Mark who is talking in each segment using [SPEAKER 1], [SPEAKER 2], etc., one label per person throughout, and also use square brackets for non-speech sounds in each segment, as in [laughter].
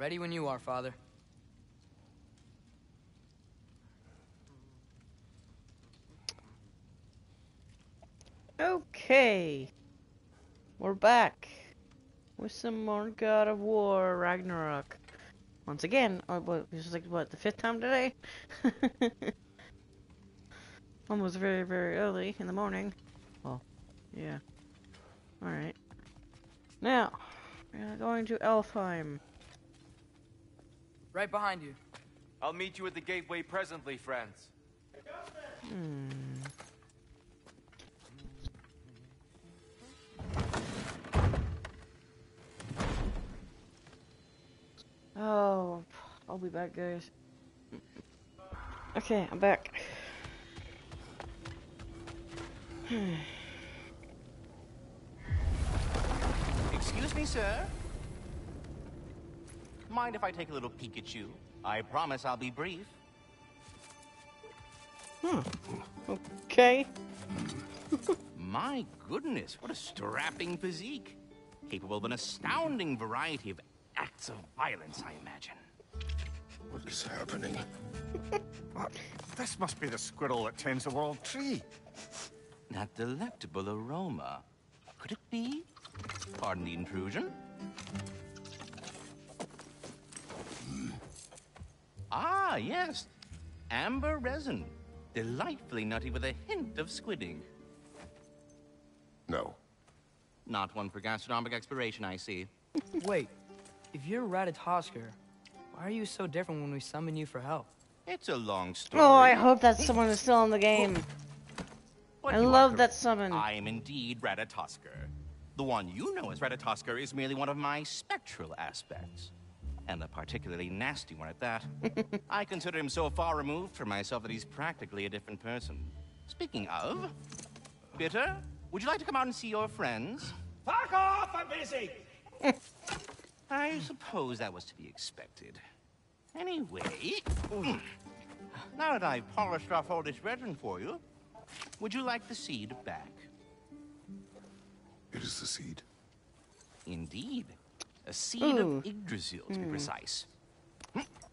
[SPEAKER 1] Ready when you are, Father.
[SPEAKER 2] Okay. We're back. With some more God of War Ragnarok. Once again, oh, what, this is like, what, the fifth time today? [laughs] Almost very, very early in the morning. Well, yeah. Alright. Now, we're going to Alfheim.
[SPEAKER 1] Right behind you.
[SPEAKER 3] I'll meet you at the gateway presently, friends.
[SPEAKER 2] Hmm. Oh, I'll be back, guys. Okay, I'm back.
[SPEAKER 4] Excuse me, sir. Mind if I take a little peek at you? I promise I'll be brief.
[SPEAKER 2] Hmm. Okay. [laughs]
[SPEAKER 4] My goodness, what a strapping physique. Capable of an astounding variety of acts of violence, I imagine.
[SPEAKER 5] What is happening? [laughs]
[SPEAKER 6] What? This must be the squirrel that tends the world tree.
[SPEAKER 4] That delectable aroma. Could it be? Pardon the intrusion. Ah, yes. Amber resin. Delightfully nutty with a hint of squidding.
[SPEAKER 5] No.
[SPEAKER 4] Not one for gastronomic exploration, I see. [laughs]
[SPEAKER 1] Wait, if you're Ratatoskr, why are you so different when we summon you for help?
[SPEAKER 4] It's a long story.
[SPEAKER 2] Oh, I hope that someone is still in the game.
[SPEAKER 4] But
[SPEAKER 2] I love that summon.
[SPEAKER 4] I am indeed Ratatoskr. The one you know as Ratatoskr is merely one of my spectral aspects. And a particularly nasty one at that. [laughs] I consider him so far removed from myself that he's practically a different person. Speaking of, Bitter, would you like to come out and see your friends?
[SPEAKER 7] Fuck off! I'm busy! [laughs]
[SPEAKER 4] I suppose that was to be expected. Anyway, hmm, now that I've polished off all this resin for you, would you like the seed back?
[SPEAKER 5] It is the seed.
[SPEAKER 4] Indeed. A seed
[SPEAKER 2] Ooh.
[SPEAKER 4] of Yggdrasil, to be
[SPEAKER 2] Hmm.
[SPEAKER 4] precise.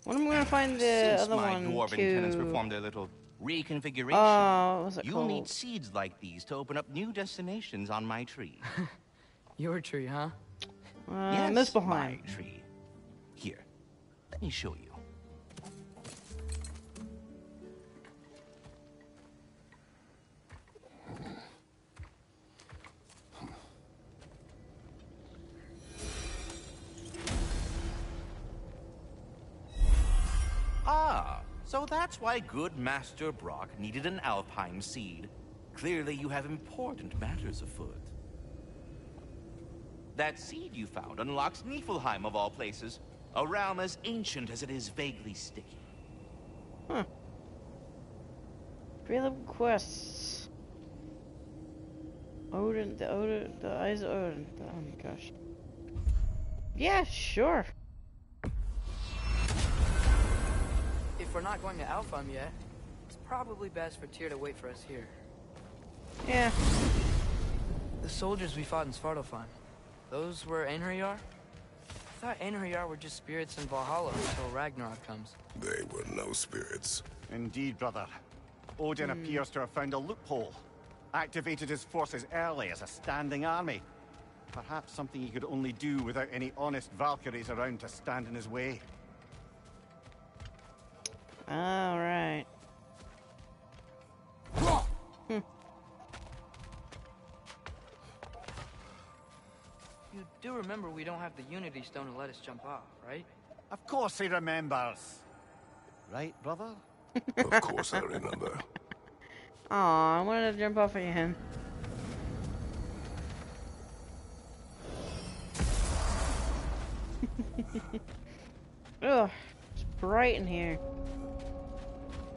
[SPEAKER 2] When am I gonna find the
[SPEAKER 4] Since
[SPEAKER 2] other
[SPEAKER 4] my
[SPEAKER 2] one
[SPEAKER 4] dwarven
[SPEAKER 2] to...
[SPEAKER 4] tenants performed their little reconfiguration,
[SPEAKER 2] Oh,
[SPEAKER 4] you'll need seeds like these to open up new destinations on my tree. [laughs]
[SPEAKER 1] Your tree, huh?
[SPEAKER 2] Uh,
[SPEAKER 4] yes,
[SPEAKER 2] Muspelheim.
[SPEAKER 4] my tree. Here, let me show you. That's why good Master Brok needed an Alfheim seed. Clearly you have important matters afoot. That seed you found unlocks Niflheim of all places, a realm as ancient as it is vaguely sticky.
[SPEAKER 2] Huh. Available quests. Odin, the Odin, the eyes Odin. Oh my gosh. Yeah, sure.
[SPEAKER 1] If we're not going to Alfheim yet, it's probably best for Tyr to wait for us here.
[SPEAKER 2] Yeah.
[SPEAKER 1] The soldiers we fought in Svartalfheim, those were Einherjar? I thought Einherjar were just spirits in Valhalla until Ragnarok comes.
[SPEAKER 5] They were no spirits.
[SPEAKER 6] Indeed, brother. Odin
[SPEAKER 1] Hmm.
[SPEAKER 6] appears to have found a loophole. Activated his forces early as a standing army. Perhaps something he could only do without any honest Valkyries around to stand in his way.
[SPEAKER 2] Alright. [laughs]
[SPEAKER 1] You do remember we don't have the Unity Stone to let us jump off, right?
[SPEAKER 6] Of course he remembers. Right, brother?
[SPEAKER 5] Of course I remember. [laughs]
[SPEAKER 2] Aw, I wanted to jump off again. [laughs] Ugh, it's bright in here.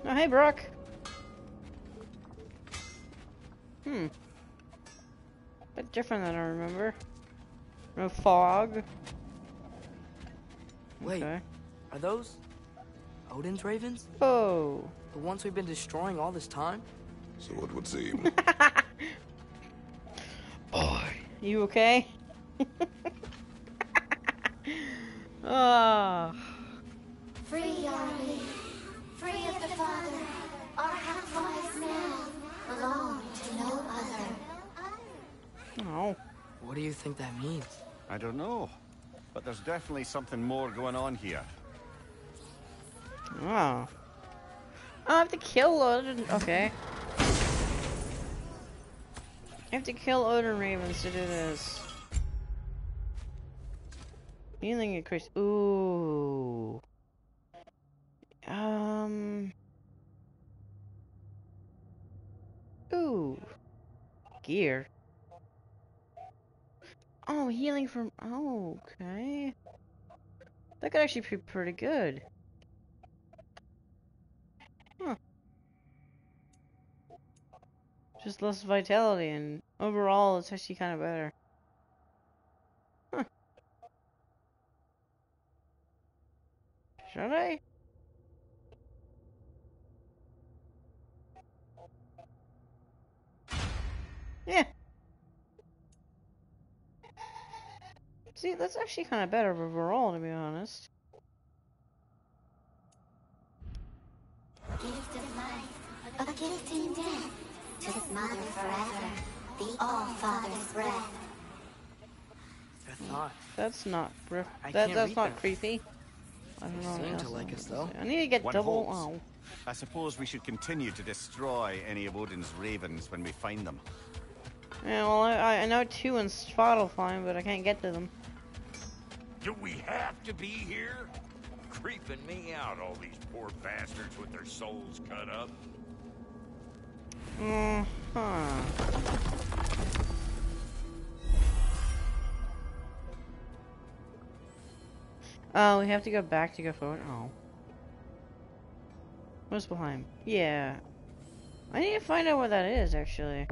[SPEAKER 2] Oh, hey, Brok. Hmm. Bit different than I remember. No fog.
[SPEAKER 1] Wait,
[SPEAKER 2] Okay.
[SPEAKER 1] are those Odin's ravens?
[SPEAKER 2] Oh.
[SPEAKER 1] The ones we've been destroying all this time?
[SPEAKER 5] So it would seem. [laughs] Boy.
[SPEAKER 2] You okay? [laughs] Ah.
[SPEAKER 8] Free are we, free of the Father. Our half-lives now belong to no other.
[SPEAKER 2] Oh.
[SPEAKER 1] What do you think that means?
[SPEAKER 6] I don't know. But there's definitely something more going on here.
[SPEAKER 2] Oh. I have to kill Odin. Okay. I have to kill Odin Ravens to do this. Healing increase. Ooh. Um. Ooh. Gear. Oh, healing from. Oh, okay. That could actually be pretty good. Huh. Just less vitality, and overall, it's actually kind of better. Huh. Should I? Yeah. See, that's actually kind of better overall, to be honest.
[SPEAKER 8] Gift of life, a gift in death, to the mother forever, the All-Father's breath.
[SPEAKER 1] I thought.
[SPEAKER 2] That's not ref-
[SPEAKER 1] I
[SPEAKER 2] that
[SPEAKER 1] can't
[SPEAKER 2] that's not
[SPEAKER 1] that.
[SPEAKER 2] creepy. I don't know.
[SPEAKER 1] seem to like us, though.
[SPEAKER 2] I need to get
[SPEAKER 6] One
[SPEAKER 2] double.
[SPEAKER 6] hopes.
[SPEAKER 2] Oh.
[SPEAKER 6] I suppose we should continue to destroy any of Odin's ravens when we find them.
[SPEAKER 2] Yeah, well, I, I know two in Svartalfheim, but I can't get to them.
[SPEAKER 7] Do we have to be here? Creeping me out, all these poor bastards with their souls cut up.
[SPEAKER 2] Mm, huh. Oh, we have to go back to go forward. Oh. What's behind? Yeah. I need to find out what that is, actually.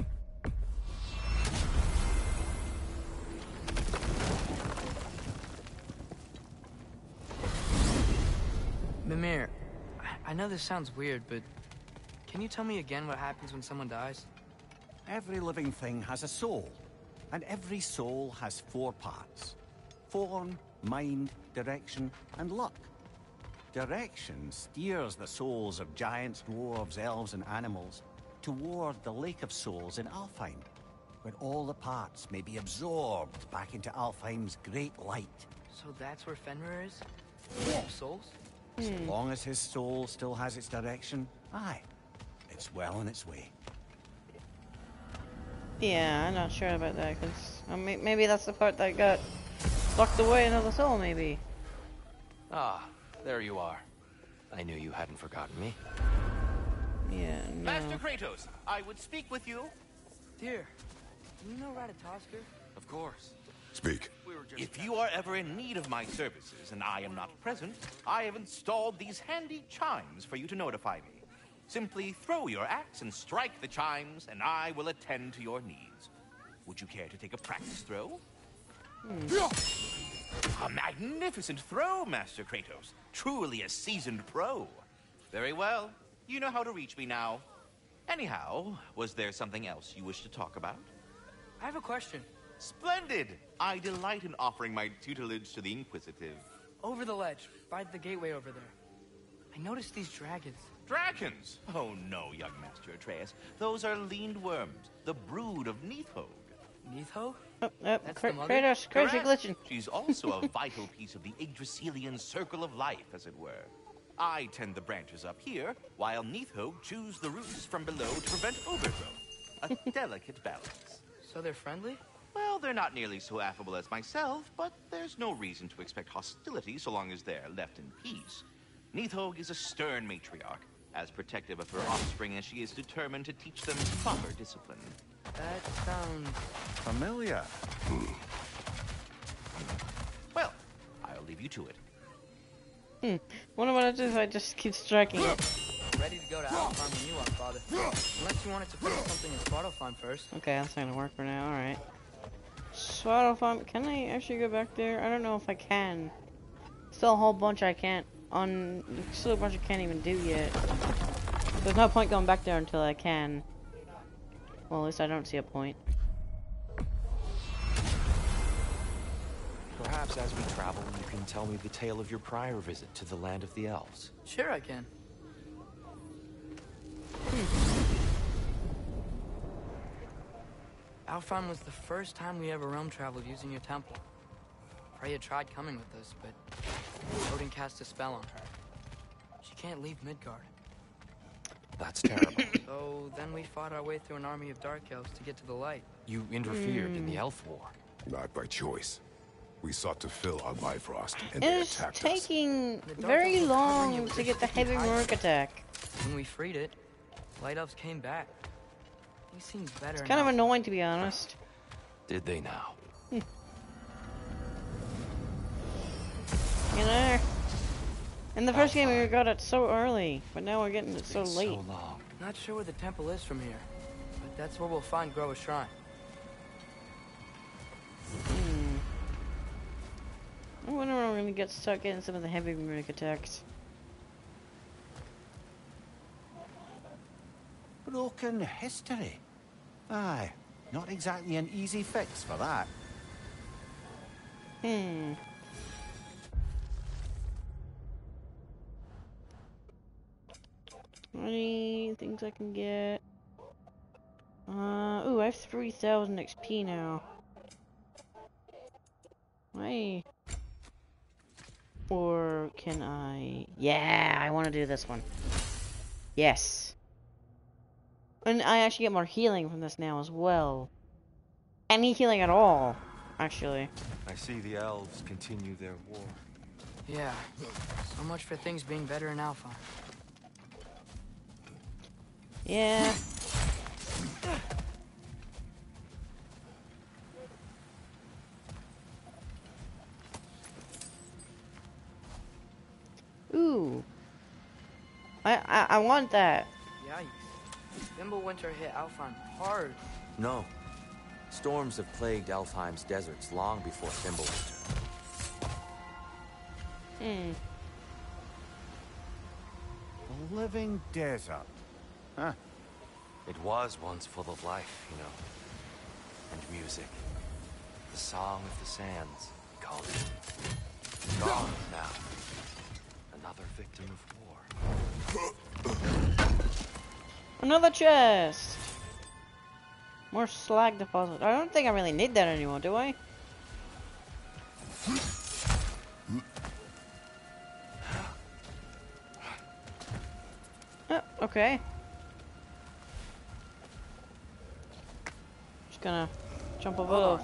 [SPEAKER 1] Mimir, I, I know this sounds weird, but can you tell me again what happens when someone dies?
[SPEAKER 6] Every living thing has a soul, and every soul has four parts form, mind, direction, and luck. Direction steers the souls of giants, dwarves, elves, and animals toward the Lake of Souls in Alfheim, where all the parts may be absorbed back into Alfheim's great light.
[SPEAKER 1] So that's where Fenrir is? Souls?
[SPEAKER 6] As long as his soul still has its direction, aye, it's well on its way.
[SPEAKER 2] Yeah, I'm not sure about that, because uh, maybe that's the part that got sucked away into the soul, maybe.
[SPEAKER 9] Ah, there you are. I knew you hadn't forgotten me.
[SPEAKER 2] Yeah, no.
[SPEAKER 4] Master Kratos, I would speak with you.
[SPEAKER 1] Dear, do you know Ratatoskr?
[SPEAKER 9] Of course.
[SPEAKER 5] Speak.
[SPEAKER 4] If you are ever in need of my services and I am not present, I have installed these handy chimes for you to notify me. Simply throw your axe and strike the chimes, and I will attend to your needs. Would you care to take a practice throw? A magnificent throw, Master Kratos. Truly a seasoned pro. Very well. You know how to reach me now. Anyhow, was there something else you wish to talk about?
[SPEAKER 1] I have a question.
[SPEAKER 4] Splendid! I delight in offering my tutelage to the inquisitive.
[SPEAKER 1] Over the ledge, by the gateway over there. I noticed these dragons.
[SPEAKER 4] Dragons! Oh no, young Master Atreus. Those are lindworms, the brood of Nidhogg.
[SPEAKER 1] Nidhogg?
[SPEAKER 2] Oh, oh,
[SPEAKER 1] That's
[SPEAKER 2] Kra-
[SPEAKER 1] the mother?
[SPEAKER 2] Kratos, crazy glitching.
[SPEAKER 4] She's also a [laughs] vital piece of the Yggdrasilian circle of life, as it were. I tend the branches up here, while Nidhogg chews the roots from below to prevent overgrowth. A [laughs] delicate balance.
[SPEAKER 1] So they're friendly?
[SPEAKER 4] Well, they're not nearly so affable as myself, but there's no reason to expect hostility so long as they're left in peace. Nidhogg is a stern matriarch, as protective of her offspring as she is determined to teach them proper discipline.
[SPEAKER 1] That sounds...
[SPEAKER 6] Familiar.
[SPEAKER 4] Well, I'll leave you to it.
[SPEAKER 2] Hmm. What about if I just keep striking it?
[SPEAKER 1] Ready to go to Alfheim when you are, Father. Unless you wanted to finish something in Svartalfheim first.
[SPEAKER 2] Okay, that's not gonna work for now, alright. Svartalfheim, can I actually go back there? I don't know if I can. Still a whole bunch I can't un still a bunch I can't even do yet. There's no point going back there until I can. Well, at least I don't see a point.
[SPEAKER 9] Perhaps as we travel, you can tell me the tale of your prior visit to the land of the elves.
[SPEAKER 1] Sure I can. Hmm. Alfheim was the first time we ever realm traveled using your temple. Freya tried coming with us, but Odin cast a spell on her. She can't leave Midgard.
[SPEAKER 9] That's terrible. [coughs]
[SPEAKER 1] So then we fought our way through an army of dark elves to get to the light.
[SPEAKER 9] you interfered in the hmm. elf war.
[SPEAKER 5] Not by choice. We sought to fill our Bifrost, and they
[SPEAKER 2] It's
[SPEAKER 5] attacked us.
[SPEAKER 2] taking very
[SPEAKER 1] elves were covering it
[SPEAKER 2] long to get the heavy
[SPEAKER 1] hide.
[SPEAKER 2] work attack.
[SPEAKER 1] When we freed it, light elves came back. He seems better
[SPEAKER 2] Kind of annoying to be honest.
[SPEAKER 9] Did they now? Hmm.
[SPEAKER 2] You know? In the first game we got it so early, but now we're getting it so late.
[SPEAKER 9] So long.
[SPEAKER 1] Not sure where the temple is from here, but that's where we'll find Groa's shrine. Hmm.
[SPEAKER 2] I wonder when we're gonna get stuck getting some of the heavy runic attacks.
[SPEAKER 6] Broken history. Aye, not exactly an easy fix for that.
[SPEAKER 2] Hmm. Any things I can get? Uh, ooh, I have 3,000 XP now. Hey. Or can I? Yeah, I want to do this one. Yes. And I actually get more healing from this now as well. Any healing at all, actually.
[SPEAKER 9] I see the elves continue their war.
[SPEAKER 1] Yeah, so much for things being better in Alfheim.
[SPEAKER 2] Yeah. Ooh. I, I I want that.
[SPEAKER 1] Yikes. Fimbulwinter hit Alfheim hard.
[SPEAKER 9] No. Storms have plagued Alfheim's deserts long before Fimbulwinter.
[SPEAKER 2] Hmm.
[SPEAKER 6] A living desert. Huh.
[SPEAKER 9] It was once full of life, you know. And music. The song of the sands, we called it. Gone now. Another victim of war.
[SPEAKER 2] Another chest. More slag deposit. I don't think I really need that anymore, do I? Oh, okay. Just gonna jump
[SPEAKER 1] Hold on.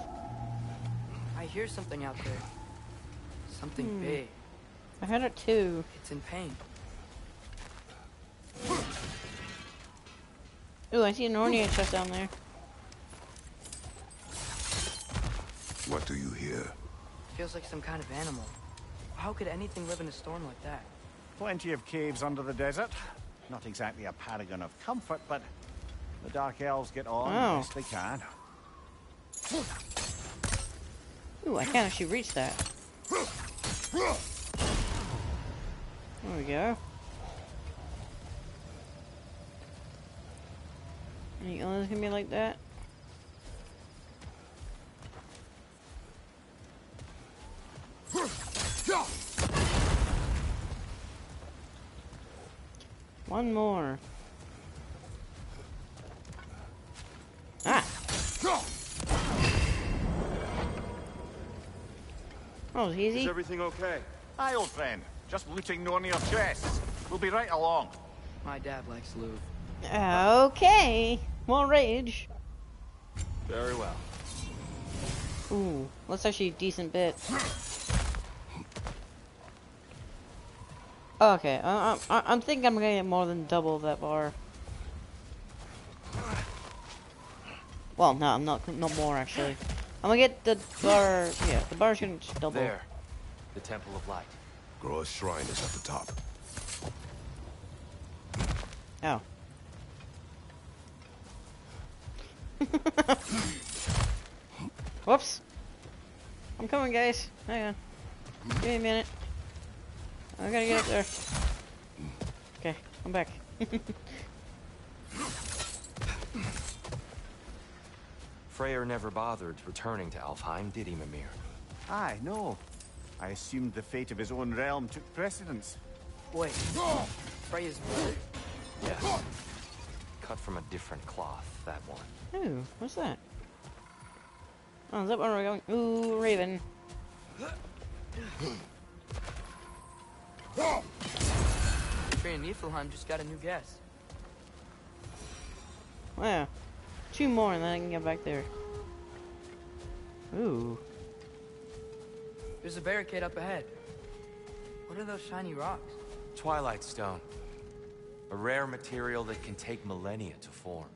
[SPEAKER 1] I hear something out there. Something
[SPEAKER 2] Hmm.
[SPEAKER 1] big.
[SPEAKER 2] I heard it too.
[SPEAKER 1] It's in pain.
[SPEAKER 2] Ooh, I see an Nornir chest down there.
[SPEAKER 5] What do you hear?
[SPEAKER 1] Feels like some kind of animal. How could anything live in a storm like that?
[SPEAKER 6] Plenty of caves under the desert. Not exactly a paragon of comfort, but the Dark Elves get on
[SPEAKER 2] Oh.
[SPEAKER 6] best they can.
[SPEAKER 2] Ooh, I can't actually reach that. There we go. Any others gonna be like that? One more. Ah! That was easy.
[SPEAKER 3] everything okay?
[SPEAKER 6] Hi, old friend. Just looting Nornir chests. We'll be right along.
[SPEAKER 1] My dad likes lube.
[SPEAKER 2] Okay. More rage.
[SPEAKER 9] Very well.
[SPEAKER 2] Ooh, that's actually a decent bit. Okay, I, I, I'm thinking I'm gonna get more than double that bar. Well, no, I'm not. Not more actually. I'm gonna get the bar. Yeah, the bar's gonna just double.
[SPEAKER 9] There. The Temple of Light.
[SPEAKER 5] Groa's shrine is at the top.
[SPEAKER 2] Oh. [laughs] Whoops. I'm coming, guys. Hang on. Give me a minute. I gotta get up there. Okay, I'm back. [laughs]
[SPEAKER 9] Freyr never bothered returning to Alfheim, did he, Mimir?
[SPEAKER 10] Aye, no. I assumed the fate of his own realm took precedence.
[SPEAKER 1] Wait. Freya's brother?
[SPEAKER 9] Yeah. Cut from a different cloth, that one.
[SPEAKER 2] Ooh, what's that? Oh, is that where we're going? Ooh, Raven.
[SPEAKER 1] Tree and Niflheim just got a new guest.
[SPEAKER 2] Wow. Two more and then I can get back there. Ooh.
[SPEAKER 1] There's a barricade up ahead. What are those shiny rocks?
[SPEAKER 9] Twilight Stone. A rare material that can take millennia to form.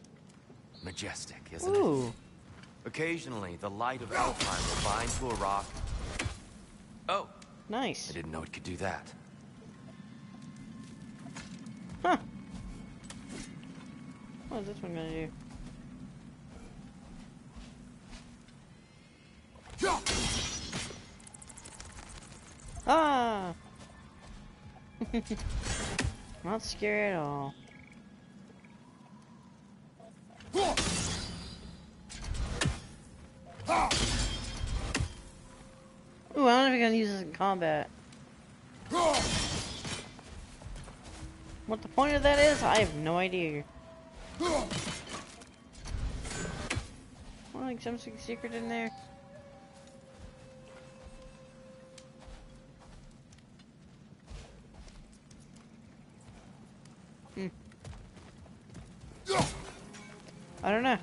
[SPEAKER 9] Majestic, isn't it? Occasionally, the light of Alfheim will bind to a rock. Oh,
[SPEAKER 2] Nice.
[SPEAKER 9] I didn't know it could do that.
[SPEAKER 2] Huh. What is this one gonna do? Ah! [laughs] Not scared at all. Ooh, I don't know if you're gonna use this in combat. What the point of that is, I have no idea. Oh, like something secret in there. Hmm. I don't know.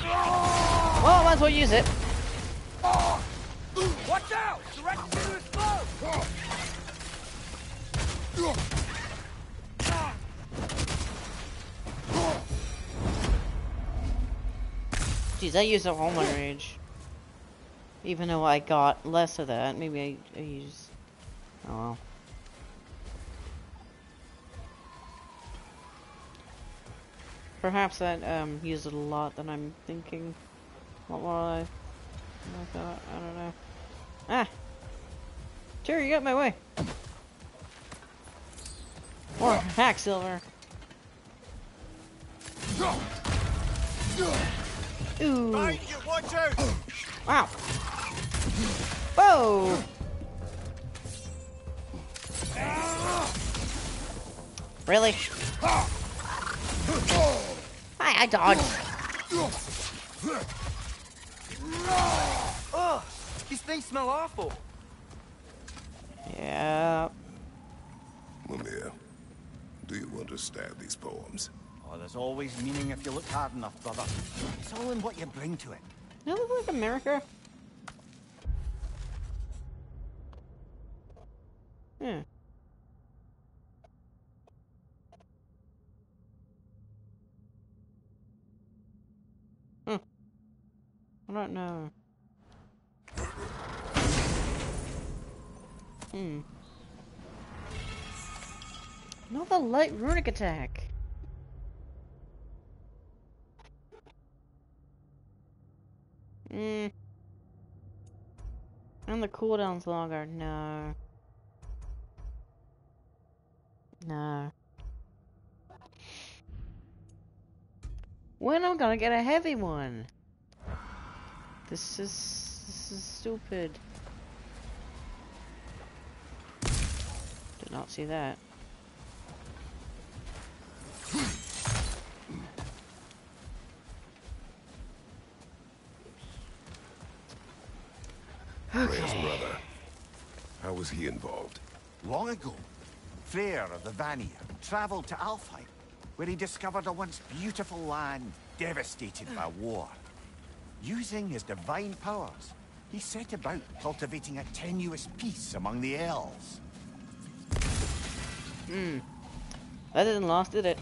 [SPEAKER 2] Well, I might as well use it.
[SPEAKER 11] Watch out! Direct to slow!
[SPEAKER 2] Jeez, I used a whole my rage. Even though I got less of that, maybe I, I used. Oh well. Perhaps that um used it a lot than I'm thinking. What will I? I thought I don't know. Ah, Terry, you got my way. Or hacksilver. Ooh.
[SPEAKER 11] watch out!
[SPEAKER 2] Wow. Whoa. Really? Hi, I dodged.
[SPEAKER 1] Ugh! These things smell awful.
[SPEAKER 2] Yeah.
[SPEAKER 5] Mimir, do you understand these poems?
[SPEAKER 10] Oh, there's always meaning if you look hard enough, brother. It's all in what you bring to it.
[SPEAKER 2] You look like America. Don't know. Hmm. Another light runic attack. Hmm. And the cooldown's longer. No. No. When am I gonna get a heavy one? This is this is stupid. Did not see that.
[SPEAKER 5] Freya's brother. How was he involved?
[SPEAKER 10] Long ago, Freyr of the Vanir travelled to Alfheim, where he discovered a once beautiful land devastated by [sighs] war. Using his divine powers, he set about cultivating a tenuous peace among the elves.
[SPEAKER 2] Hmm. That didn't last, did it?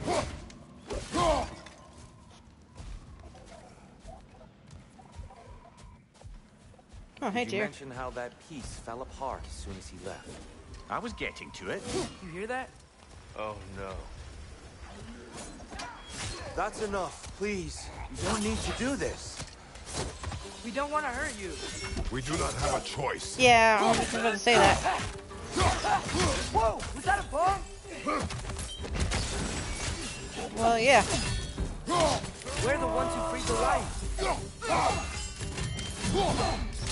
[SPEAKER 2] Oh, hey,
[SPEAKER 9] Did you
[SPEAKER 2] dear.
[SPEAKER 9] mention how that piece fell apart as soon as he left?
[SPEAKER 10] I was getting to it.
[SPEAKER 1] You hear that?
[SPEAKER 9] Oh no. That's enough, please.
[SPEAKER 10] You don't need to do this.
[SPEAKER 1] We don't want to hurt you.
[SPEAKER 5] We do not have a choice.
[SPEAKER 2] Yeah, I was just about to say that.
[SPEAKER 1] Whoa! Was that a bomb?
[SPEAKER 2] Well, yeah.
[SPEAKER 1] We're the ones who freed the light.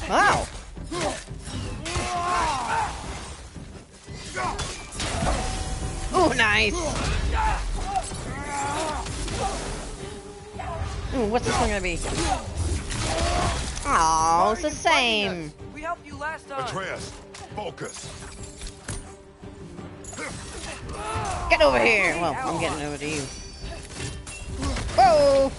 [SPEAKER 2] Wow. Oh, nice. Ooh, what's this one gonna be? Oh, it's the same.
[SPEAKER 1] We helped you last time.
[SPEAKER 5] Atreus, focus.
[SPEAKER 2] Get over here. Well, I'm getting over to you. Whoa.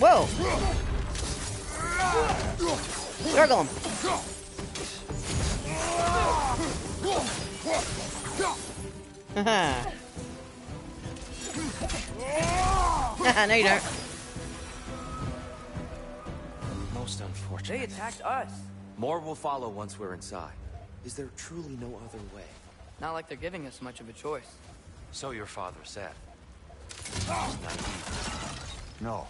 [SPEAKER 2] Whoa. Circle him. Haha. Haha, [laughs] no you don't.
[SPEAKER 9] Most unfortunate.
[SPEAKER 1] They attacked us.
[SPEAKER 9] More will follow once we're inside. Is there truly no other way?
[SPEAKER 1] Not like they're giving us much of a choice.
[SPEAKER 9] So your father said. He's.
[SPEAKER 6] No.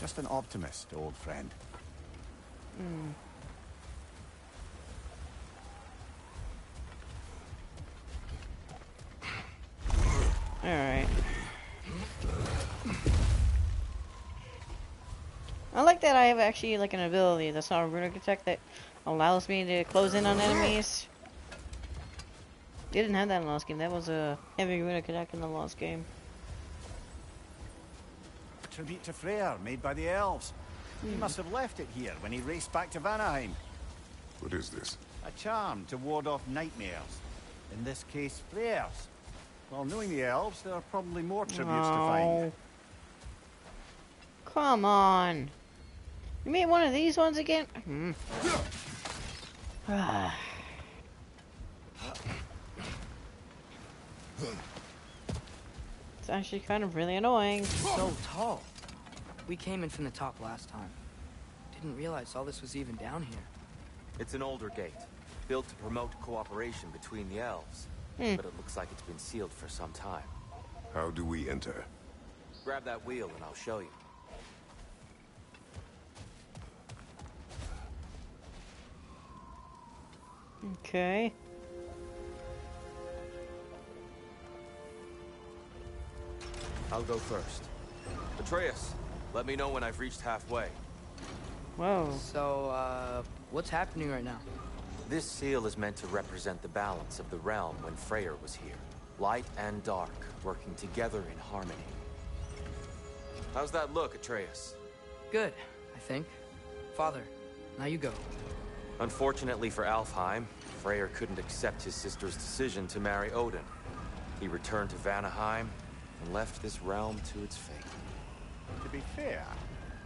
[SPEAKER 6] Just an optimist, old friend. Hmm.
[SPEAKER 2] Alright. I like that I have actually like an ability that's not a runic attack that allows me to close in on enemies. Didn't have that in the last game. That was a heavy runic attack in the last game.
[SPEAKER 6] Tribute to Freyr, made by the elves. He hmm. must have left it here when he raced back to Vanaheim.
[SPEAKER 5] What is this?
[SPEAKER 6] A charm to ward off nightmares. In this case, Freyr's. Well, knowing the elves, there are probably more tributes to find.
[SPEAKER 2] Come on. You made one of these ones again? Hmm. Ah. [sighs] it's actually kind of really annoying.
[SPEAKER 1] So tall. We came in from the top last time. Didn't realize all this was even down here.
[SPEAKER 9] It's an older gate, built to promote cooperation between the elves.
[SPEAKER 2] Hmm.
[SPEAKER 9] But it looks like it's been sealed for some time.
[SPEAKER 5] How do we enter?
[SPEAKER 9] Grab that wheel and I'll show you.
[SPEAKER 2] Okay.
[SPEAKER 9] I'll go first. Atreus, let me know when I've reached halfway.
[SPEAKER 2] Whoa.
[SPEAKER 1] So, uh, what's happening right now?
[SPEAKER 9] This seal is meant to represent the balance of the realm when Freyr was here. Light and dark, working together in harmony. How's that look, Atreus?
[SPEAKER 1] Good, I think. Father, now you go.
[SPEAKER 9] Unfortunately for Alfheim, Freyr couldn't accept his sister's decision to marry Odin. He returned to Vanaheim and left this realm to its fate.
[SPEAKER 6] To be fair,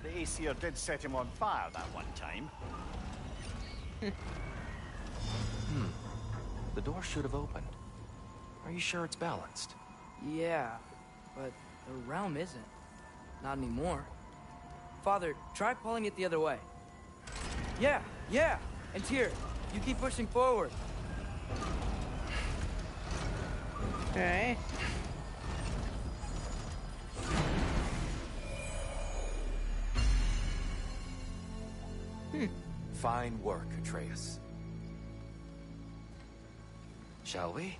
[SPEAKER 6] the Aesir did set him on fire that one time. [laughs] Hmm.
[SPEAKER 9] The door should have opened. Are you sure it's balanced?
[SPEAKER 1] Yeah, but the realm isn't. Not anymore. Father, try pulling it the other way. Yeah, yeah! And here, you keep pushing forward.
[SPEAKER 2] Okay. Hmm.
[SPEAKER 9] Fine work, Atreus. Shall we?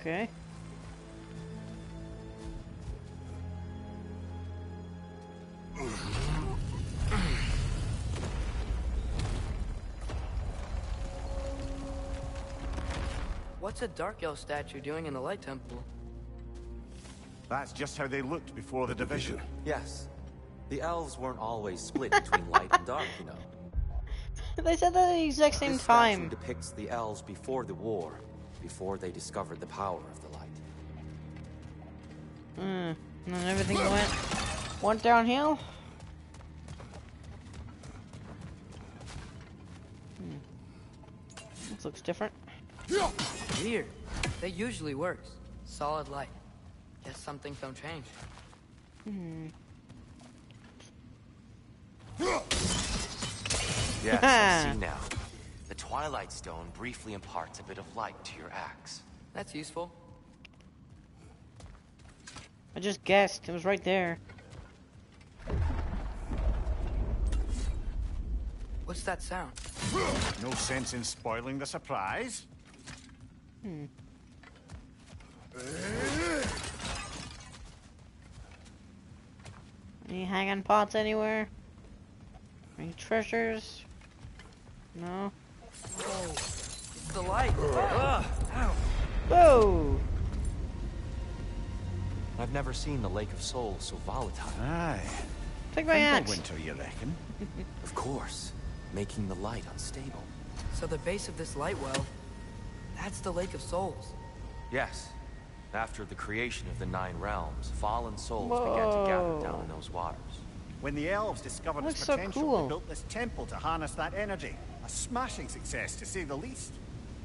[SPEAKER 2] Okay.
[SPEAKER 1] What's a Dark Elf statue doing in the Light Temple?
[SPEAKER 6] That's just how they looked before the division.
[SPEAKER 9] Yes. The elves weren't always split between light and dark, you know.
[SPEAKER 2] They said that at the exact same
[SPEAKER 9] this statue
[SPEAKER 2] time.
[SPEAKER 9] depicts the elves before the war, before they discovered the power of the light.
[SPEAKER 2] Mm. And then everything went went downhill. Hmm. This looks different.
[SPEAKER 1] Weird. That usually works. Solid light. Guess some things don't change.
[SPEAKER 9] Yes, I [laughs] see now. The Twilight Stone briefly imparts a bit of light to your axe.
[SPEAKER 1] That's useful.
[SPEAKER 2] I just guessed. It was right there.
[SPEAKER 1] What's that sound?
[SPEAKER 6] No sense in spoiling the surprise.
[SPEAKER 2] Hmm. Any hanging pots anywhere? Any treasures? No.
[SPEAKER 1] Whoa, it's the light. Ugh, ow.
[SPEAKER 2] Whoa!
[SPEAKER 9] I've never seen the Lake of Souls so volatile.
[SPEAKER 6] Aye.
[SPEAKER 2] Take my axe.
[SPEAKER 6] winter, you reckon? [laughs]
[SPEAKER 9] Of course, making the light unstable.
[SPEAKER 1] So the base of this light well, that's the Lake of Souls.
[SPEAKER 9] Yes. After the creation of the Nine Realms, fallen souls began to gather down in those waters.
[SPEAKER 6] When the elves discovered
[SPEAKER 2] Looks
[SPEAKER 6] its
[SPEAKER 2] so
[SPEAKER 6] potential,
[SPEAKER 2] cool.
[SPEAKER 6] they built this temple to harness that energy. A smashing success, to say the least.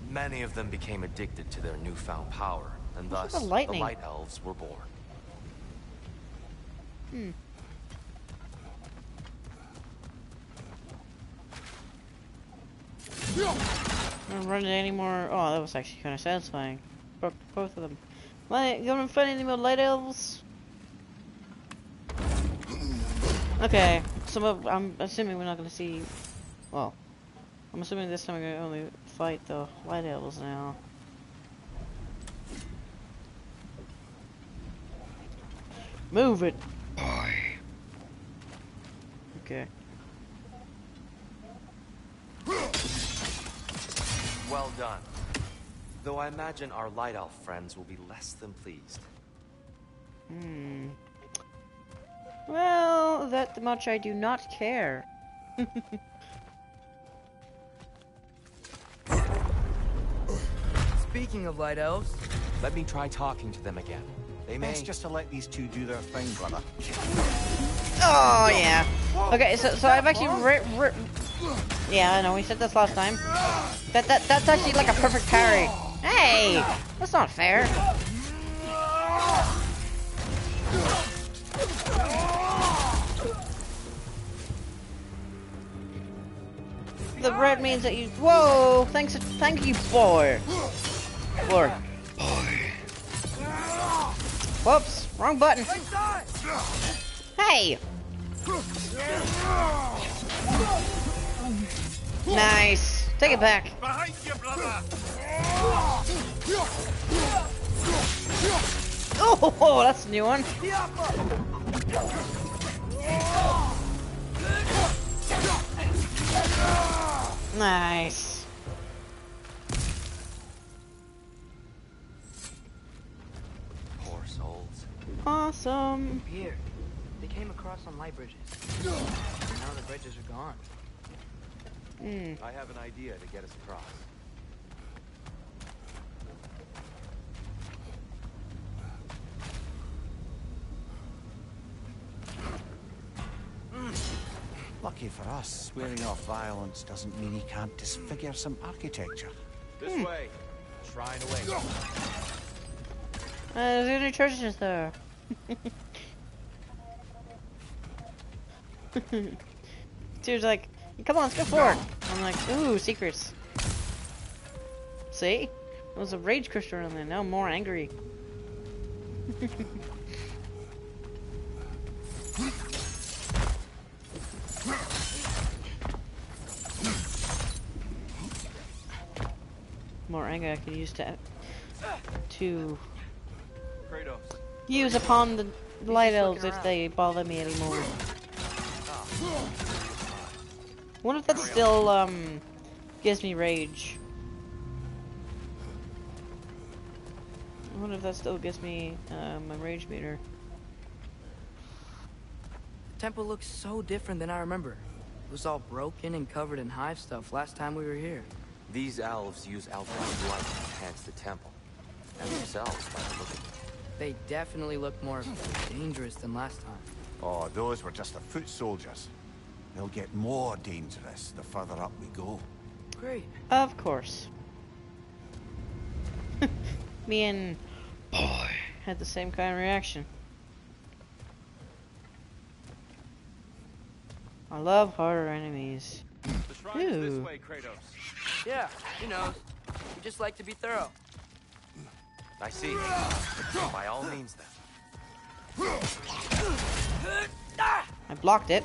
[SPEAKER 9] Many of them became addicted to their newfound power, and
[SPEAKER 2] What's
[SPEAKER 9] thus
[SPEAKER 2] the lightning?
[SPEAKER 9] Light Elves were born.
[SPEAKER 2] Hmm. I don't run into any more. Oh, that was actually kind of satisfying. Broke both of them. Light, gonna find any more light elves? Okay, some of I'm assuming we're not gonna see. Well, I'm assuming this time we're gonna only fight the light elves now. Move it. Okay.
[SPEAKER 9] Well done. Though I imagine our Light Elf friends will be less than pleased.
[SPEAKER 2] Hmm. Well, that much I do not care. [laughs]
[SPEAKER 1] Speaking of light elves,
[SPEAKER 9] Let me try talking to them again. They may.
[SPEAKER 6] Best just to let these two do their thing, brother.
[SPEAKER 2] Oh yeah. Okay, so so I've actually ri ri Yeah, I know. We said this last time. That that that's actually like a perfect parry. Hey, that's not fair. The red means that you. Whoa! Thanks, thank you, boy. Boy. Whoops! Wrong button. Hey! Nice. Take it back.
[SPEAKER 7] Behind you, brother!
[SPEAKER 2] Oh, [laughs] that's a new one. Nice. Awesome.
[SPEAKER 1] here. They came across on light bridges. Now the bridges are gone.
[SPEAKER 2] Hmm.
[SPEAKER 9] I have an idea to get us across.
[SPEAKER 6] Lucky for us, swearing off violence doesn't mean he can't disfigure some architecture.
[SPEAKER 9] This way. Shrine away.
[SPEAKER 2] Uh, there's any treasures there. Dude's like, come on, let's go forward. I'm like, ooh, secrets. See? There was a rage crystal in there, now I'm more angry. more anger I could use to to
[SPEAKER 3] Kratos.
[SPEAKER 2] Use upon the light elves if they bother me anymore. Wonder if that still um gives me rage? I wonder if that still gives me uh, my rage meter.
[SPEAKER 1] The Temple looks so different than I remember. It was all broken and covered in hive stuff last time we were here.
[SPEAKER 9] These elves use Alfheim light to enhance the temple. And themselves by the look of it.
[SPEAKER 1] They definitely look more dangerous than last time.
[SPEAKER 6] Oh, those were just the foot soldiers. They'll get more dangerous the further up we go.
[SPEAKER 1] Great.
[SPEAKER 2] Of course. [laughs] me and boy had the same kind of reaction. I love harder enemies.
[SPEAKER 3] The shrine's this way, Kratos.
[SPEAKER 1] Yeah, he knows. We just like to be thorough.
[SPEAKER 9] I see. By all means, then.
[SPEAKER 2] I blocked it.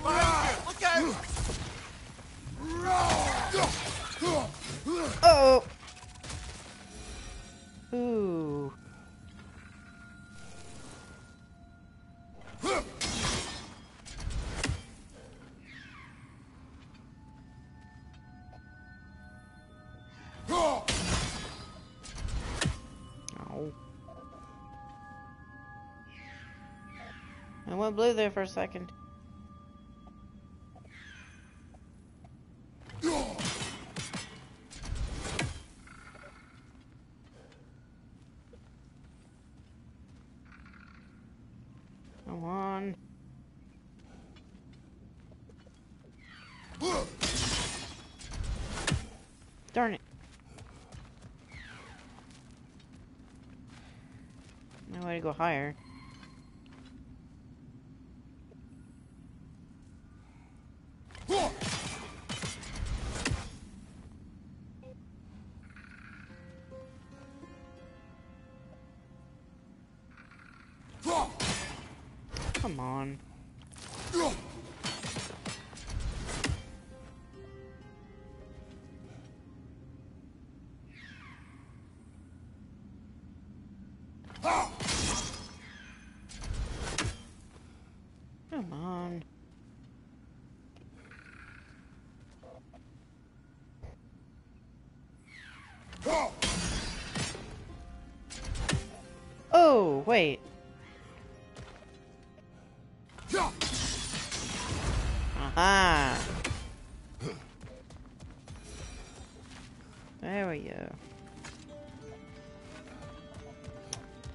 [SPEAKER 2] Oh. Ooh. Went blue there for a second. Come on. Darn it. No way to go higher.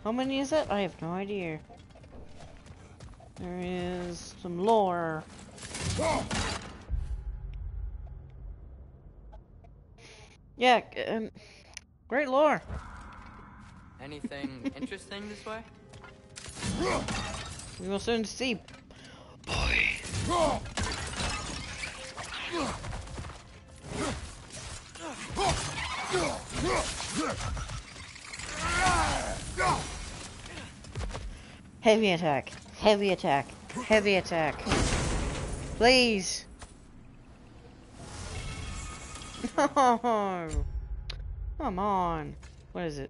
[SPEAKER 2] How many is it? I have no idea. There is some lore. Yeah, um, great lore.
[SPEAKER 1] Anything [laughs] interesting this way?
[SPEAKER 2] We will soon see. Heavy attack. Heavy attack. Heavy attack. Please. No. [laughs] Come on. What is it?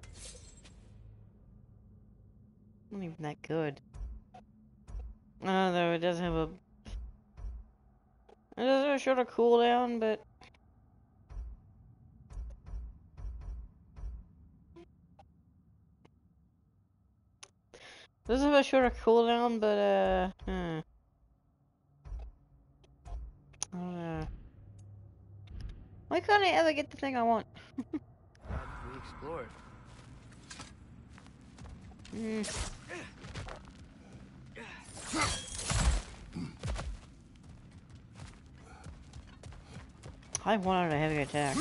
[SPEAKER 2] Not even that good. Uh, though it does have a. It does have a shorter cooldown, but. Does have a shorter cooldown, but uh, hmm. Uh, why can't I ever get the thing I want?
[SPEAKER 1] We explored.
[SPEAKER 2] Mm. I wanted a heavy attack.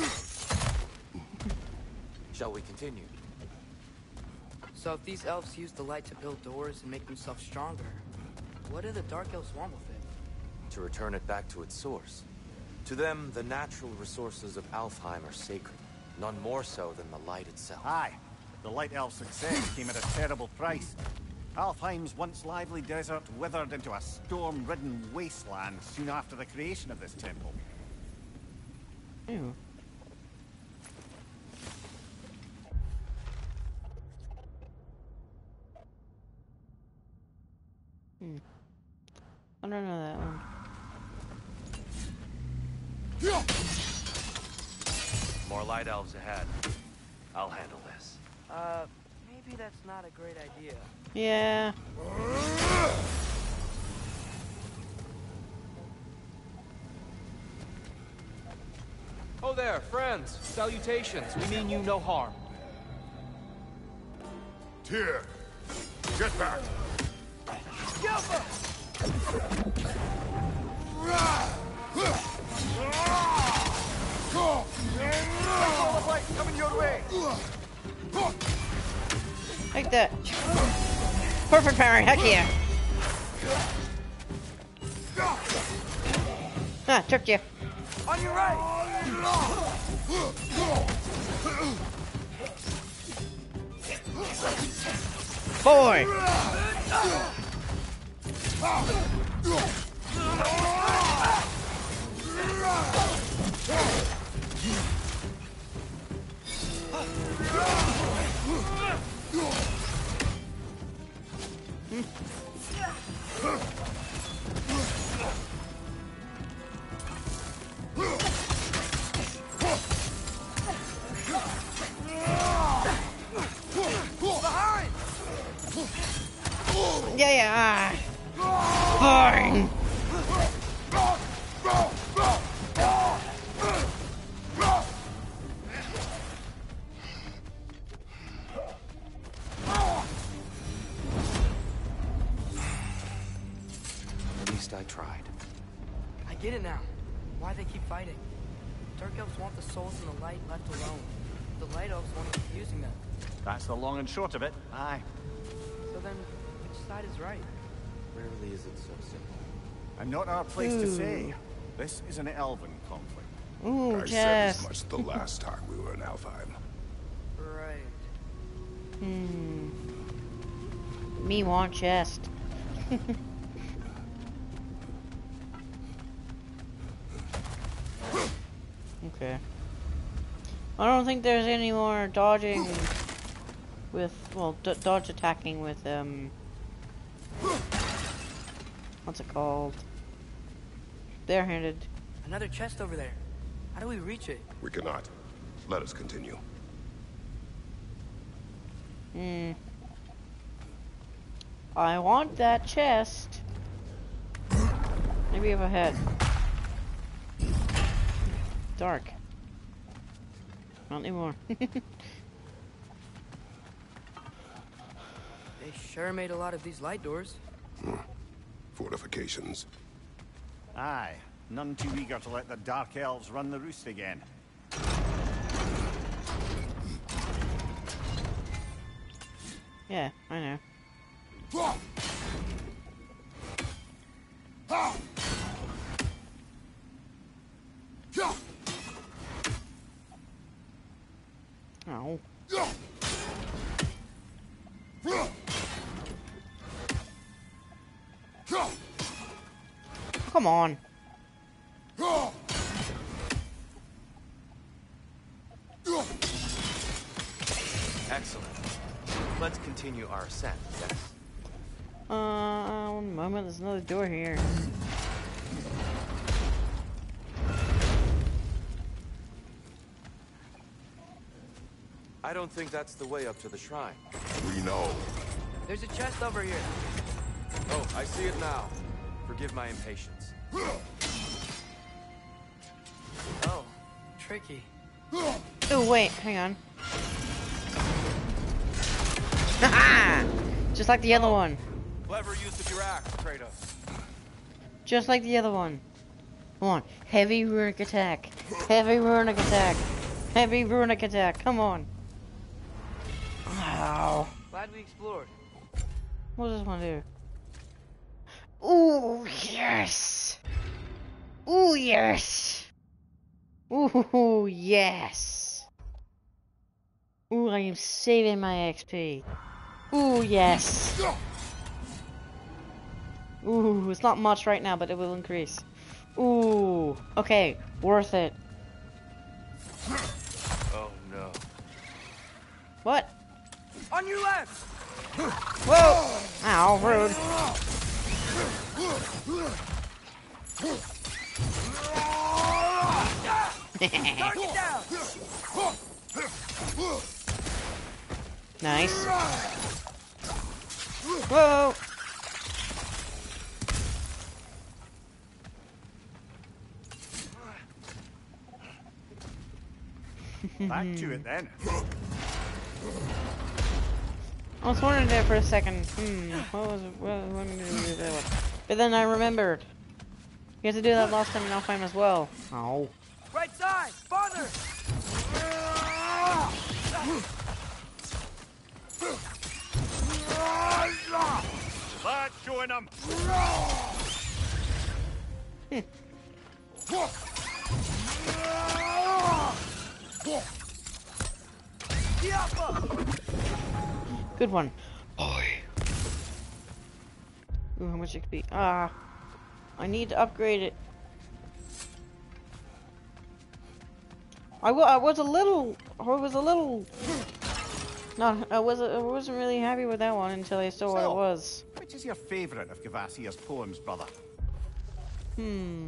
[SPEAKER 9] Shall we continue?
[SPEAKER 1] So if these elves use the light to build doors and make themselves stronger, what do the dark elves want with it?
[SPEAKER 9] To return it back to its source. To them, the natural resources of Alfheim are sacred, none more so than the light itself.
[SPEAKER 6] Aye, the Light Elf's success came at a terrible price. Alfheim's once lively desert withered into a storm-ridden wasteland soon after the creation of this temple.
[SPEAKER 2] Ew. Hmm. I don't know that one.
[SPEAKER 9] More light elves ahead. I'll handle this.
[SPEAKER 1] Uh, maybe that's not a great idea.
[SPEAKER 2] Yeah.
[SPEAKER 12] Oh there, friends. Salutations. We mean you no harm.
[SPEAKER 5] Tyr, get back.
[SPEAKER 2] Like that. Perfect parry, heck yeah. Ah, tripped you.
[SPEAKER 1] On your right!
[SPEAKER 2] Boy! Yeah, yeah.
[SPEAKER 6] Long and short of it. Aye.
[SPEAKER 1] So then, which side is right?
[SPEAKER 9] Rarely is it so simple.
[SPEAKER 6] I'm not our place to say. This is an elven conflict.
[SPEAKER 2] Ooh,
[SPEAKER 5] I said
[SPEAKER 2] chest.
[SPEAKER 5] as much the last time we were in Alfheim.
[SPEAKER 1] Right.
[SPEAKER 2] Hmm. Me want chest. [laughs] okay. I don't think there's any more dodging with, well, d dodge attacking with, um, what's it called? Barehanded.
[SPEAKER 1] Another chest over there. How do we reach it?
[SPEAKER 5] We cannot. Let us continue.
[SPEAKER 2] Hmm. I want that chest. Maybe up ahead. Dark. Not anymore. [laughs]
[SPEAKER 1] sure made a lot of these light doors.
[SPEAKER 5] Fortifications.
[SPEAKER 6] Aye. None too eager to let the Dark Elves run the roost again.
[SPEAKER 2] yeah, I know. Ow. Come on.
[SPEAKER 9] Excellent. Let's continue our ascent, yes?
[SPEAKER 2] Uh, one moment, there's another door here.
[SPEAKER 12] I don't think that's the way up to the shrine.
[SPEAKER 5] We know.
[SPEAKER 1] There's a chest over here.
[SPEAKER 12] Oh, I see it now. Forgive my impatience.
[SPEAKER 1] Oh, tricky.
[SPEAKER 2] Oh, wait, hang on. Ah! Just like the other oh, one.
[SPEAKER 12] Clever use of your axe, Kratos.
[SPEAKER 2] Just like the other one. Come on. Heavy runic attack. Heavy runic attack. Heavy runic attack. Come on. Ow.
[SPEAKER 1] Glad we explored.
[SPEAKER 2] What does this one do? Ooh, yes. Ooh, yes. Ooh, yes. Ooh, I am saving my XP. Ooh, yes. Ooh, it's not much right now, but it will increase. Ooh, okay, worth it.
[SPEAKER 12] Oh no.
[SPEAKER 2] What?
[SPEAKER 1] On your left!
[SPEAKER 2] Whoa! Ow, rude.
[SPEAKER 1] Knock it down!
[SPEAKER 2] nice. Whoa!
[SPEAKER 6] Back to it then. [laughs]
[SPEAKER 2] I was wondering there for a second. Hmm, what was what was I going to do that one? But then I remembered. You had to do that last time in Alfheim as well. Oh.
[SPEAKER 1] Right side! Farther!
[SPEAKER 6] That's [laughs] showing them.
[SPEAKER 2] Good one. Boy. Ooh, how much XP? Ah. I need to upgrade it. I, I was a little, I was a little, [sighs] no, I wasn't, I wasn't really happy with that one until I saw what it was.
[SPEAKER 6] Which
[SPEAKER 10] is your favorite of Kvasir's poems, brother?
[SPEAKER 2] Hmm.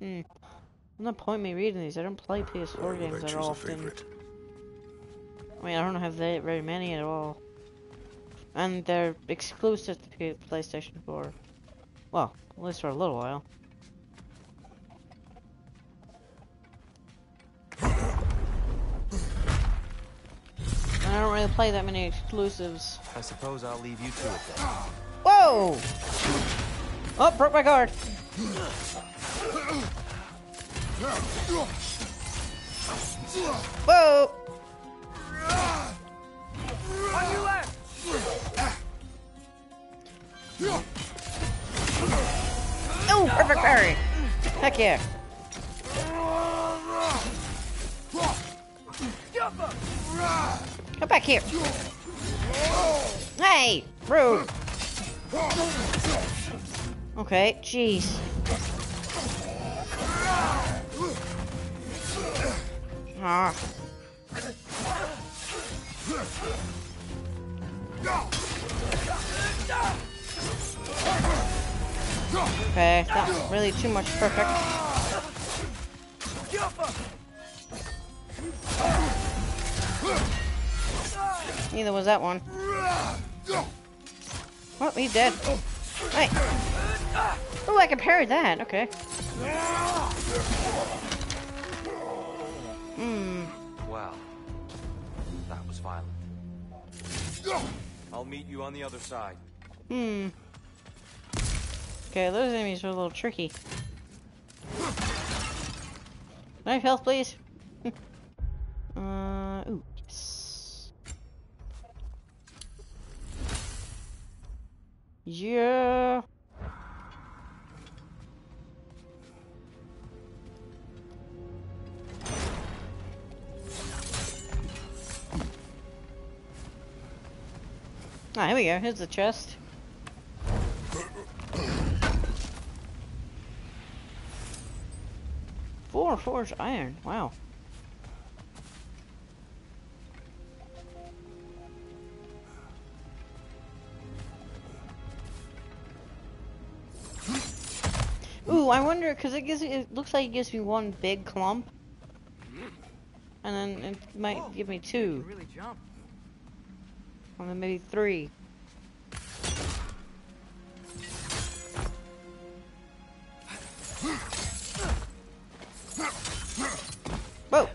[SPEAKER 2] Hmm. No point me reading these. I don't play PS4
[SPEAKER 5] Why
[SPEAKER 2] games
[SPEAKER 5] I
[SPEAKER 2] that often.
[SPEAKER 5] favorite?
[SPEAKER 2] I mean, I don't have that very many at all. And they're exclusive to P- PlayStation 4. Well, at least for a little while. And I don't really play that many exclusives.
[SPEAKER 9] I suppose I'll leave you to it then.
[SPEAKER 2] Whoa! Oh, broke my card. Whoa!
[SPEAKER 1] On your left!
[SPEAKER 2] Oh, perfect parry! Heck yeah! Come back here! Hey! Rude! Okay, jeez. Ah. Okay, not really too much perfect. Neither was that one. Oh, he's dead. Hey. Oh, I can parry that. Okay. Hmm.
[SPEAKER 9] Wow. That was violent. I'll meet you on the other side.
[SPEAKER 2] Hmm. Okay, those enemies are a little tricky. Knife health, please. [laughs] uh, ooh, yes. Yeah. Ah, here we go. Here's the chest. Four forged iron. Wow. Ooh, I wonder because it gives it looks like it gives me one big clump, and then it might give me two,
[SPEAKER 1] really jump.
[SPEAKER 2] Or then maybe three. Whoa!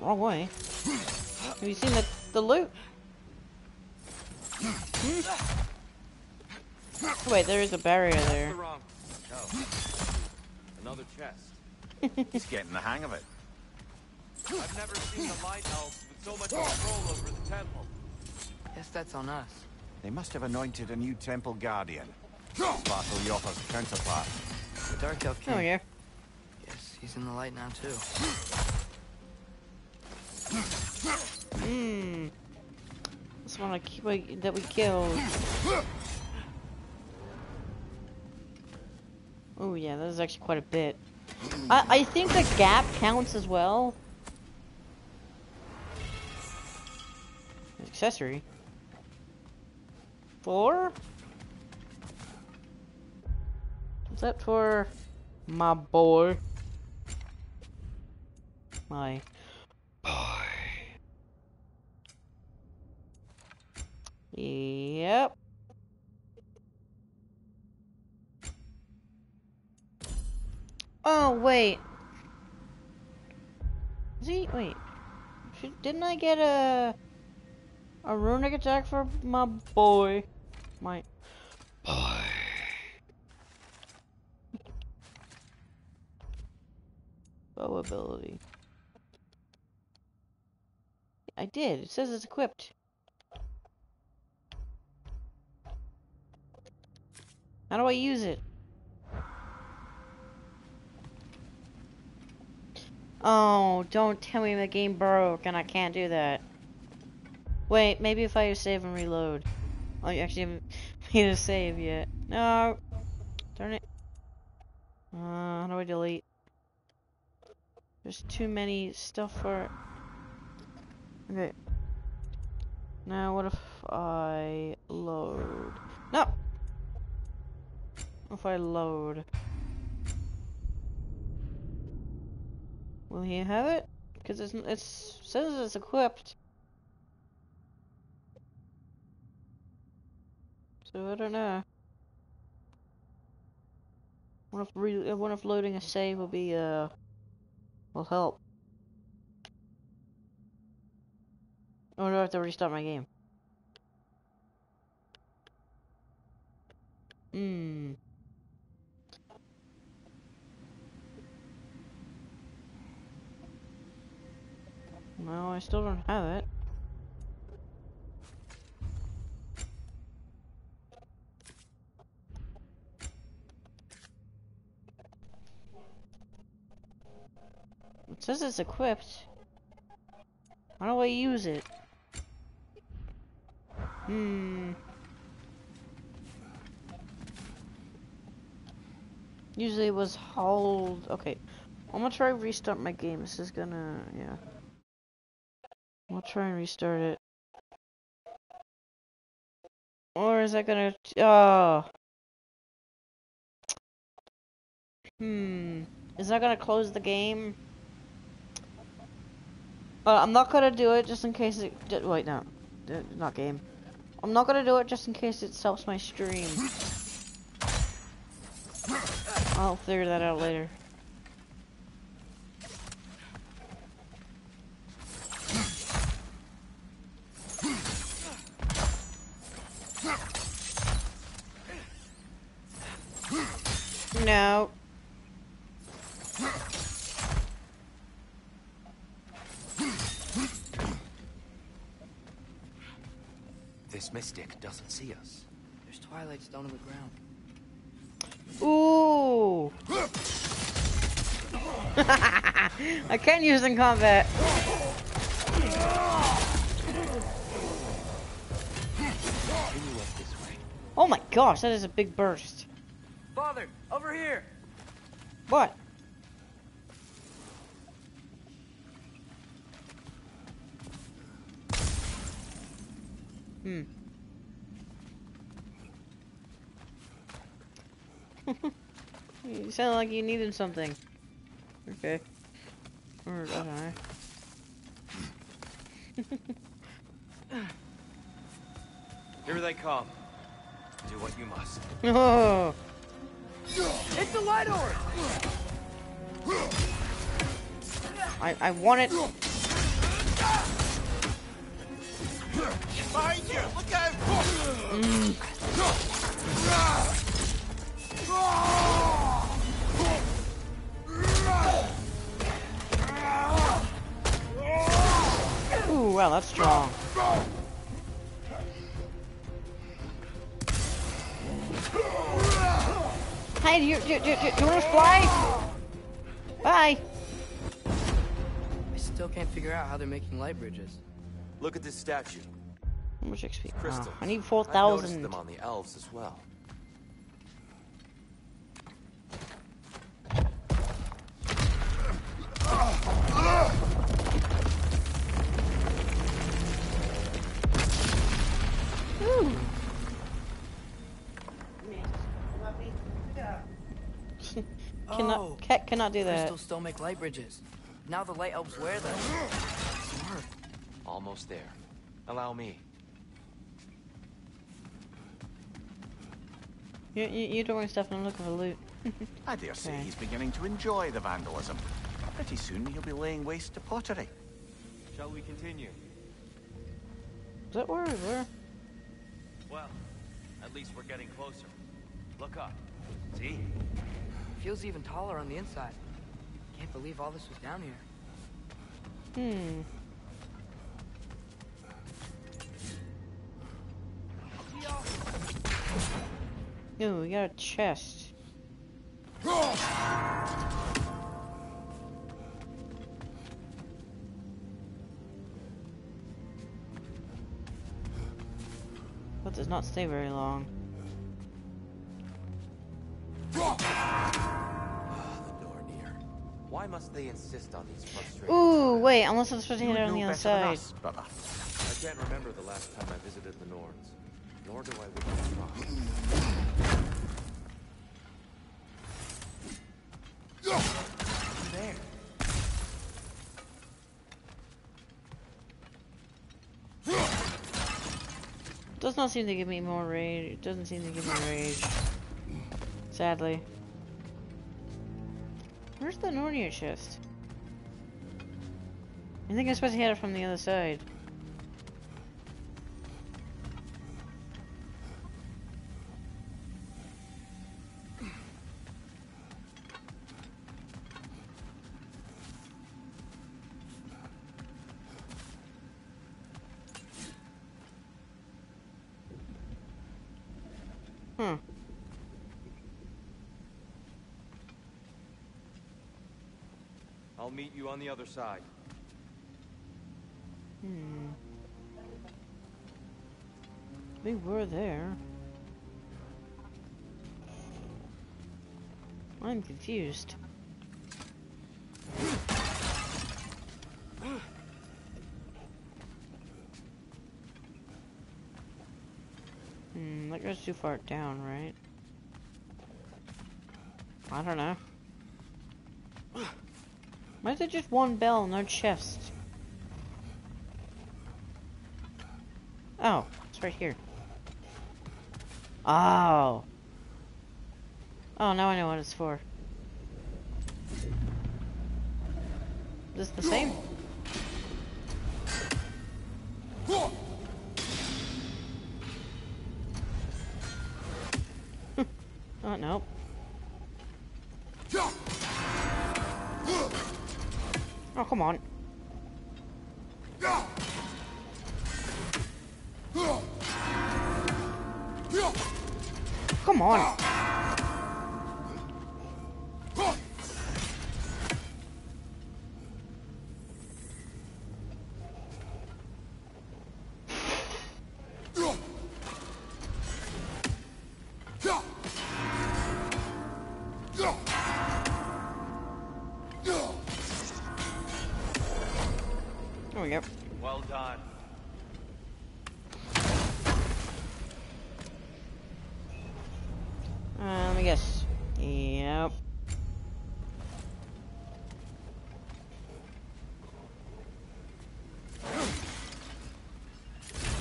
[SPEAKER 2] Wrong way. Have you seen the the loot? Hmm? Oh, wait, there is a barrier there.
[SPEAKER 9] No. Another chest. [laughs]
[SPEAKER 10] He's getting the hang of it.
[SPEAKER 9] I've never seen the light elves with so much control over the temple.
[SPEAKER 1] Guess that's on us.
[SPEAKER 10] They must have anointed a new temple guardian. Svartáljǫfurr's counterpart.
[SPEAKER 1] The Dark Elf King.
[SPEAKER 2] Oh yeah.
[SPEAKER 1] Guess he's in the light now too.
[SPEAKER 2] Hmm. This one I keep like, that we killed. Oh yeah, that is actually quite a bit. I I think the gap counts as well. Accessory. Four. Is that for my boy? My boy. Yep. Oh, wait. Is he? Wait. Should, didn't I get a... A runic attack for my boy? My... Boy. Bow ability. I did. It says it's equipped. How do I use it? Oh, don't tell me the game broke and I can't do that. Wait, maybe if I save and reload. Oh, you actually haven't [laughs] made a save yet. No. Darn it. Uh, how do I delete? There's too many stuff for Okay. Now what if I load? No! If I load? Will he have it? Because it's, it's says it's equipped. So I don't know. What if re if loading a save will be uh will help? Or do I have to restart my game? Hmm. No, I still don't have it. It says it's equipped. How do I use it? Hmm. Usually it was hold. Okay. I'm gonna try restart my game. This is gonna, yeah. I'll try and restart it. Or is that gonna, oh. Hmm. Is that gonna close the game? Uh, I'm not gonna do it just in case it, wait, no. Not game. I'm not gonna do it just in case it stops my stream. I'll figure that out later. No.
[SPEAKER 9] This mystic doesn't see us.
[SPEAKER 1] There's Twilight Stone on the ground.
[SPEAKER 2] Ooh. [laughs] I can't use in combat.
[SPEAKER 9] Continue up this way.
[SPEAKER 2] Oh my gosh, that is a big burst.
[SPEAKER 1] Father, over here!
[SPEAKER 2] What? Hmm. You sound like you needed something. Okay. Or, I don't know.
[SPEAKER 12] Here they come.
[SPEAKER 9] Do what you must.
[SPEAKER 2] Oh.
[SPEAKER 1] It's the light orb!
[SPEAKER 2] I, I want it.
[SPEAKER 7] Behind you! Look out!
[SPEAKER 2] Ooh, mm. [laughs] ah! Wow, that's strong. Hey, do you, do, you- do, do you want to fly? Bye.
[SPEAKER 1] I still can't figure out how they're making light bridges.
[SPEAKER 12] Look at this statue.
[SPEAKER 2] How much XP?
[SPEAKER 12] Crystals.
[SPEAKER 2] Oh, I need
[SPEAKER 12] I've noticed
[SPEAKER 2] 4,000.
[SPEAKER 12] them on the elves as well.
[SPEAKER 2] Cannot,
[SPEAKER 1] Oh,
[SPEAKER 2] cat cannot do that.
[SPEAKER 1] Crystals still make light bridges. Now the light elves wear them. Smart.
[SPEAKER 9] Almost there. Allow me.
[SPEAKER 2] You, you, you're doing stuff and I'm looking for loot.
[SPEAKER 6] I dare say
[SPEAKER 2] Okay.
[SPEAKER 6] he's beginning to enjoy the vandalism. Pretty soon he'll be laying waste to pottery.
[SPEAKER 12] Shall we continue?
[SPEAKER 2] Is that where we were?
[SPEAKER 12] Well, at least we're getting closer. Look up. See?
[SPEAKER 1] Feels even taller on the inside. Can't believe all this was down here.
[SPEAKER 2] Hmm. Ooh, we got a chest. That does not stay very long.
[SPEAKER 12] The door near.
[SPEAKER 9] Why must they insist on these frustrating
[SPEAKER 2] Ooh, wait, unless I'm supposed to hit it on the other side.
[SPEAKER 6] us.
[SPEAKER 9] I can't remember the last time I visited the Norns, nor do I wish to try.
[SPEAKER 1] There.
[SPEAKER 2] Does not seem to give me more rage. It doesn't seem to give me rage. Sadly. Where's the Nornir chest? I think I'm supposed to hit it from the other side. Hmm.
[SPEAKER 12] I'll meet you on the other side.
[SPEAKER 2] Hmm. We were there. I'm confused. Hmm, that goes too far down, right? I don't know. Why is it just one bell, no chest? Oh, it's right here. Oh. Oh, now I know what it's for. Is this the same?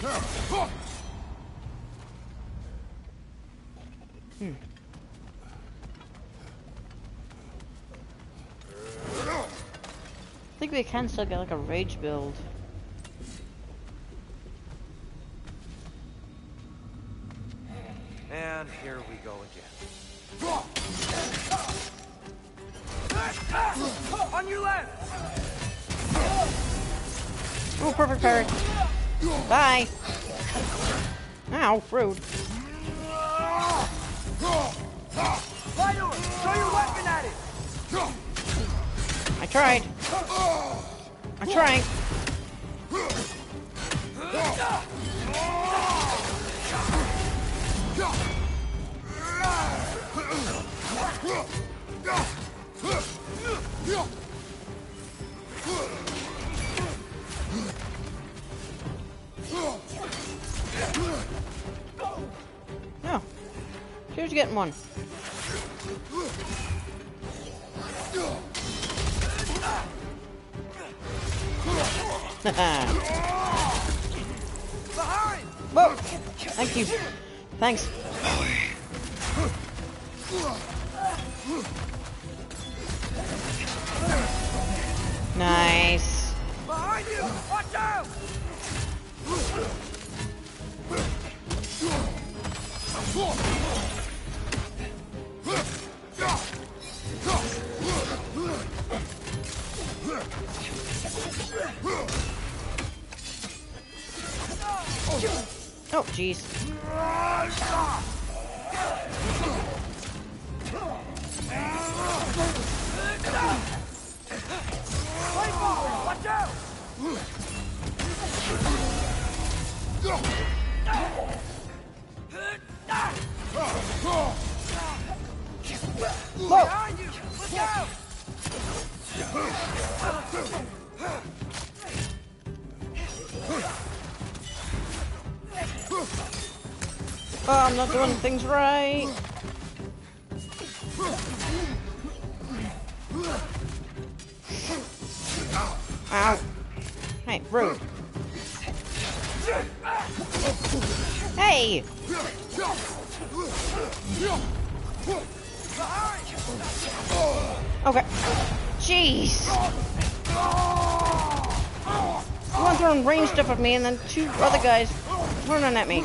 [SPEAKER 2] I think we can still get like a rage build. Ow, rude.
[SPEAKER 1] Fire! Throw your weapon at it!
[SPEAKER 2] I tried. I tried. Thanks. Things right. Ow. Hey, rude. Hey! Okay. Jeez. One throwing range stuff at me and then two other guys running at me.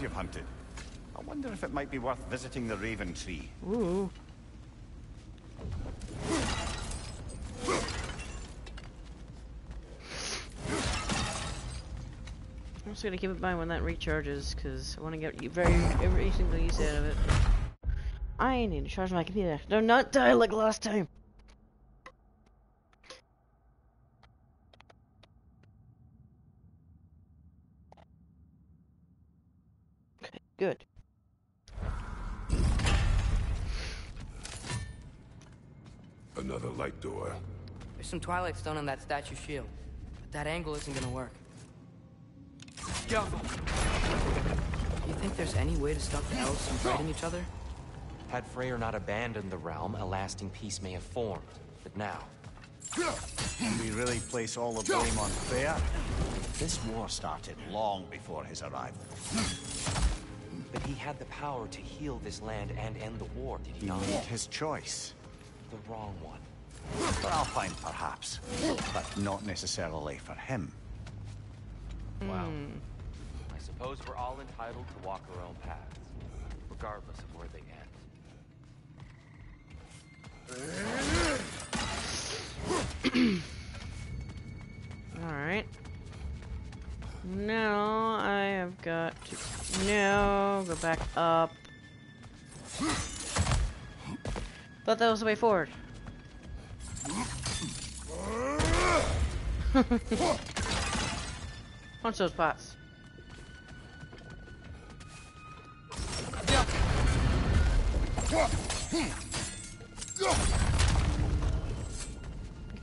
[SPEAKER 10] Few you've hunted. I wonder if it might be worth visiting the Raven Tree.
[SPEAKER 2] Ooh. I'm just gonna keep it by when that recharges, because I want to get very every single use out of it. I need to charge my computer. Do not die like last time. Okay, good.
[SPEAKER 5] Another light door.
[SPEAKER 1] There's some Twilight Stone on that statue shield. But that angle isn't gonna work. Yo! You think there's any way to stop the elves from fighting each other?
[SPEAKER 9] Had Freyr not abandoned the realm, a lasting peace may have formed. But now,
[SPEAKER 10] Can we really place all the blame on Freyr? This war started long before his arrival.
[SPEAKER 9] but he had the power to heal this land and end the war, did he
[SPEAKER 10] He
[SPEAKER 9] not?
[SPEAKER 10] made his choice.
[SPEAKER 9] The wrong one.
[SPEAKER 10] For Alfheim, perhaps. But not necessarily for him.
[SPEAKER 9] Well, hmm. I suppose we're all entitled to walk our own paths, regardless of where they end. [clears throat]
[SPEAKER 2] Alright. Now I have got to no go back up. Thought that was the way forward. [laughs] Punch those pots.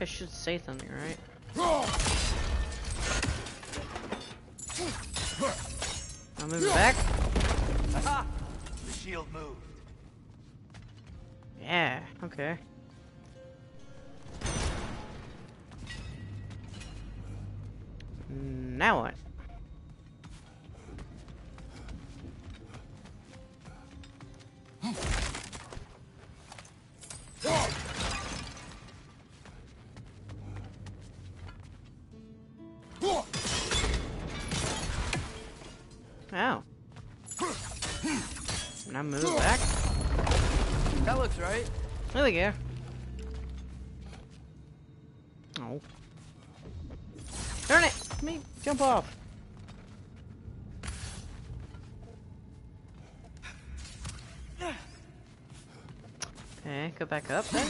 [SPEAKER 2] I I should say something, right? I'm moving back.
[SPEAKER 13] Aha! The shield moved.
[SPEAKER 2] Yeah, okay. Mm, now what? Oh. Ow. Now move back.
[SPEAKER 1] That looks right.
[SPEAKER 2] There we go. Jump off. Okay, go back up then.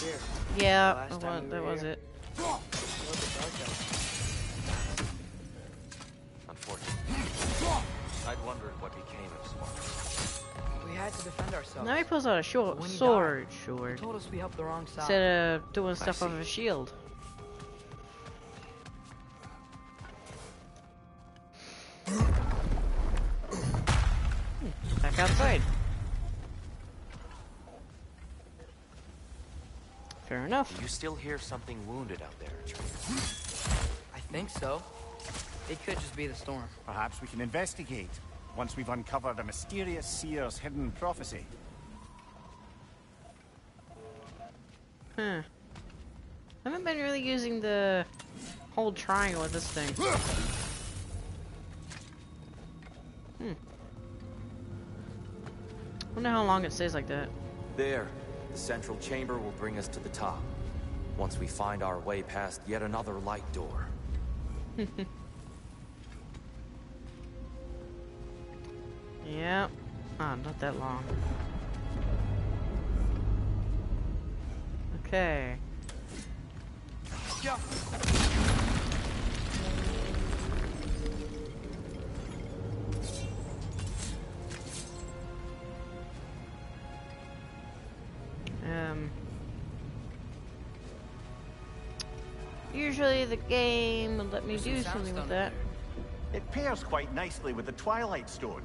[SPEAKER 1] Here.
[SPEAKER 2] Yeah, that was,
[SPEAKER 1] we
[SPEAKER 2] that was
[SPEAKER 1] here.
[SPEAKER 2] it.
[SPEAKER 1] Ourselves.
[SPEAKER 2] Now he pulls a short
[SPEAKER 1] When
[SPEAKER 2] sword,
[SPEAKER 1] He
[SPEAKER 2] sword.
[SPEAKER 1] told us we helped the wrong side.
[SPEAKER 2] Instead of doing stuff
[SPEAKER 9] see.
[SPEAKER 2] on a shield. Hmm, Back outside. Fair enough.
[SPEAKER 9] Do you still hear something wounded out there,
[SPEAKER 1] I think so. It could just be the storm.
[SPEAKER 10] Perhaps we can investigate once we've uncovered a mysterious seer's hidden prophecy.
[SPEAKER 2] Huh. I haven't been really using the whole triangle with this thing. Hmm. Wonder how long it stays like that.
[SPEAKER 9] There, the central chamber will bring us to the top. Once we find our way past yet another light door. [laughs]
[SPEAKER 2] yep. Ah, not that long. Okay.
[SPEAKER 1] Yeah.
[SPEAKER 2] Um. Usually the game would let me
[SPEAKER 1] There's some
[SPEAKER 2] do something with that.
[SPEAKER 1] over
[SPEAKER 6] It pairs quite nicely with the Twilight Stone.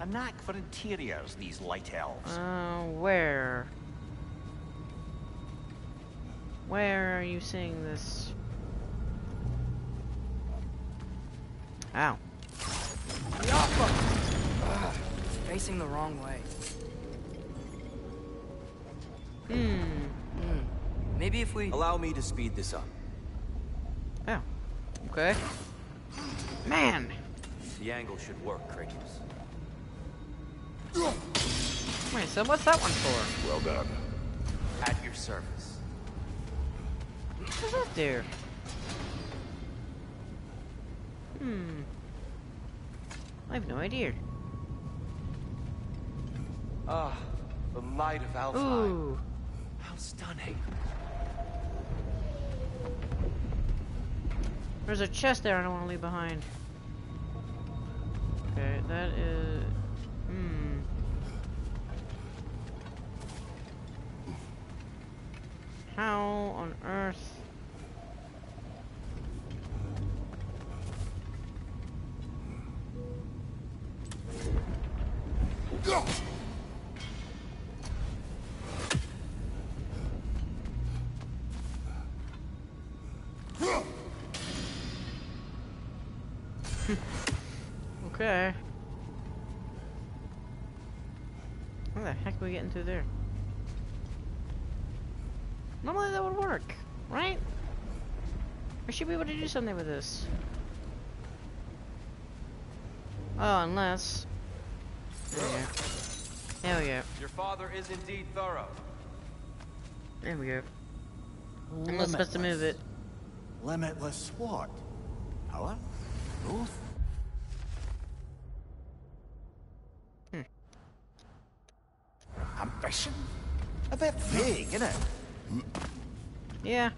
[SPEAKER 6] A knack for interiors, these light elves.
[SPEAKER 2] Uh, where? Where are you seeing this? Ow.
[SPEAKER 1] It's facing the wrong way.
[SPEAKER 2] Hmm.
[SPEAKER 1] Hmm. Maybe if we.
[SPEAKER 9] Allow me to speed this up.
[SPEAKER 2] Oh. Okay. Man!
[SPEAKER 9] The angle should work, Kratos.
[SPEAKER 2] Wait, so what's that one for?
[SPEAKER 5] Well done.
[SPEAKER 9] At your service.
[SPEAKER 2] What does that do? Hmm. I have no idea.
[SPEAKER 9] Ah, the light of Alfheim.
[SPEAKER 2] Ooh.
[SPEAKER 9] How stunning.
[SPEAKER 2] There's a chest there I don't want to leave behind. Okay, that is... Hmm. How on earth... through there? Normally that would work, right? I should be able to do something with this. Oh, unless... There we go. There we go.
[SPEAKER 12] Your father is indeed thorough.
[SPEAKER 2] There we go. I'm supposed to move it.
[SPEAKER 6] Limitless what? Power? Growth?
[SPEAKER 2] Yeah.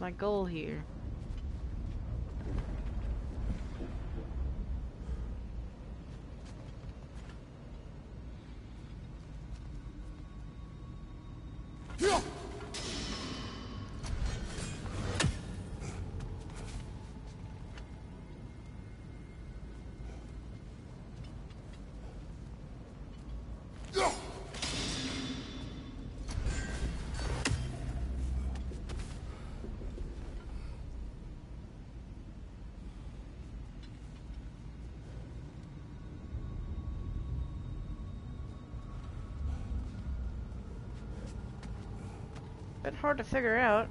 [SPEAKER 2] My goal here? Hard to figure out.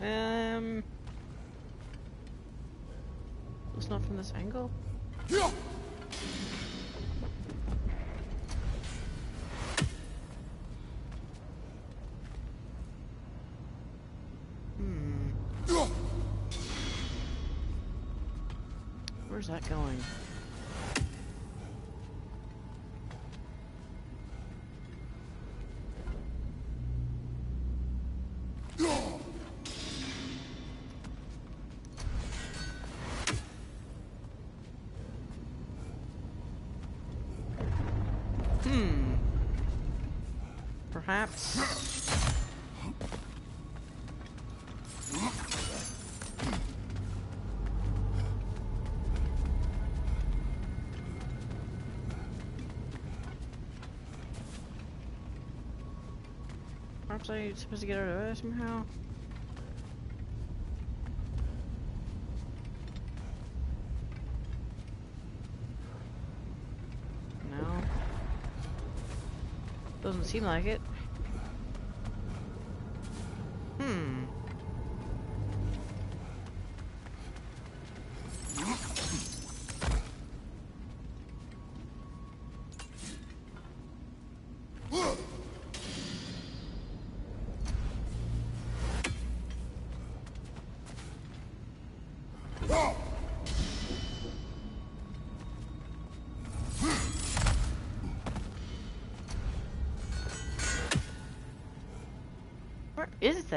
[SPEAKER 2] Um, it's not from this angle. Hmm. Where's that going? perhaps? Aren't I supposed to get out of there somehow? No. Doesn't seem like it.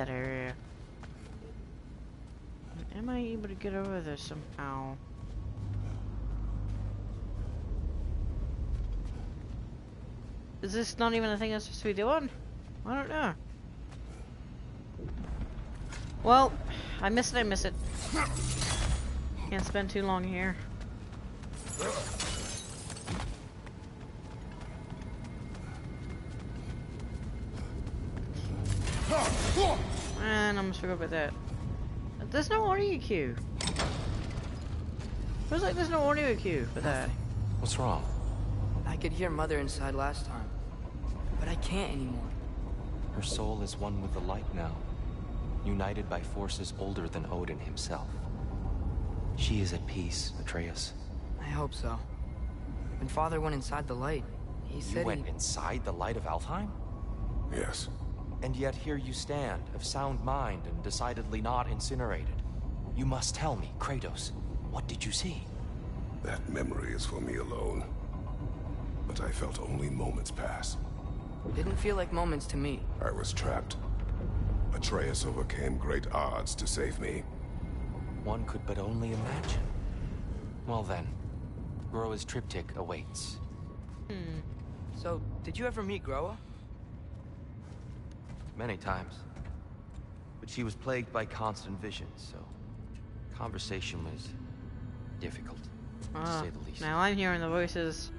[SPEAKER 2] Area? Am I able to get over there somehow? Is this not even a thing I'm supposed to be doing? I don't know. Well, I miss it, I miss it. Can't spend too long here. Forgot about that. There's no audio cue. Feels like there's no audio cue for that.
[SPEAKER 9] What's wrong?
[SPEAKER 1] I could hear Mother inside last time, but I can't anymore.
[SPEAKER 9] Her soul is one with the light now, united by forces older than Odin himself. She is at peace, Atreus.
[SPEAKER 1] I hope so. When Father went inside the light, he
[SPEAKER 9] You
[SPEAKER 1] said
[SPEAKER 9] went
[SPEAKER 1] he...
[SPEAKER 9] inside the light of Alfheim?
[SPEAKER 5] Yes.
[SPEAKER 9] And yet here you stand, of sound mind and decidedly not incinerated. You must tell me, Kratos, what did you see?
[SPEAKER 5] That memory is for me alone. But I felt only moments pass.
[SPEAKER 1] It Didn't feel like moments to me.
[SPEAKER 5] I was trapped. Atreus overcame great odds to save me.
[SPEAKER 9] One could but only imagine. Well then, Groa's triptych awaits.
[SPEAKER 1] Hmm. So, did you ever meet Groa?
[SPEAKER 9] Many times. But she was plagued by constant visions, so conversation was difficult, to
[SPEAKER 2] Ah,
[SPEAKER 9] say the least.
[SPEAKER 2] now I'm hearing the voices.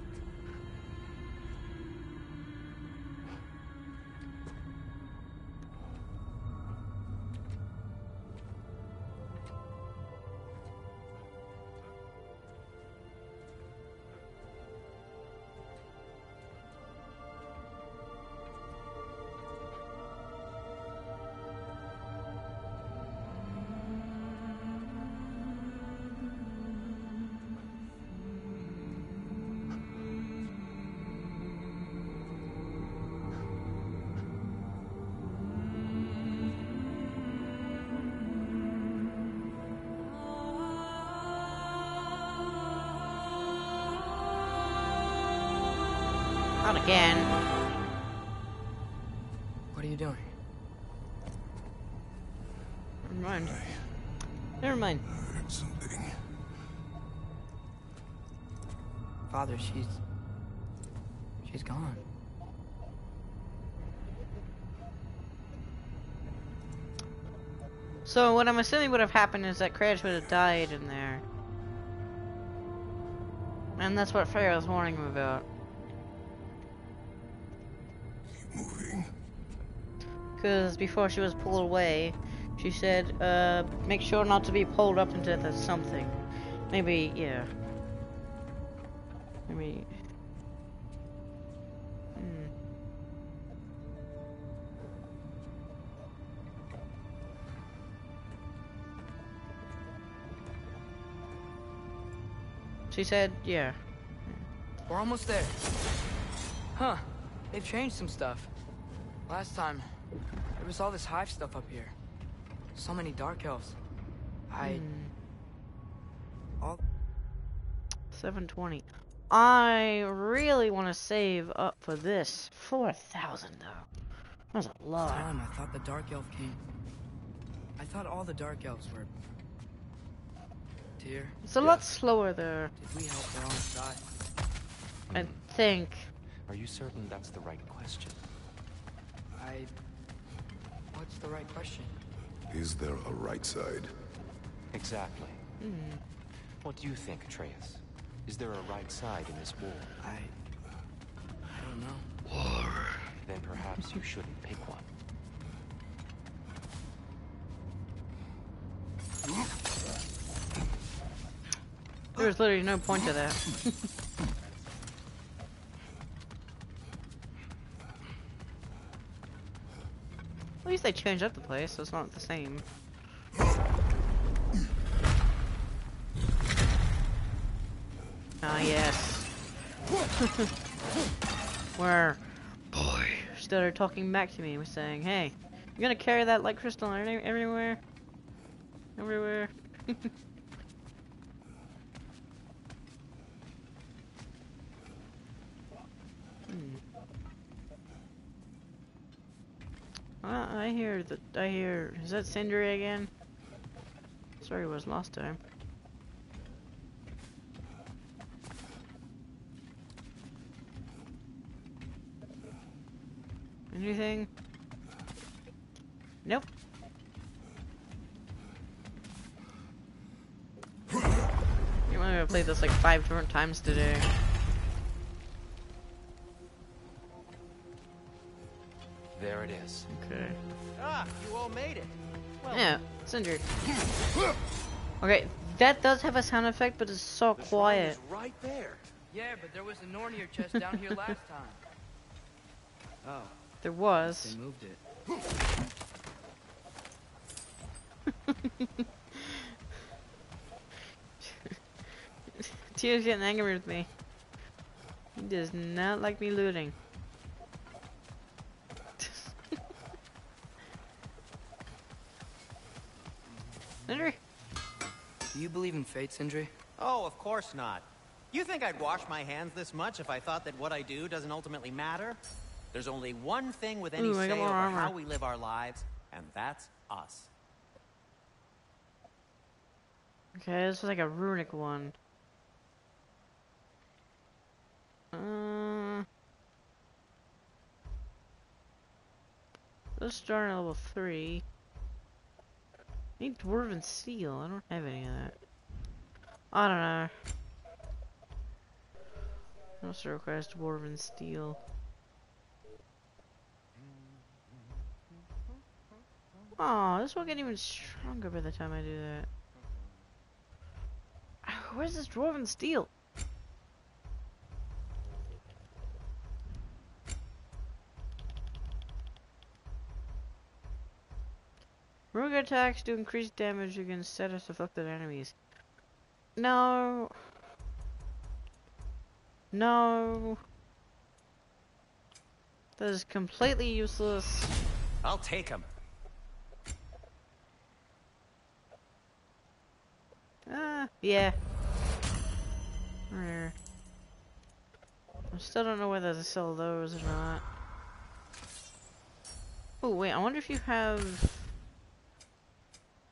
[SPEAKER 1] Father, she's... She's gone.
[SPEAKER 2] So what I'm assuming would have happened is that Kratos would have died in there. And that's what Freya was warning him about.
[SPEAKER 5] Moving.
[SPEAKER 2] Because before she was pulled away, she said, uh, make sure not to be pulled up into the something. Maybe, yeah. Maybe. Hmm. She said, yeah.
[SPEAKER 1] We're almost there. Huh. They've changed some stuff. Last time, there was all this hive stuff up here. So many dark elves. I... All...
[SPEAKER 2] 720. I really want to save up for this. 4,000 though. That's a
[SPEAKER 1] Last
[SPEAKER 2] lot.
[SPEAKER 1] time, I thought the dark elf came. I thought all the dark elves were... Dear,
[SPEAKER 2] It's a lot slower there,
[SPEAKER 1] did we help their own side?
[SPEAKER 2] I think.
[SPEAKER 9] Are you certain that's the right question?
[SPEAKER 1] I... What's the right question?
[SPEAKER 5] Is there a right side?
[SPEAKER 9] Exactly. Hmm. What do you think, Atreus? Is there a right side in this war?
[SPEAKER 1] I... I don't know. War.
[SPEAKER 9] Then perhaps you shouldn't pick one.
[SPEAKER 2] There's literally no point to that. [laughs] At least they changed up the place, so it's not the same. Ah, yes. [laughs] Where boy started talking back to me, was saying, "Hey, you're gonna carry that light crystal any- everywhere, everywhere." [laughs] Hmm. Well, I hear that. I hear. Is that Sindri again? Sorry, it was last time. Anything? Nope. You might have played this like five different times today.
[SPEAKER 9] There it is.
[SPEAKER 2] Okay.
[SPEAKER 14] Ah, you all made it. Well,
[SPEAKER 2] Yeah, it's injured. Okay, that does have a sound effect, but it's so quiet.
[SPEAKER 14] right there.
[SPEAKER 1] Yeah, but there was a Nornir chest down here last [laughs] time. Oh,
[SPEAKER 2] There was.
[SPEAKER 1] they moved it. [laughs]
[SPEAKER 2] Tio's getting angry with me. He does not like me looting. [laughs] Henry?
[SPEAKER 1] Do you believe in fate, Sindri?
[SPEAKER 14] Oh, of course not. You think I'd wash my hands this much if I thought that what I do doesn't ultimately matter? There's only one thing with any
[SPEAKER 2] Ooh,
[SPEAKER 14] say over
[SPEAKER 2] armor.
[SPEAKER 14] how we live our lives, and that's us.
[SPEAKER 2] Okay, this is like a runic one. Uh, let's start at level 3. Need dwarven steel. I don't have any of that. I don't know. Also requires dwarven steel. Oh, this will get even stronger by the time I do that. [sighs] Where's this dwarven steel? Rogue attacks do increased damage against status afflicted enemies. No. No. That is completely useless.
[SPEAKER 14] I'll take him.
[SPEAKER 2] Ah, yeah. There. I still don't know whether to sell those or not. Oh, wait, I wonder if you have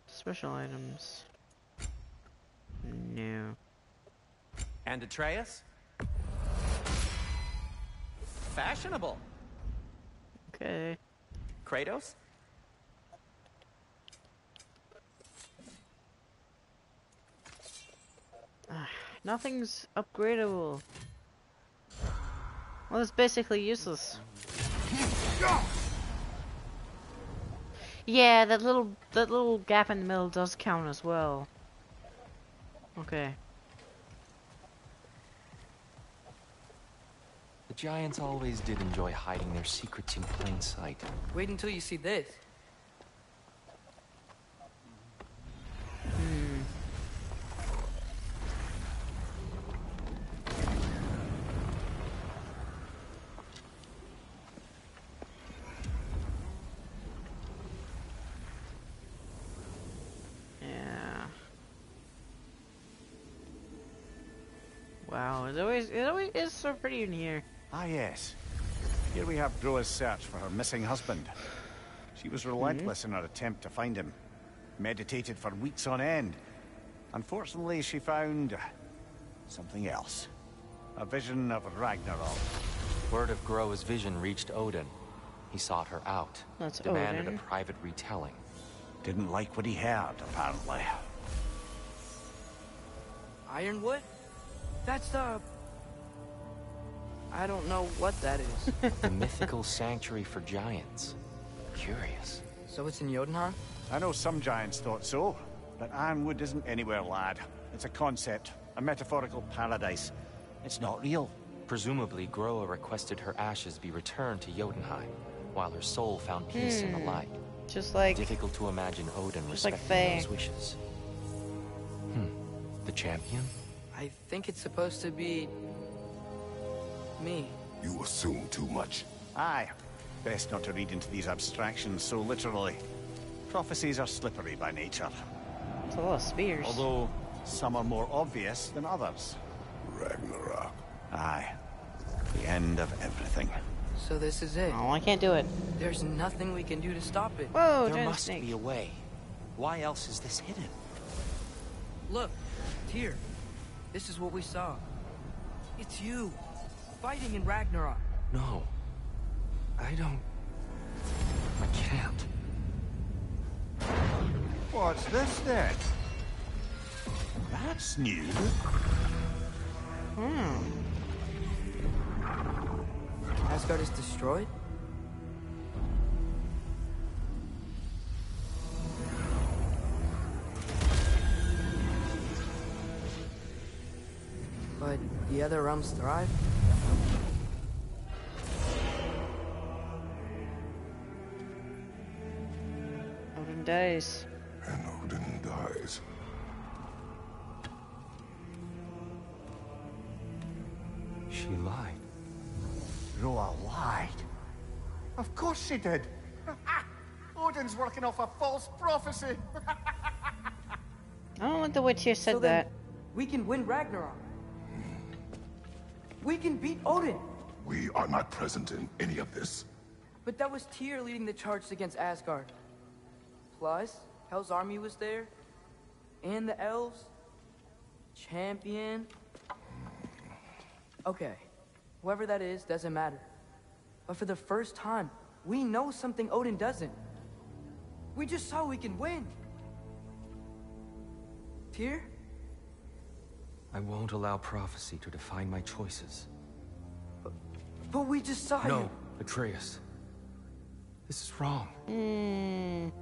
[SPEAKER 2] special items. No.
[SPEAKER 14] And Atreus? Fashionable.
[SPEAKER 2] Okay.
[SPEAKER 14] Kratos? [sighs]
[SPEAKER 2] Nothing's upgradable. Well, it's basically useless. Yeah, that little that little gap in the middle does count as well. Okay.
[SPEAKER 9] The giants always did enjoy hiding their secrets in plain sight.
[SPEAKER 1] Wait until you see this.
[SPEAKER 2] Hmm. Yeah. Wow, it always is so pretty in here.
[SPEAKER 6] Ah, yes. Here we have Groa's search for her missing husband. She was relentless in her attempt to find him. Meditated for weeks on end. Unfortunately, she found... uh, something else. A vision of Ragnarok.
[SPEAKER 9] Word of Groa's vision reached Odin. He sought her out,
[SPEAKER 2] That's
[SPEAKER 9] demanded
[SPEAKER 2] Odin.
[SPEAKER 9] a private retelling.
[SPEAKER 6] Didn't like what he heard, apparently.
[SPEAKER 1] Ironwood? That's the... I don't know what that is. [laughs]
[SPEAKER 9] the mythical sanctuary for giants. Curious.
[SPEAKER 1] so it's in Jotunheim?
[SPEAKER 6] I know some giants thought so, but Ironwood isn't anywhere, lad. It's a concept.
[SPEAKER 10] a metaphorical paradise. It's not real.
[SPEAKER 9] Presumably, Groa requested her ashes be returned to Jotunheim, while her soul found peace in the
[SPEAKER 2] Hmm.
[SPEAKER 9] light.
[SPEAKER 2] Just like
[SPEAKER 9] Difficult to imagine Odin
[SPEAKER 2] Just like
[SPEAKER 9] respecting those wishes. Hmm. The champion?
[SPEAKER 1] I think it's supposed to be... me.
[SPEAKER 5] You assume too much.
[SPEAKER 10] Aye. Best not to read into these abstractions so literally. Prophecies are slippery by nature.
[SPEAKER 2] it's a lot of spears.
[SPEAKER 10] Although, some are more obvious than others.
[SPEAKER 5] Ragnarok.
[SPEAKER 10] Aye. The end of everything.
[SPEAKER 1] So this is it.
[SPEAKER 2] Oh, I can't do it.
[SPEAKER 1] There's nothing we can do to stop it.
[SPEAKER 2] Whoa,
[SPEAKER 9] there
[SPEAKER 2] giant
[SPEAKER 9] must
[SPEAKER 2] snake.
[SPEAKER 9] be a way. Why else is this hidden?
[SPEAKER 1] Look, here. This is what we saw. It's you, fighting in Ragnarok.
[SPEAKER 9] No. I don't... I can't.
[SPEAKER 10] What's this then? That's new.
[SPEAKER 2] Hmm.
[SPEAKER 1] Asgard is destroyed? But the other realms thrive?
[SPEAKER 2] Odin dies.
[SPEAKER 5] And Odin dies.
[SPEAKER 9] She lied.
[SPEAKER 10] Groa lied. Of course she did. [laughs] Odin's working off a false prophecy. [laughs]
[SPEAKER 2] I don't like the way Tyr said
[SPEAKER 1] So
[SPEAKER 2] that.
[SPEAKER 1] we can win Ragnarok. We can beat Odin.
[SPEAKER 5] We are not present in any of this.
[SPEAKER 1] But that was Tyr leading the charge against Asgard. Plus, Hell's army was there. And the elves. Champion. Okay. Whoever that is doesn't matter. But for the first time, we know something Odin doesn't. We just saw we can win. Tyr?
[SPEAKER 9] I won't allow prophecy to define my choices.
[SPEAKER 1] But we just saw
[SPEAKER 9] No,
[SPEAKER 1] you.
[SPEAKER 9] Atreus. This is wrong.
[SPEAKER 2] Hmm.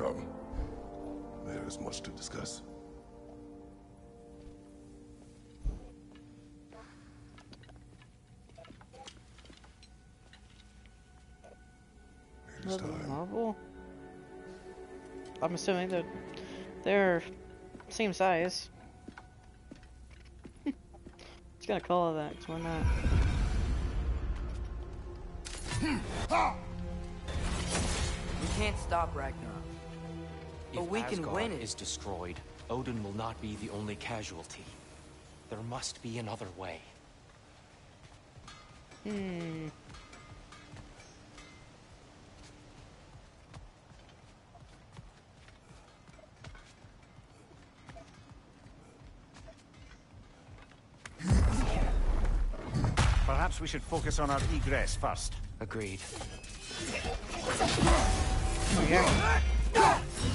[SPEAKER 5] Come. There is much to discuss. It is
[SPEAKER 2] Marvel? I'm assuming that they're same size. Just gonna call it that, 'cause why not?
[SPEAKER 1] We can't stop Ragnarok. But
[SPEAKER 9] If
[SPEAKER 1] we can
[SPEAKER 9] Asgard
[SPEAKER 1] win it.
[SPEAKER 9] is destroyed, Odin will not be the only casualty. There must be another way.
[SPEAKER 2] Hmm.
[SPEAKER 10] Perhaps we should focus on our egress first.
[SPEAKER 9] Agreed.
[SPEAKER 2] Oh, yeah.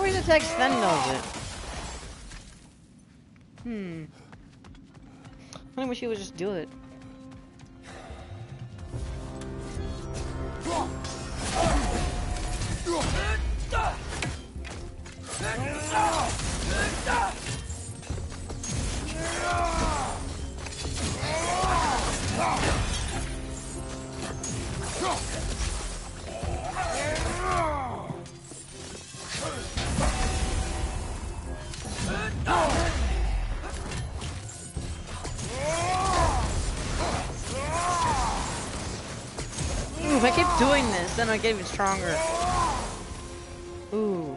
[SPEAKER 2] Always attacks then does it. Hmm. I wish she would just do it. Get even stronger. Ooh.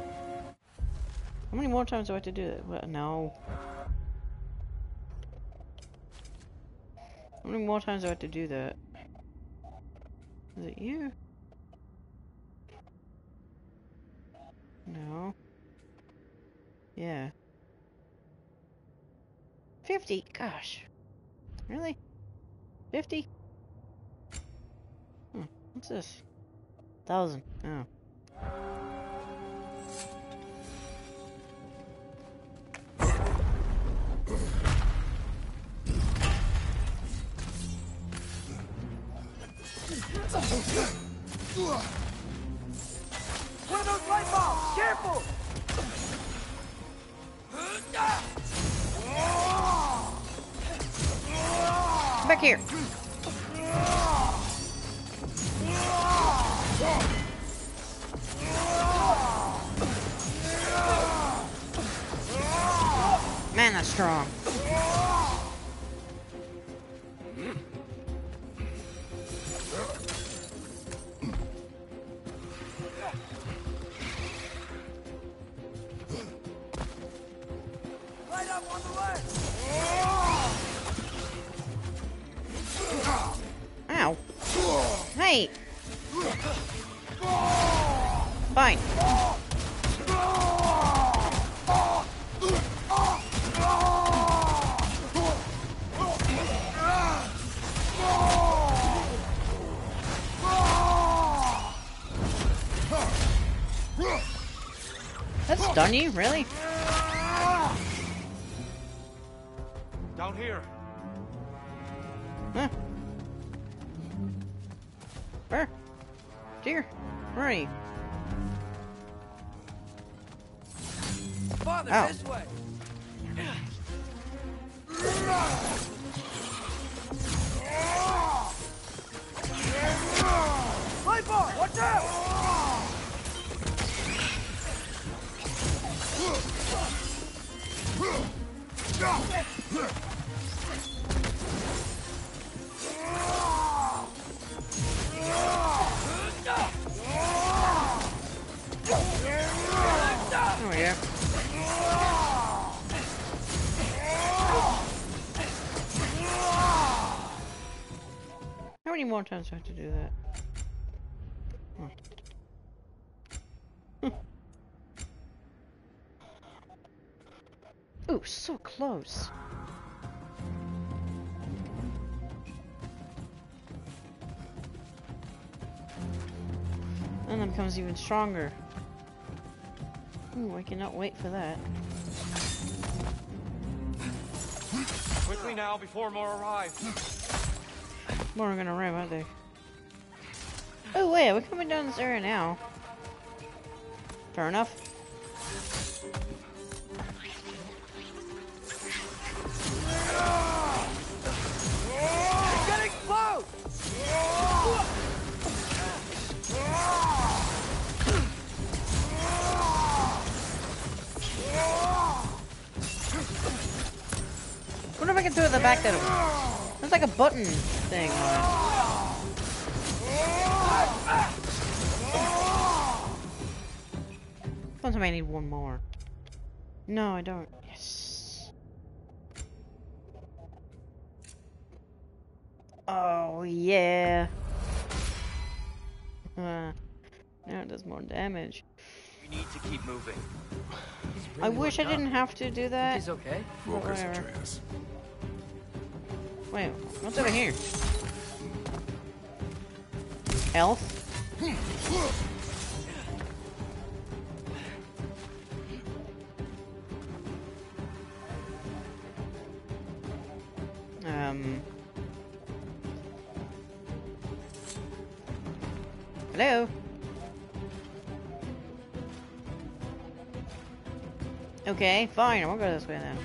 [SPEAKER 2] How many more times do I have to do that? No. How many more times do I have to do that? Is it you? No. Yeah. 50? Gosh. Really? 50? Hmm. What's this? Thousand. Oh.
[SPEAKER 1] One of those light bulbs! Careful!
[SPEAKER 2] Back here. Man, that's strong. That you? Really?
[SPEAKER 3] Down here.
[SPEAKER 2] Huh. Where? Dear, where are you?
[SPEAKER 1] Father,
[SPEAKER 2] Ow.
[SPEAKER 1] this way! Light bulb! Watch out!
[SPEAKER 2] Oh, How many more times do I have to do that? Hmm. Ooh, so close. And then becomes even stronger. Ooh, I cannot wait for that.
[SPEAKER 3] Quickly now before more arrive.
[SPEAKER 2] More are gonna arrive, aren't they? Oh wait, we're coming down this area now. Fair enough. The back there. There's like a button thing on it. I may need one more. No, I don't. Yes. Oh, yeah. Uh, now it does more damage.
[SPEAKER 12] We need to keep moving.
[SPEAKER 2] I wish I didn't have to do that.
[SPEAKER 1] He's okay.
[SPEAKER 5] Focus. Atreus.
[SPEAKER 2] Wait, what's over here? Elf? Um. Hello? Okay, fine, I won't go this way then.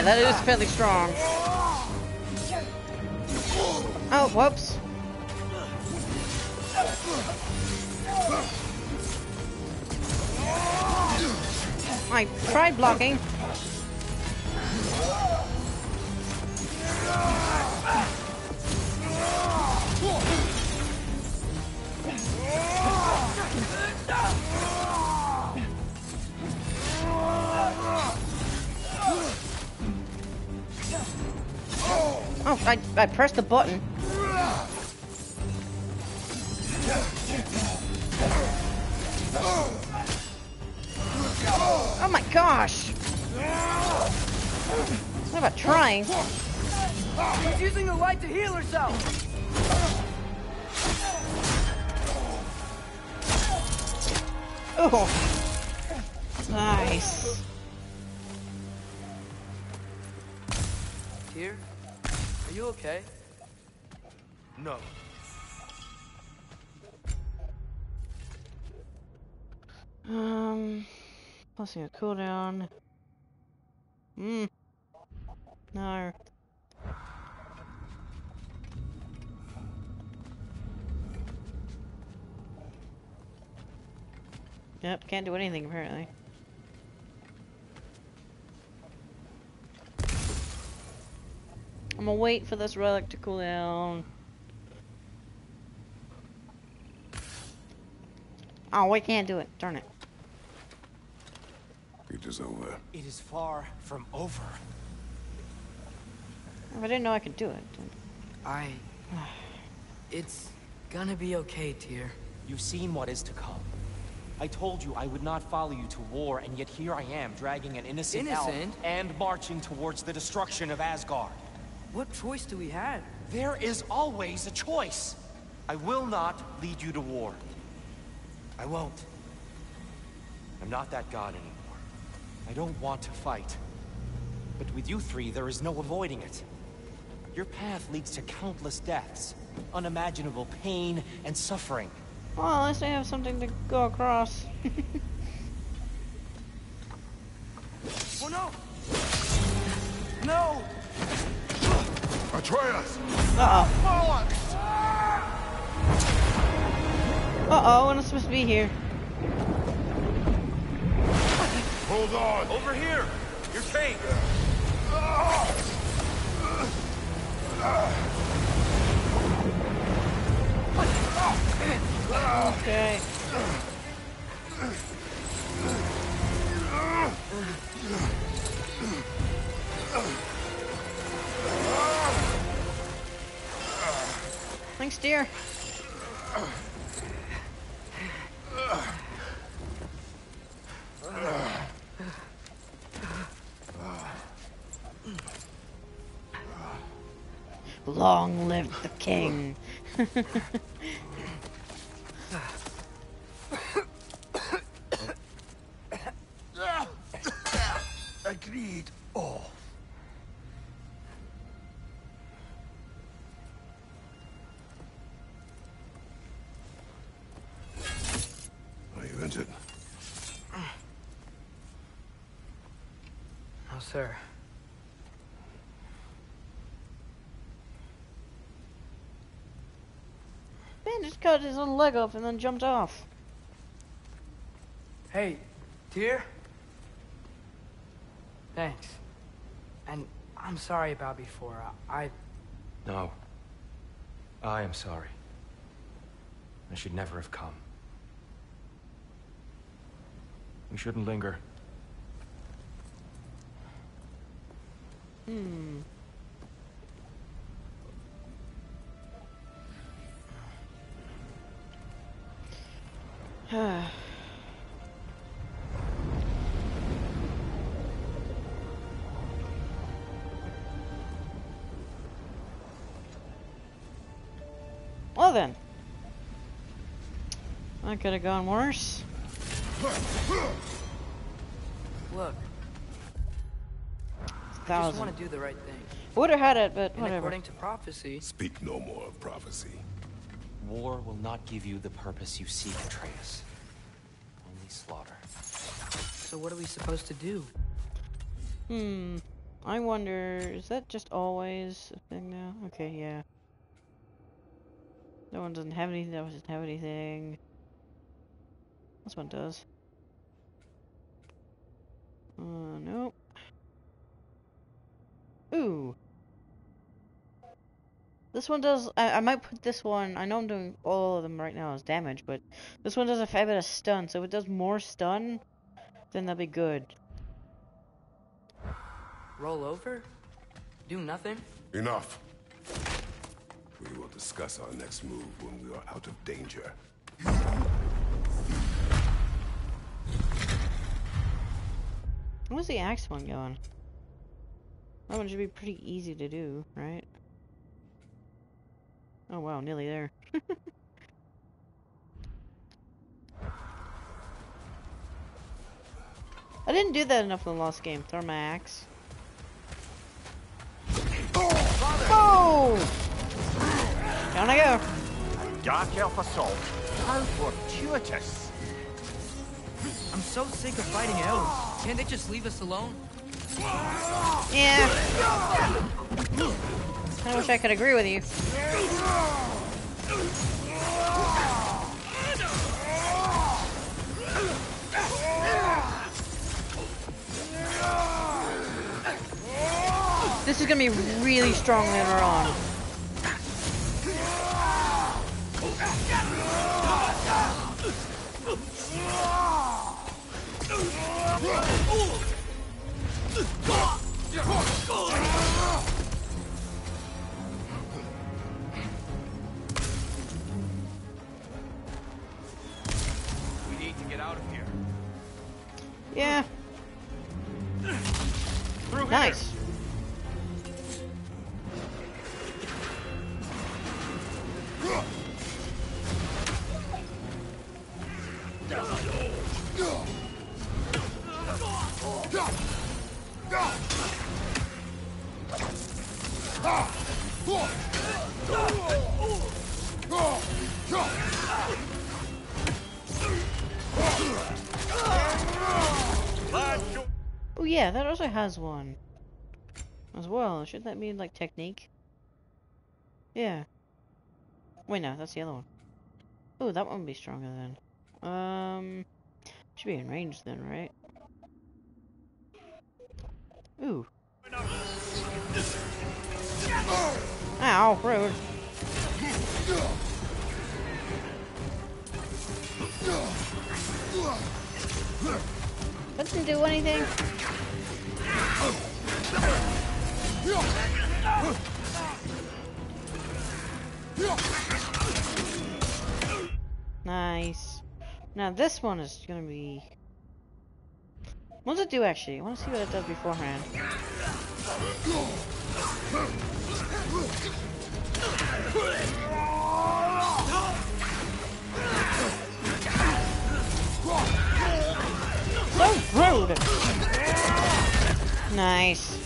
[SPEAKER 2] Yeah, that is fairly strong. I, pressed the button. Oh my gosh! What about trying?
[SPEAKER 1] She's using the light to heal herself.
[SPEAKER 2] Oh, nice.
[SPEAKER 1] Tyr, are you okay?
[SPEAKER 9] No.
[SPEAKER 2] Um, plus a cooldown. Hmm. No. Yep, can't do anything apparently. I'm gonna wait for this relic to cool down. Oh, we can't do it. Darn it.
[SPEAKER 5] It is over.
[SPEAKER 9] It is far from over.
[SPEAKER 2] I didn't know I could do it.
[SPEAKER 1] I... [sighs] It's gonna be okay, Tyr.
[SPEAKER 9] You've seen what is to come. I told you I would not follow you to war, and yet here I am, dragging an innocent, elf
[SPEAKER 1] Innocent?
[SPEAKER 9] and marching towards the destruction of Asgard.
[SPEAKER 1] What choice do we have?
[SPEAKER 9] There is always a choice. I will not lead you to war. I won't. I'm not that god anymore. I don't want to fight. But with you three, there is no avoiding it. Your path leads to countless deaths, unimaginable pain and suffering.
[SPEAKER 2] Well, at least I have something to go across. [laughs]
[SPEAKER 1] Oh no! No!
[SPEAKER 5] Atreus!
[SPEAKER 2] Uh-oh. Uh-oh, I'm not supposed to be here.
[SPEAKER 5] Hold on!
[SPEAKER 9] Over here! Your cape!
[SPEAKER 2] Okay. Thanks, dear. Long live the king. [laughs] cut his own leg off and then jumped off.
[SPEAKER 1] Hey, dear. Thanks. And I'm sorry about before. I...
[SPEAKER 9] No. I am sorry. I should never have come. We shouldn't linger.
[SPEAKER 2] Hmm. [sighs] well then. That could have gone worse.
[SPEAKER 1] Look, I just want to do the right thing.
[SPEAKER 2] Would have had it, but
[SPEAKER 1] And
[SPEAKER 2] whatever.
[SPEAKER 1] according to prophecy...
[SPEAKER 5] Speak no more of prophecy.
[SPEAKER 9] War will not give you the purpose you seek, Atreus. Only slaughter.
[SPEAKER 1] So what are we supposed to do?
[SPEAKER 2] Hmm. I wonder, is that just always a thing now? Okay, yeah. That one doesn't have anything, that one doesn't have anything. This one does. Uh, nope. Ooh. This one does, I, I might put this one, I know I'm doing all of them right now as damage, but this one does a fair bit of stun, so if it does more stun, then that'd be good.
[SPEAKER 1] Roll over? Do nothing?
[SPEAKER 5] Enough. We will discuss our next move when we are out of danger.
[SPEAKER 2] Where's the axe one going? That one should be pretty easy to do, right? Oh wow, nearly there. [laughs] I didn't do that enough in the last game. Throw my axe. Oh! Down I go.
[SPEAKER 7] Dark elf assault. How fortuitous.
[SPEAKER 1] I'm so sick of fighting elves. Can't they just leave us alone?
[SPEAKER 2] Yeah. I wish I could agree with you. This is gonna be really strong later on.
[SPEAKER 12] We
[SPEAKER 2] Yeah. Also has one. As well. Should that mean like technique? Yeah. Wait no, that's the other one. Oh, that one would be stronger then. Um should be in range then, right? Ooh. Ow, rude. Didn't do anything. Nice. Now this one is gonna be. What does it do actually? I want to see what it does beforehand. So rude. Nice.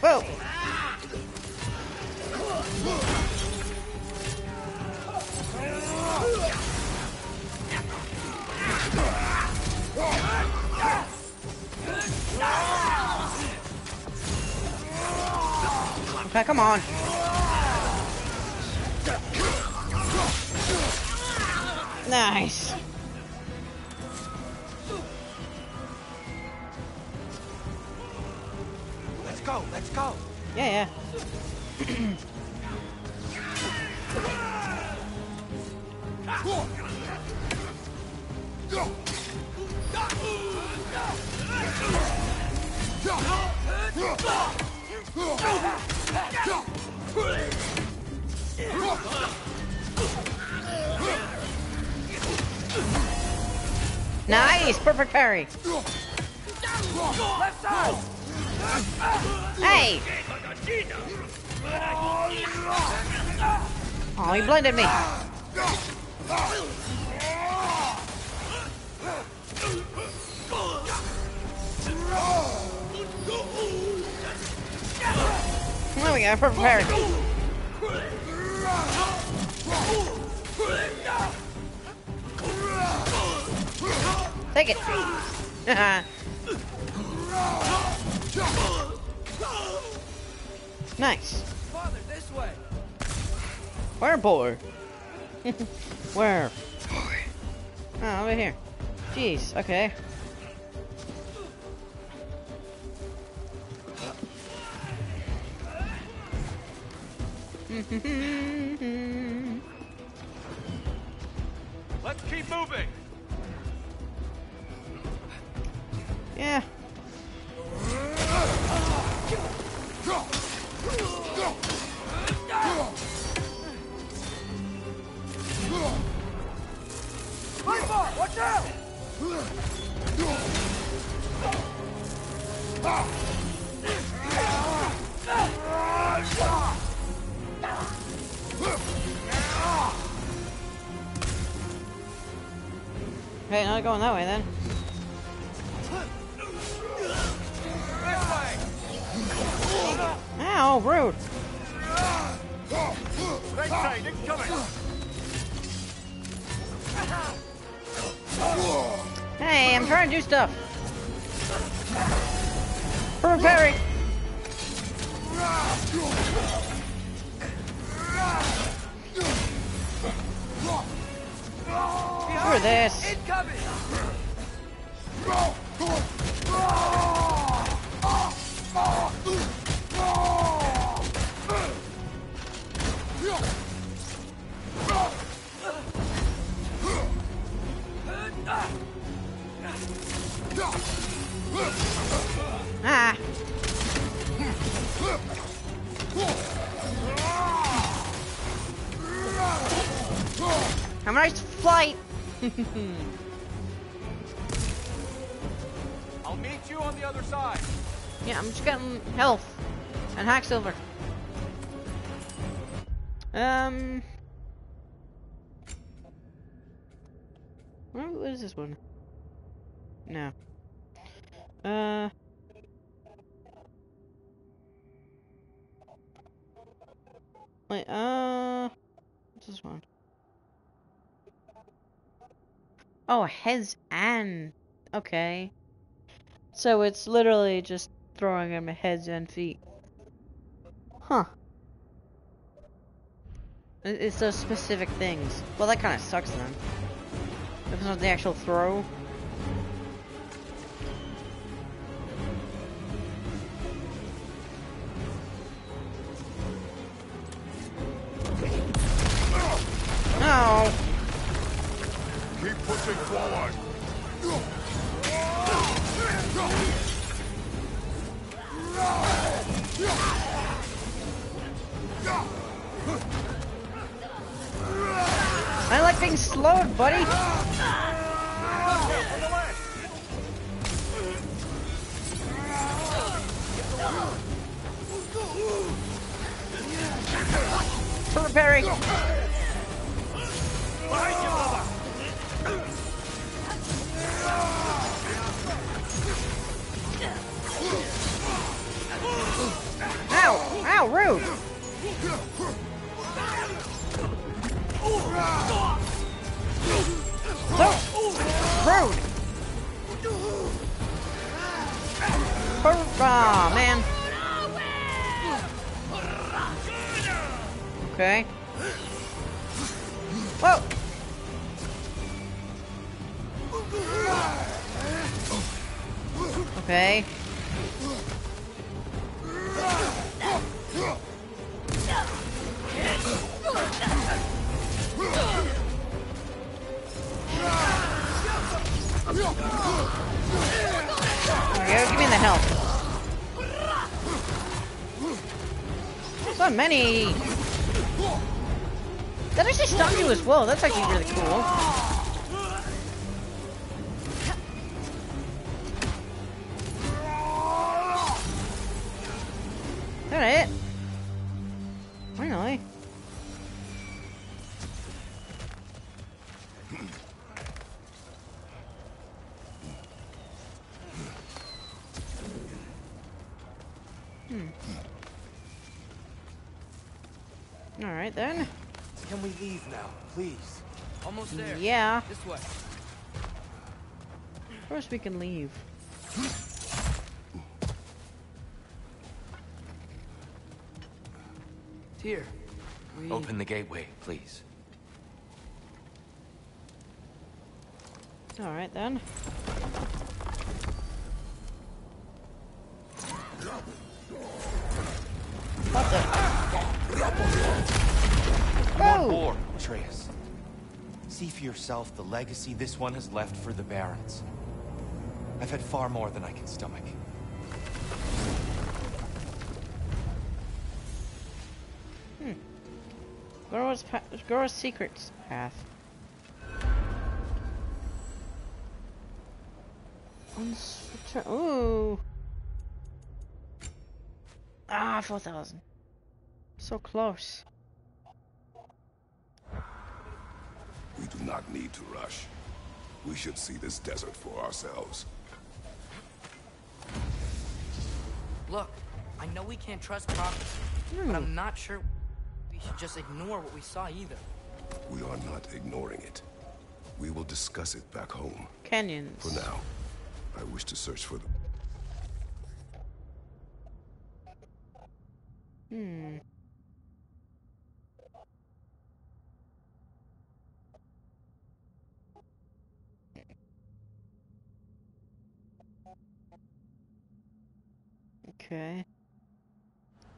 [SPEAKER 2] Whoa. Okay, come on. Nice.
[SPEAKER 3] Let's go, let's go.
[SPEAKER 2] Yeah, yeah. [clears throat] [clears throat] Nice, perfect parry. Hey! Oh, he blinded me. There we go, perfect parry. Take it. [laughs] nice.
[SPEAKER 1] Father, this way!
[SPEAKER 2] Where, boy? [laughs] Where? Oh, over here. Jeez, okay. [laughs]
[SPEAKER 12] Let's keep moving.
[SPEAKER 2] yeah.
[SPEAKER 1] Fireball, watch out!
[SPEAKER 2] Hey, not going that way then. Ow, rude. Hey, I'm trying to do stuff. Perfect Screw this. Ah. Have a nice flight. [laughs]
[SPEAKER 12] I'll meet you on the other side.
[SPEAKER 2] Yeah, I'm just getting health and hacksilver. Um. What what is this one? No. Uh. Wait, uh. This one? Oh, heads and. Okay. So it's literally just throwing him heads and feet. Huh. It's those specific things. Well, that kind of sucks then. If it's not the actual throw. Slowed, buddy. That actually stun you as well, that's actually really cool. First we can leave.
[SPEAKER 1] Here. We...
[SPEAKER 9] Open the gateway, please.
[SPEAKER 2] Alright then. What the?
[SPEAKER 3] I'm on
[SPEAKER 2] Oh!
[SPEAKER 3] board, Atreus. See for yourself the legacy this one has left for the Barrens. I've had far more than I can stomach.
[SPEAKER 2] Hmm. Goro's, pa Goro's secrets path. Ooh. Ah, 4,000. So close.
[SPEAKER 5] We do not need to rush. We should see this desert for ourselves.
[SPEAKER 1] Look, I know we can't trust prophets, but I'm not sure we should just ignore what we saw either.
[SPEAKER 5] We are not ignoring it. We will discuss it back home.
[SPEAKER 2] Canyons.
[SPEAKER 5] For now, I wish to search for the...
[SPEAKER 2] Hmm. Okay.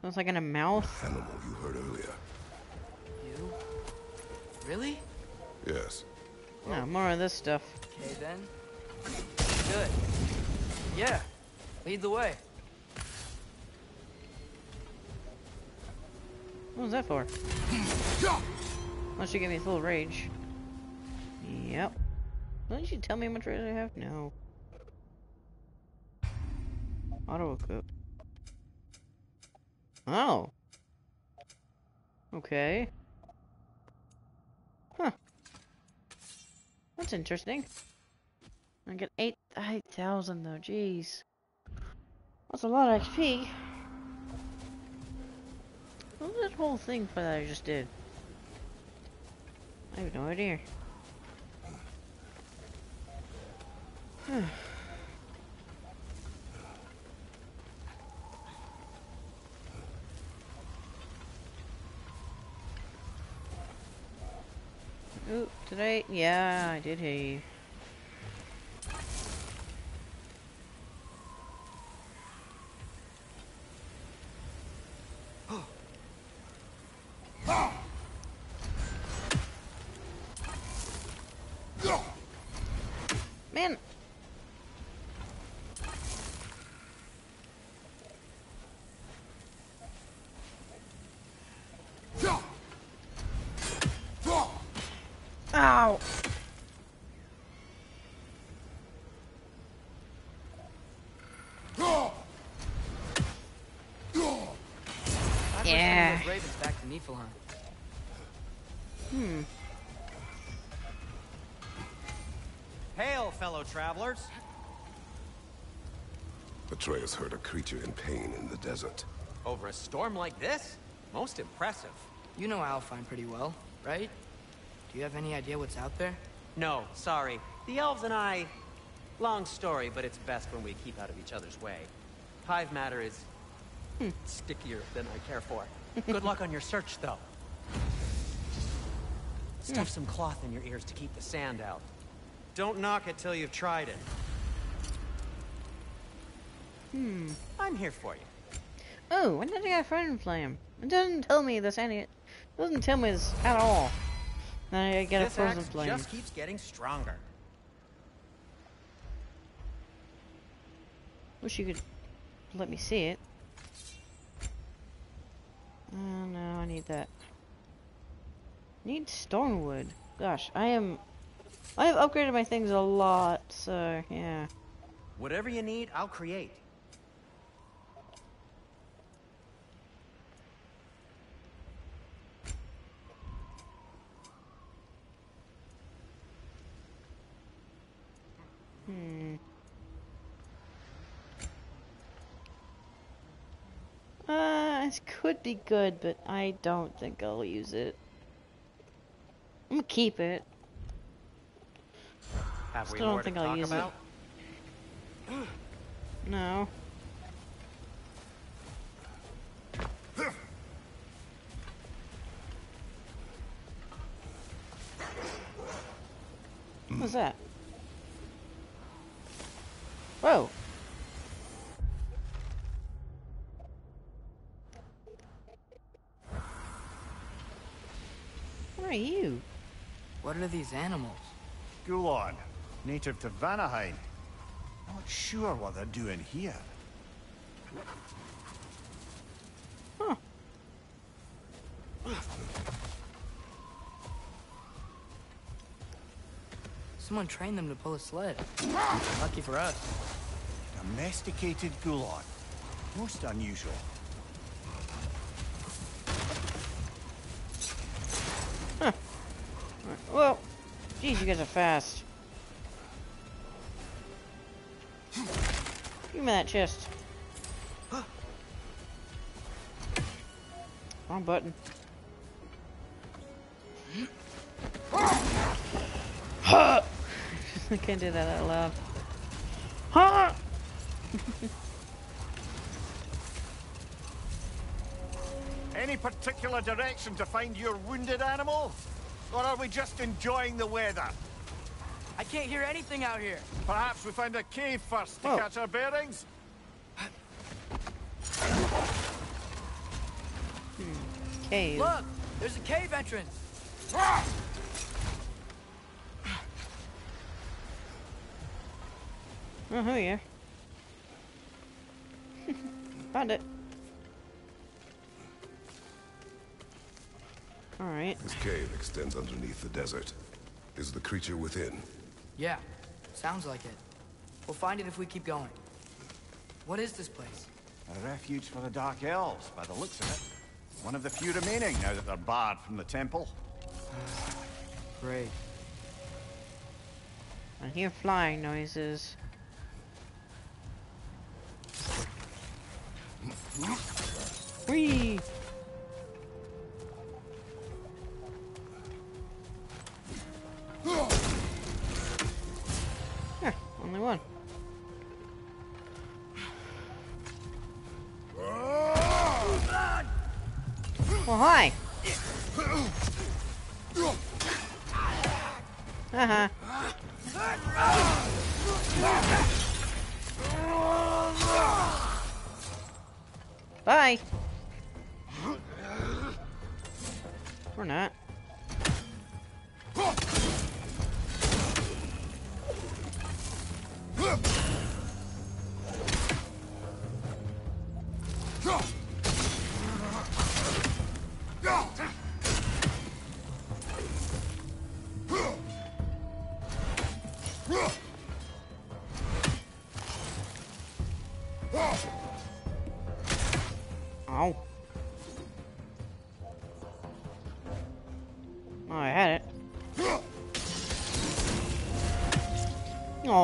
[SPEAKER 2] Sounds like in a mouth.
[SPEAKER 5] Animal you heard earlier.
[SPEAKER 1] You? Really?
[SPEAKER 5] Yes.
[SPEAKER 2] No, more of this stuff.
[SPEAKER 1] Okay then. Good. Yeah. Lead the way.
[SPEAKER 2] What was that for? Unless you give me full rage. Yep. Don't you tell me how much rage I have? No. Auto equip. Oh. Okay. Huh. That's interesting. I get eight eight thousand though, jeez. That's a lot of XP. What was that whole thing for that I just did? I have no idea. [sighs] Ooh, did I? Yeah, I did hear you. Man. Ow.
[SPEAKER 1] Time for
[SPEAKER 2] Yeah.
[SPEAKER 1] ravens back to Niflheim.
[SPEAKER 2] Hmm.
[SPEAKER 14] Hail, fellow travelers.
[SPEAKER 5] Atreus heard a creature in pain in the desert.
[SPEAKER 14] Over a storm like this? Most impressive.
[SPEAKER 1] You know Alfheim pretty well, right? Do you have any idea what's out there?
[SPEAKER 14] No, sorry. The elves and I... Long story, but it's best when we keep out of each other's way. Hive matter is... stickier than I care for. Good luck on your search, though. Stuff some cloth in your ears to keep the sand out. Don't knock it till you've tried it.
[SPEAKER 2] Hmm.
[SPEAKER 14] I'm here for you.
[SPEAKER 2] Oh, when did I get a friend flame? It doesn't tell me this any. It doesn't tell me this at all. Then I get a
[SPEAKER 14] this
[SPEAKER 2] frozen
[SPEAKER 14] axe
[SPEAKER 2] flame.
[SPEAKER 14] just keeps getting stronger.
[SPEAKER 2] Wish you could let me see it. Oh no, I need that. Need stonewood. Gosh, I am. I have upgraded my things a lot, so yeah.
[SPEAKER 14] Whatever you need, I'll create.
[SPEAKER 2] Hmm. Uh, it could be good, but I don't think I'll use it. I'm gonna keep it.
[SPEAKER 14] Have
[SPEAKER 2] Still don't think I'll use it.
[SPEAKER 14] about?
[SPEAKER 2] No. What's that? Whoa. Are you?
[SPEAKER 1] What are these animals?
[SPEAKER 10] Gulon, native to Vanaheim. Not sure what they're doing here.
[SPEAKER 2] Huh.
[SPEAKER 1] Someone trained them to pull a sled. Lucky for us.
[SPEAKER 10] Domesticated Gulon. Most unusual.
[SPEAKER 2] Well, geez, you guys are fast. Give me that chest. Wrong button. [laughs] I can't do that out loud. Ha! [laughs]
[SPEAKER 10] Any particular direction to find your wounded animal? Or are we just enjoying the weather?
[SPEAKER 1] I can't hear anything out here.
[SPEAKER 10] Perhaps we find a cave first to
[SPEAKER 2] Oh.
[SPEAKER 10] catch our bearings?
[SPEAKER 2] Cave.
[SPEAKER 1] Look, there's a cave entrance.
[SPEAKER 2] Oh, here we [laughs] go. Found it.
[SPEAKER 5] This cave extends underneath the desert. Is the creature within?
[SPEAKER 1] Yeah, sounds like it. We'll find it if we keep going. What is this place?
[SPEAKER 10] A refuge for the Dark Elves, by the looks of it. One of the few remaining now that they're barred from the temple.
[SPEAKER 1] Great.
[SPEAKER 2] I hear flying noises. Whee!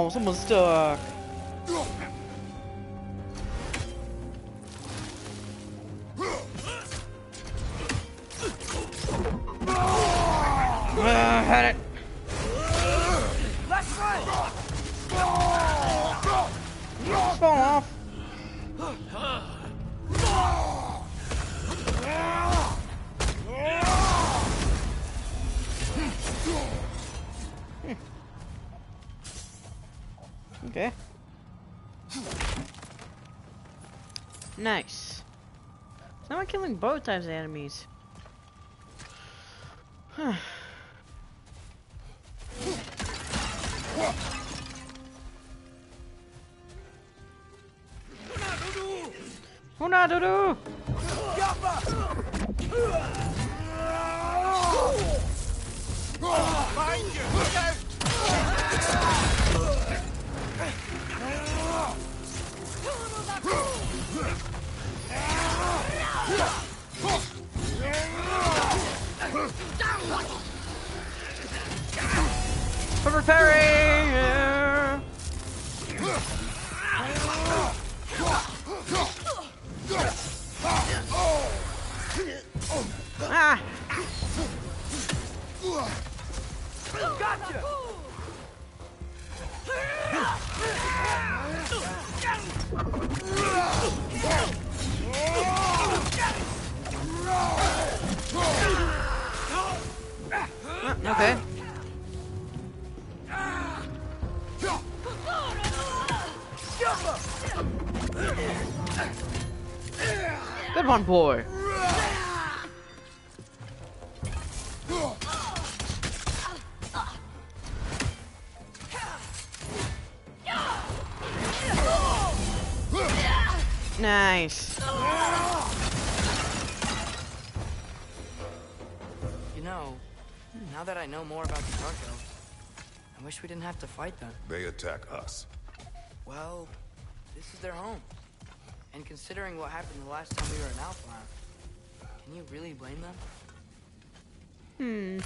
[SPEAKER 2] Someone's stuck. Now both types enemies. Huh. Huna
[SPEAKER 10] you! Look out!
[SPEAKER 2] For repairing! Boy. Nice.
[SPEAKER 1] You know, now that I know more about the Dark Elves, I wish we didn't have to fight them.
[SPEAKER 5] They attack us.
[SPEAKER 1] Well, this is their home. And considering what happened the last time we were in Alfheim, can you really blame them?
[SPEAKER 2] Hmm.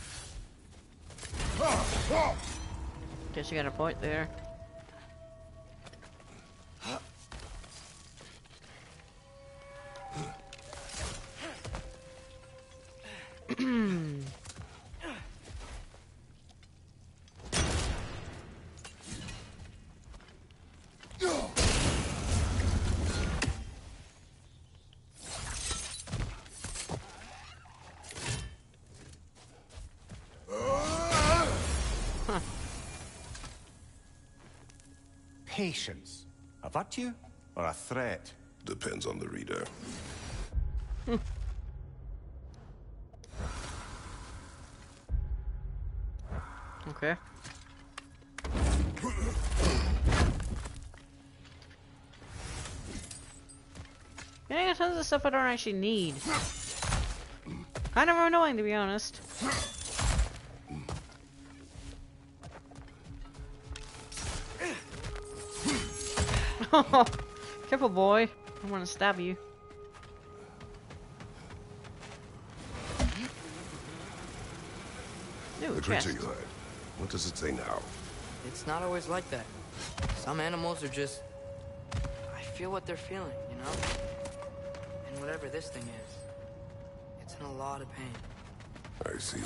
[SPEAKER 2] Guess you got a point there. [clears throat] [clears throat]
[SPEAKER 6] Patience. A virtue or a threat?
[SPEAKER 5] Depends on the reader. [laughs]
[SPEAKER 2] Okay. Getting tons of stuff I don't actually need. Kind of annoying, to be honest. [laughs] Careful, boy. I want to stab you. Ooh,
[SPEAKER 5] The
[SPEAKER 2] chest.
[SPEAKER 5] creature you had. What does it say now?
[SPEAKER 1] It's not always like that. Some animals are just... I feel what they're feeling, you know? And whatever this thing is, it's in a lot of pain.
[SPEAKER 5] I see.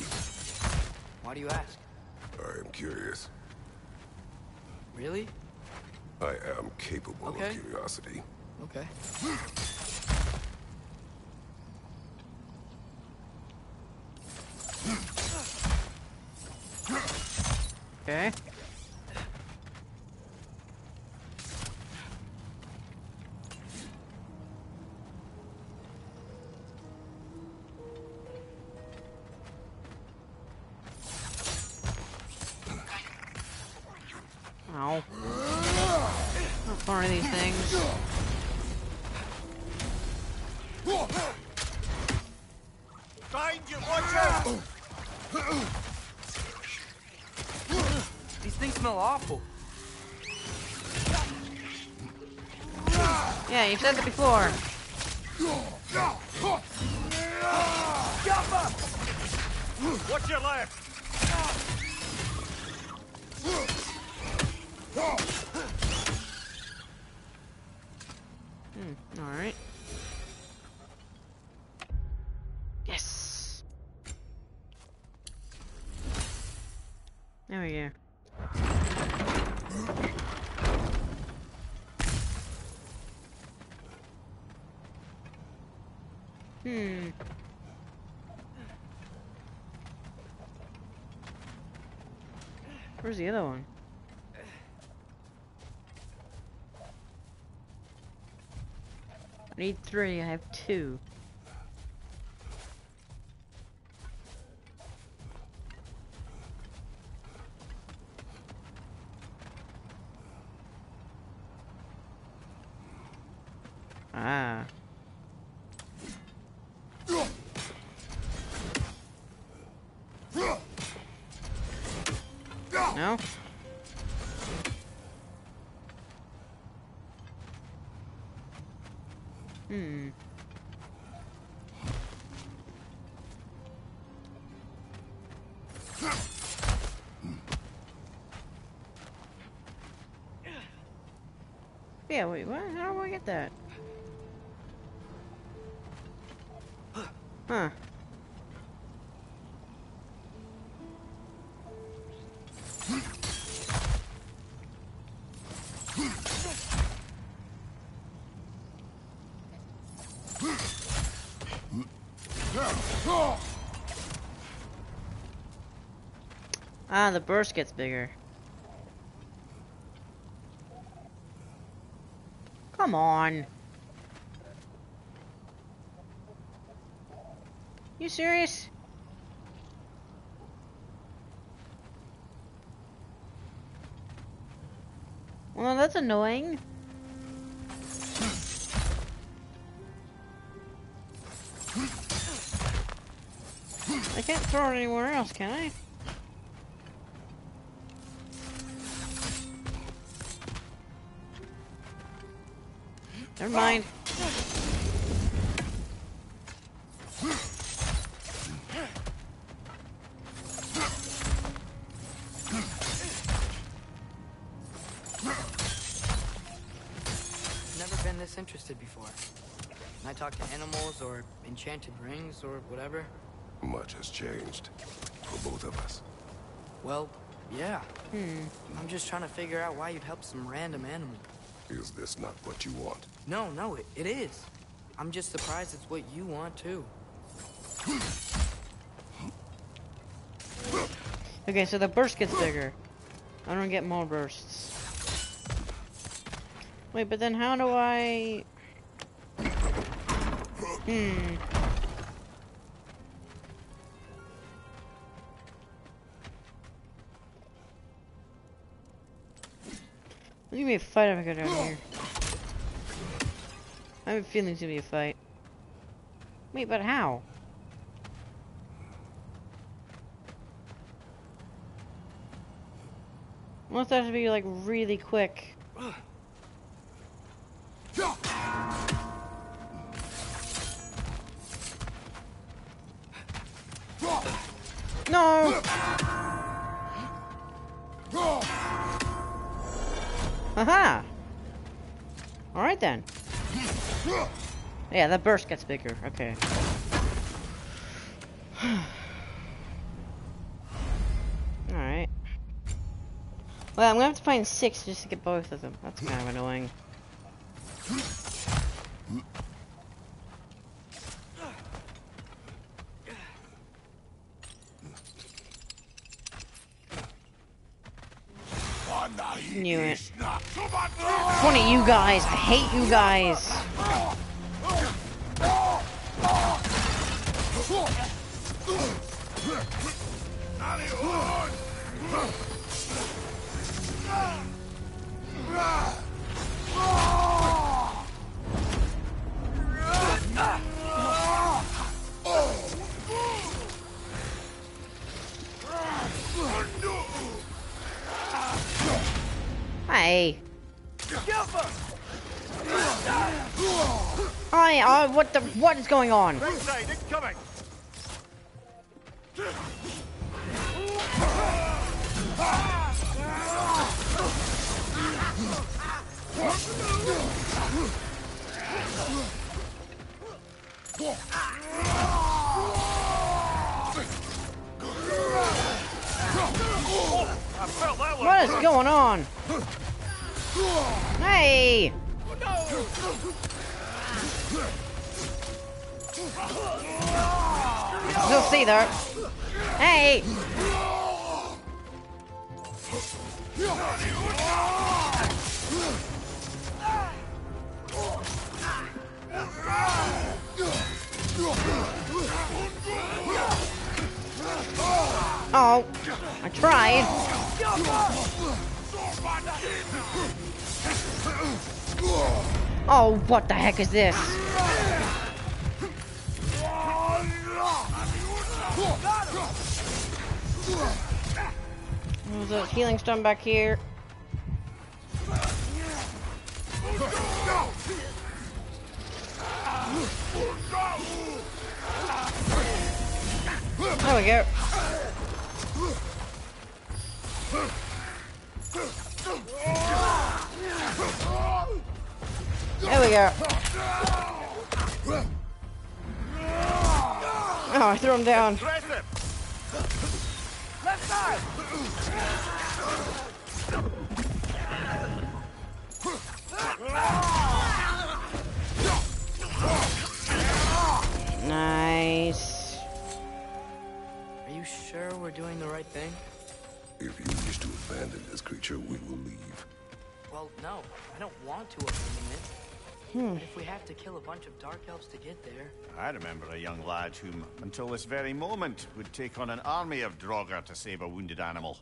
[SPEAKER 1] Why do you ask?
[SPEAKER 5] I am curious.
[SPEAKER 1] Really?
[SPEAKER 5] I am capable
[SPEAKER 1] Okay.
[SPEAKER 5] of curiosity.
[SPEAKER 1] Okay.
[SPEAKER 2] Okay. You've said it before. Where's the other one? I need three, I have two. Wait, what? How do I get that? Huh. Ah, the burst gets bigger. Come on. You serious? Well, that's annoying. I can't throw it anywhere else, can I? Never mind.
[SPEAKER 1] Never been this interested before. When I talk to animals or enchanted rings or whatever.
[SPEAKER 5] Much has changed for both of us.
[SPEAKER 1] Well, yeah.
[SPEAKER 2] Hmm.
[SPEAKER 1] I'm just trying to figure out why you'd help some random animal.
[SPEAKER 5] Is this not what you want?
[SPEAKER 1] No, no, it, it is. I'm just surprised it's what you want too.
[SPEAKER 2] Okay, so the burst gets bigger. I don't get more bursts. Wait, but then how do I... Hmm. Gonna be a fight if I go down here. I have a feeling it's gonna be a fight. Wait, but how? Unless that to be like really quick. Yeah, that burst gets bigger. Okay. [sighs] Alright. Well, I'm gonna have to find six just to get both of them. That's kind of annoying. Knew it. One of you guys. I hate you guys. Going on? Heck is this? There's a healing stone back here. Down.
[SPEAKER 1] A
[SPEAKER 10] whom, until this very moment, would take on an army of Draugr to save a wounded animal.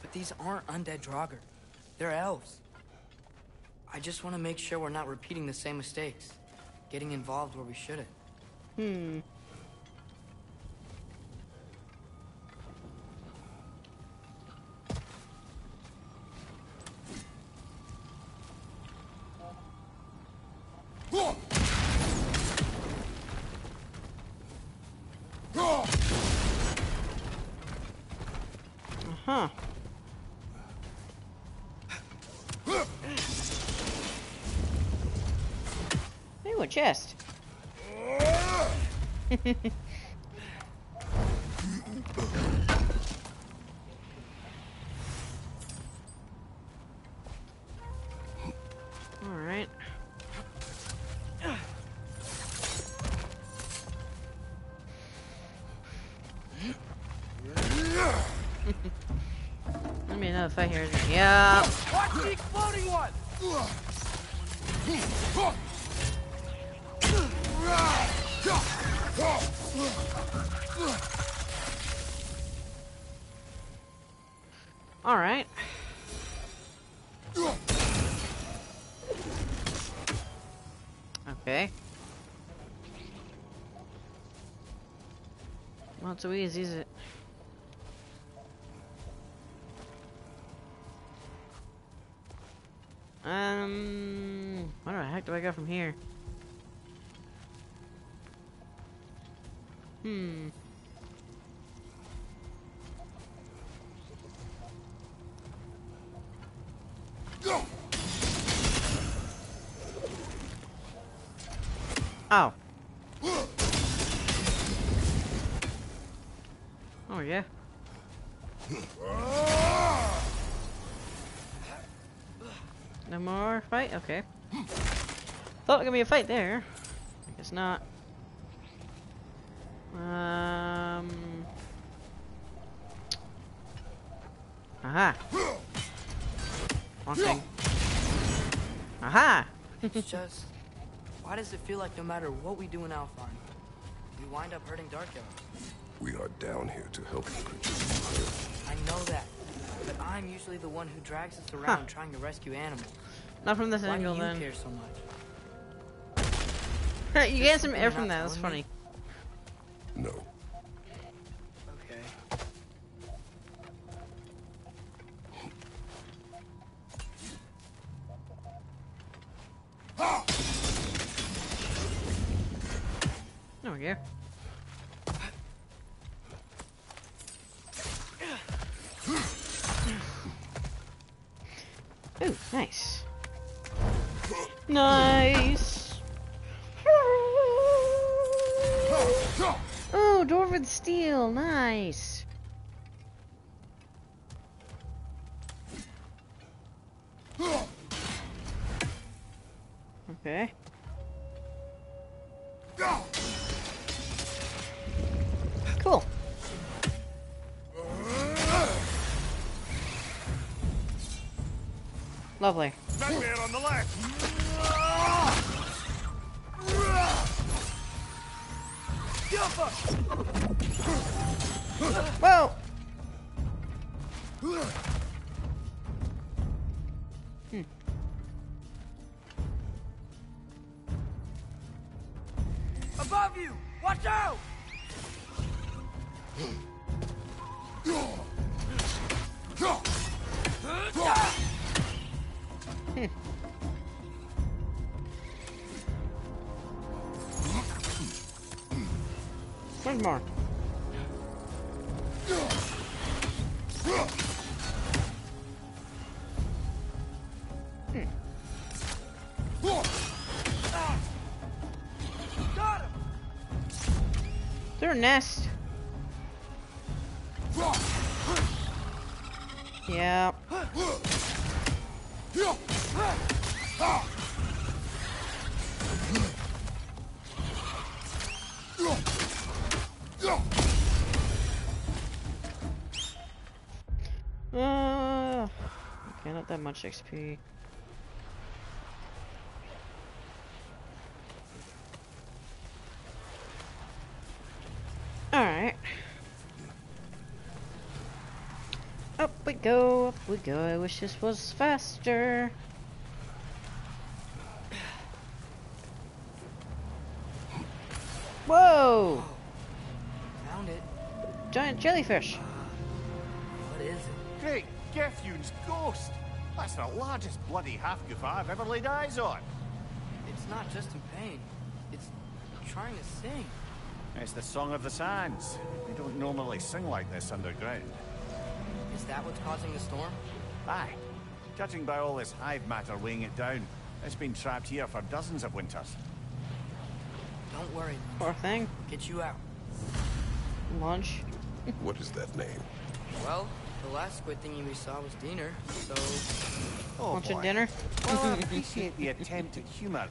[SPEAKER 1] But these aren't undead Draugr. They're elves. I just want to make sure we're not repeating the same mistakes. Getting involved where we shouldn't.
[SPEAKER 2] Hmm. Huh. Ooh, a chest. So easy, is it? Fight? Okay. Thought it was gonna be a fight there. I guess not. Um. Aha. Wrong thing. Aha.
[SPEAKER 1] it's just... Why does it feel like no matter what we do in Alfheim, we wind up hurting Dark Elves?
[SPEAKER 5] We are down here to help the creatures.
[SPEAKER 1] I know that. But I'm usually the one who drags us around trying to rescue animals.
[SPEAKER 2] Not from this
[SPEAKER 1] Why
[SPEAKER 2] angle
[SPEAKER 1] do you
[SPEAKER 2] then.
[SPEAKER 1] care so much? [laughs]
[SPEAKER 2] you
[SPEAKER 1] There's
[SPEAKER 2] get some air from that. That's funny. Lovely. Nest. Yeah. Uh, okay, not that much XP. Alright. Up we go, up we go. I wish this was faster. Whoa!
[SPEAKER 1] Found it.
[SPEAKER 2] Giant jellyfish.
[SPEAKER 1] Ah, what is it?
[SPEAKER 10] Great, Gefyun's ghost. That's the largest bloody Hafgufa I've ever laid eyes on.
[SPEAKER 1] It's not just in pain. It's trying to sing.
[SPEAKER 10] It's the Song of the Sands. They don't normally sing like this underground.
[SPEAKER 1] Is that what's causing the storm?
[SPEAKER 10] Aye. Judging by all this hive matter weighing it down, it's been trapped here for dozens of winters.
[SPEAKER 1] Don't worry.
[SPEAKER 2] Poor thing.
[SPEAKER 1] Get you out.
[SPEAKER 2] Lunch. [laughs]
[SPEAKER 5] What is that name?
[SPEAKER 1] Well, the last squid thingy we saw was Dinner, so...
[SPEAKER 10] Oh,
[SPEAKER 2] Lunch and dinner.
[SPEAKER 10] Well, I [laughs] appreciate the attempt at humour.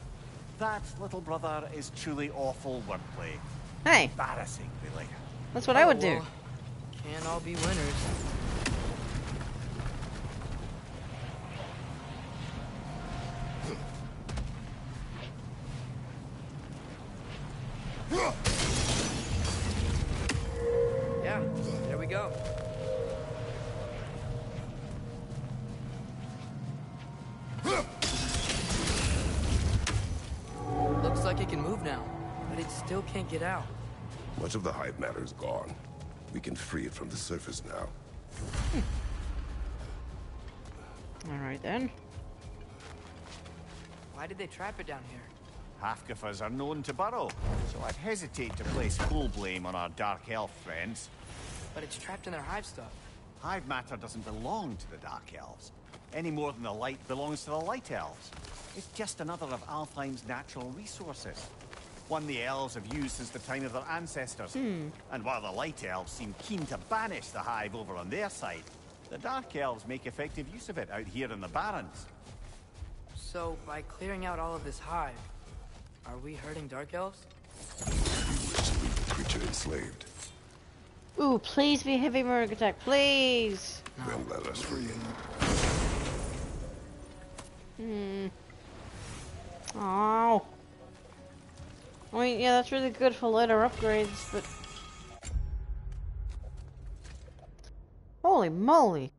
[SPEAKER 10] That, little brother, is truly awful wordplay.
[SPEAKER 2] Hey,
[SPEAKER 10] Embarrassing, really.
[SPEAKER 2] that's what I would
[SPEAKER 1] Oh,
[SPEAKER 2] do.
[SPEAKER 1] well, Can't all be winners. Like it can move now, but it still can't get out.
[SPEAKER 5] Much of the hive matter is gone. We can free it from the surface now. Hmm.
[SPEAKER 2] Alright then.
[SPEAKER 1] Why did they trap it down here?
[SPEAKER 10] Hafgufas are known to burrow, so I'd hesitate to place full blame on our Dark Elf friends.
[SPEAKER 1] But it's trapped in their hive stuff.
[SPEAKER 10] Hive matter doesn't belong to the Dark Elves, any more than the light belongs to the Light Elves. It's just another of Alfheim's natural resources. One the elves have used since the time of their ancestors. And while the Light Elves seem keen to banish the Hive over on their side, the Dark Elves make effective use of it out here in the Barrens.
[SPEAKER 1] So, by clearing out all of this hive, are we hurting Dark Elves?
[SPEAKER 5] We wish to leave the creature enslaved.
[SPEAKER 2] Ooh, please be heavy murder attack, please.
[SPEAKER 5] Then let us free it.
[SPEAKER 2] Hmm. Oh. I mean, yeah, that's really good for later upgrades, but... Holy moly.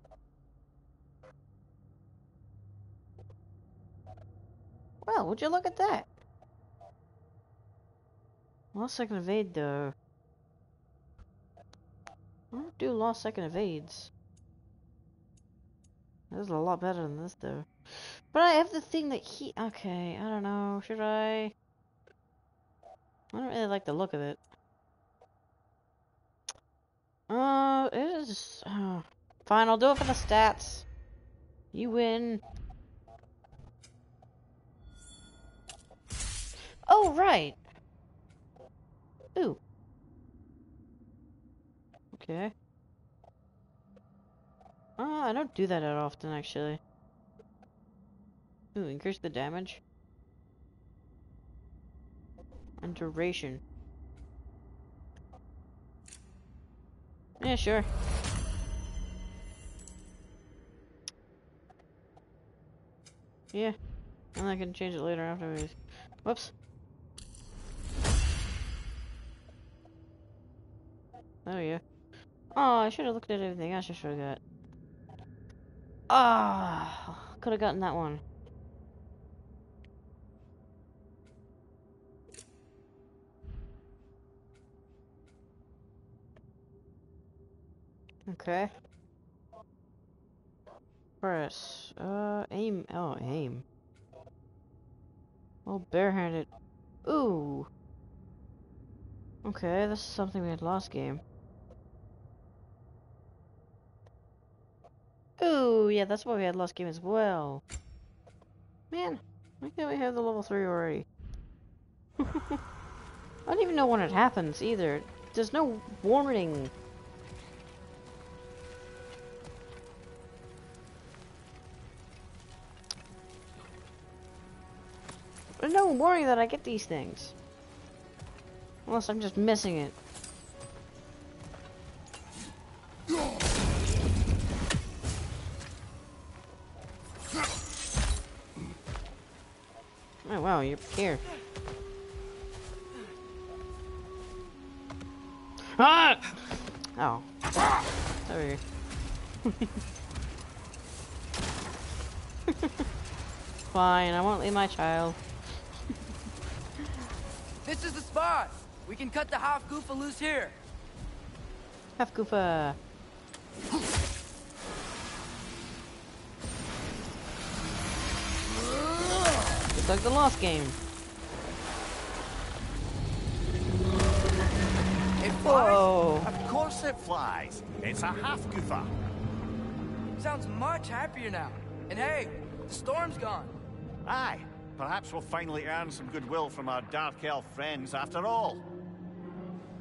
[SPEAKER 2] Well, would you look at that? Lost second evade, though. I don't do lost second evades. This is a lot better than this, though. But I have the thing that he. Okay, I don't know. Should I? I don't really like the look of it. Uh, it is... Uh, fine, I'll do it for the stats. You win. Oh, right. Ooh. Okay. Uh, I don't do that that often, actually. Ooh, increase the damage. And duration. Yeah, sure. Yeah. And I can change it later afterwards. Whoops. We go. Oh, I should have looked at everything else I should have got. Ah, could have gotten that one. Okay. Press. Uh, aim. Oh, aim. Oh, barehanded. Ooh. Okay, this is something we had last game. Ooh, yeah, that's why we had last game as well. Man, why can't we have the level 3 already? [laughs] I don't even know when it happens either. There's no warning. There's no worry that I get these things. Unless I'm just missing it. Oh wow, you're here. Ah! Oh. Sorry. [laughs] Fine, I won't leave my child.
[SPEAKER 1] This is the spot! We can cut the Hafgufa loose here.
[SPEAKER 2] Hafgufa. Just like the last game.
[SPEAKER 10] It flies?
[SPEAKER 2] Whoa.
[SPEAKER 10] Of course it flies. It's a Hafgufa.
[SPEAKER 1] Sounds much happier now. And hey, the storm's gone.
[SPEAKER 10] Aye, perhaps we'll finally earn some goodwill from our Dark Elf friends after all.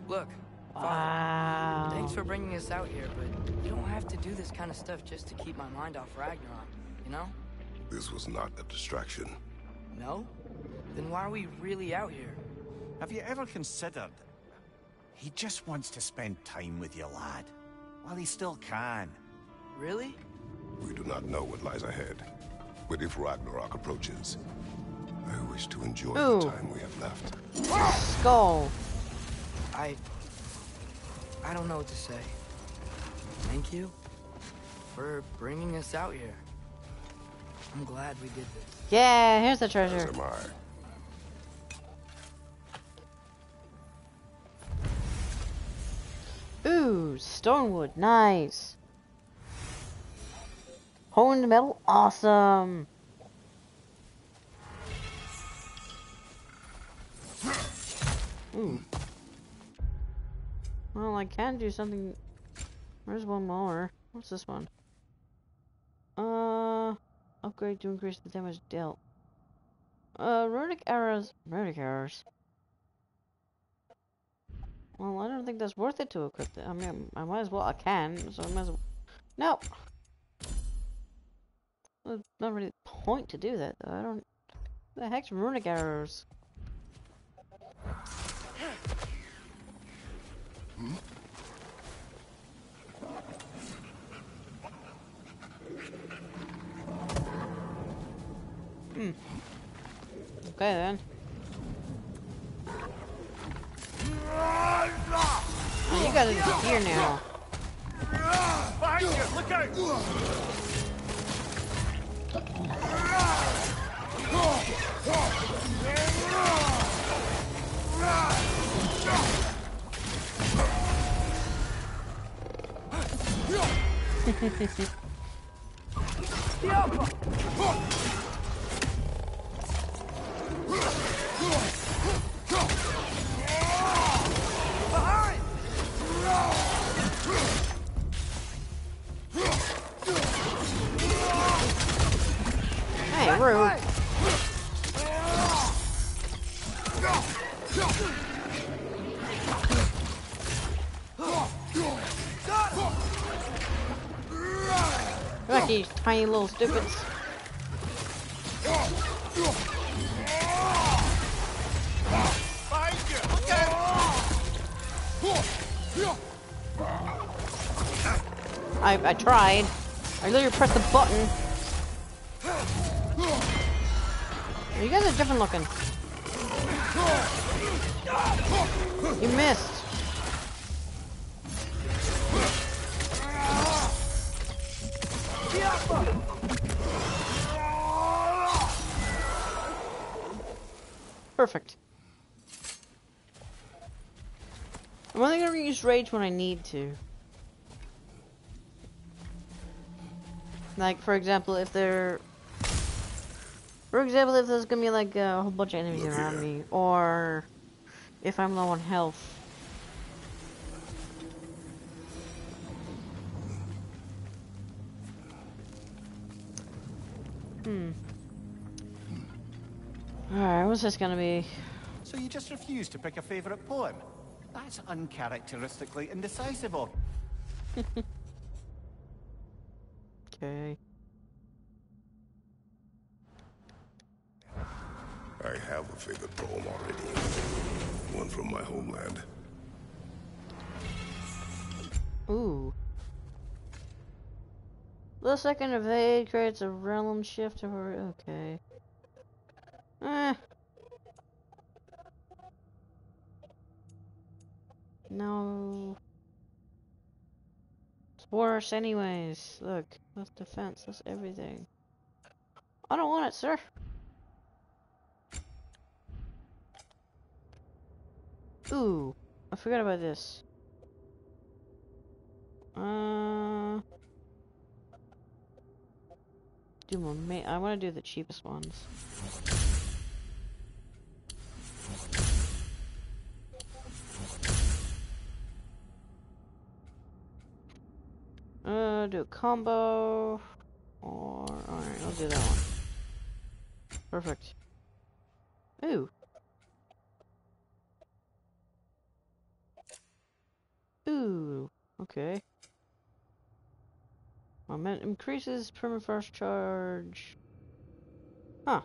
[SPEAKER 1] Look,
[SPEAKER 2] Wow.
[SPEAKER 1] thanks for bringing us out here, but you don't have to do this kind of stuff just to keep my mind off Ragnarok, you know?
[SPEAKER 5] This was not a distraction.
[SPEAKER 1] No? Then why are we really out here?
[SPEAKER 10] Have you ever considered he just wants to spend time with you, lad? While he still can.
[SPEAKER 1] Really?
[SPEAKER 5] We do not know what lies ahead. But if Ragnarok approaches, I wish to enjoy
[SPEAKER 2] Ooh.
[SPEAKER 5] the time we have left.
[SPEAKER 2] Skull.
[SPEAKER 1] I... I don't know what to say. Thank you for bringing us out here. I'm glad we did this.
[SPEAKER 2] Yeah, here's the treasure.
[SPEAKER 5] As am I.
[SPEAKER 2] Ooh, stonewood, nice. Honed metal, awesome. Ooh. Well, I can do something. Where's one more? What's this one? Uh, upgrade to increase the damage dealt. Uh, runic arrows. Runic arrows. Well, I don't think that's worth it to equip it. I mean, I might as well. I can, so I might as well. No. There's not really point to do that, though. I don't. The heck's runic arrows? Hmm. Okay then. Oh, you got a deer now.
[SPEAKER 10] Behind you! Look out!
[SPEAKER 2] Little stupids. I, I tried. I literally pressed the button. You guys are different looking. You missed. Rage when I need to. Like, for example, if there... For example, if there's gonna be like a whole bunch of enemies
[SPEAKER 5] Look
[SPEAKER 2] around
[SPEAKER 5] here.
[SPEAKER 2] me, or if I'm low on health. Hmm. Alright, what's this gonna be?
[SPEAKER 10] So you just refuse to pick a favourite poem? That's uncharacteristically indecisive of [laughs]
[SPEAKER 2] Okay.
[SPEAKER 5] I have a favorite poem already. One from my homeland.
[SPEAKER 2] Ooh. The second evade creates a realm shift over. Okay. Eh. No. It's worse, anyways. Look, that's defense. That's everything. I don't want it, sir. Ooh, I forgot about this. Uh, do more. I want to do the cheapest ones. Uh, do a combo. Or alright, I'll do that one. Perfect. Ooh. Ooh. Okay. Moment increases permafrost charge. Huh.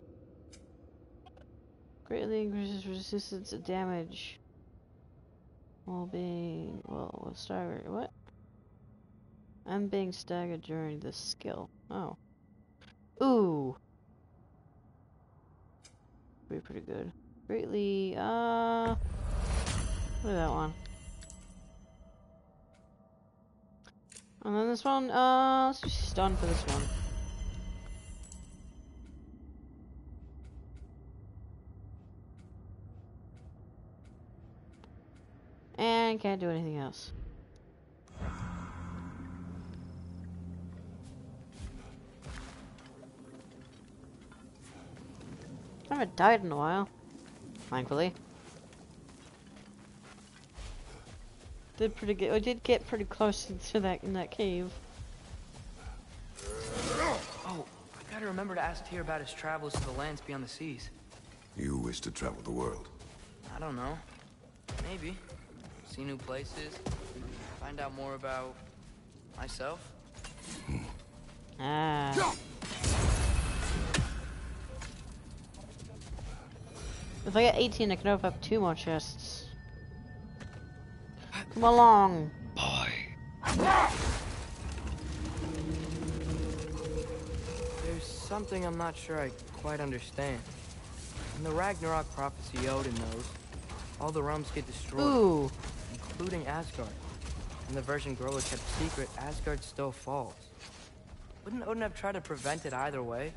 [SPEAKER 2] Greatly increases resistance to damage. While being well, staggered. What? I'm being staggered during this skill. Oh. Ooh. Be pretty good. Greatly. Uh. Look at that one. And then this one, uh, let's just stun for this one. And can't do anything else. I haven't died in a while. Thankfully. Did pretty good. I did get pretty close to that in that cave.
[SPEAKER 1] Oh, I gotta remember to ask Tyr about his travels to the lands beyond the seas.
[SPEAKER 5] You wish to travel the world.
[SPEAKER 1] I don't know. Maybe. See new places. Find out more about myself.
[SPEAKER 2] Ah. If I get 18, I can open up two more chests. Come along. Boy.
[SPEAKER 1] There's something I'm not sure I quite understand. In the Ragnarok prophecy Odin knows, all the realms get destroyed,
[SPEAKER 2] Ooh.
[SPEAKER 1] including Asgard. And the version Groa kept secret, Asgard still falls. Wouldn't Odin have tried to prevent it either way?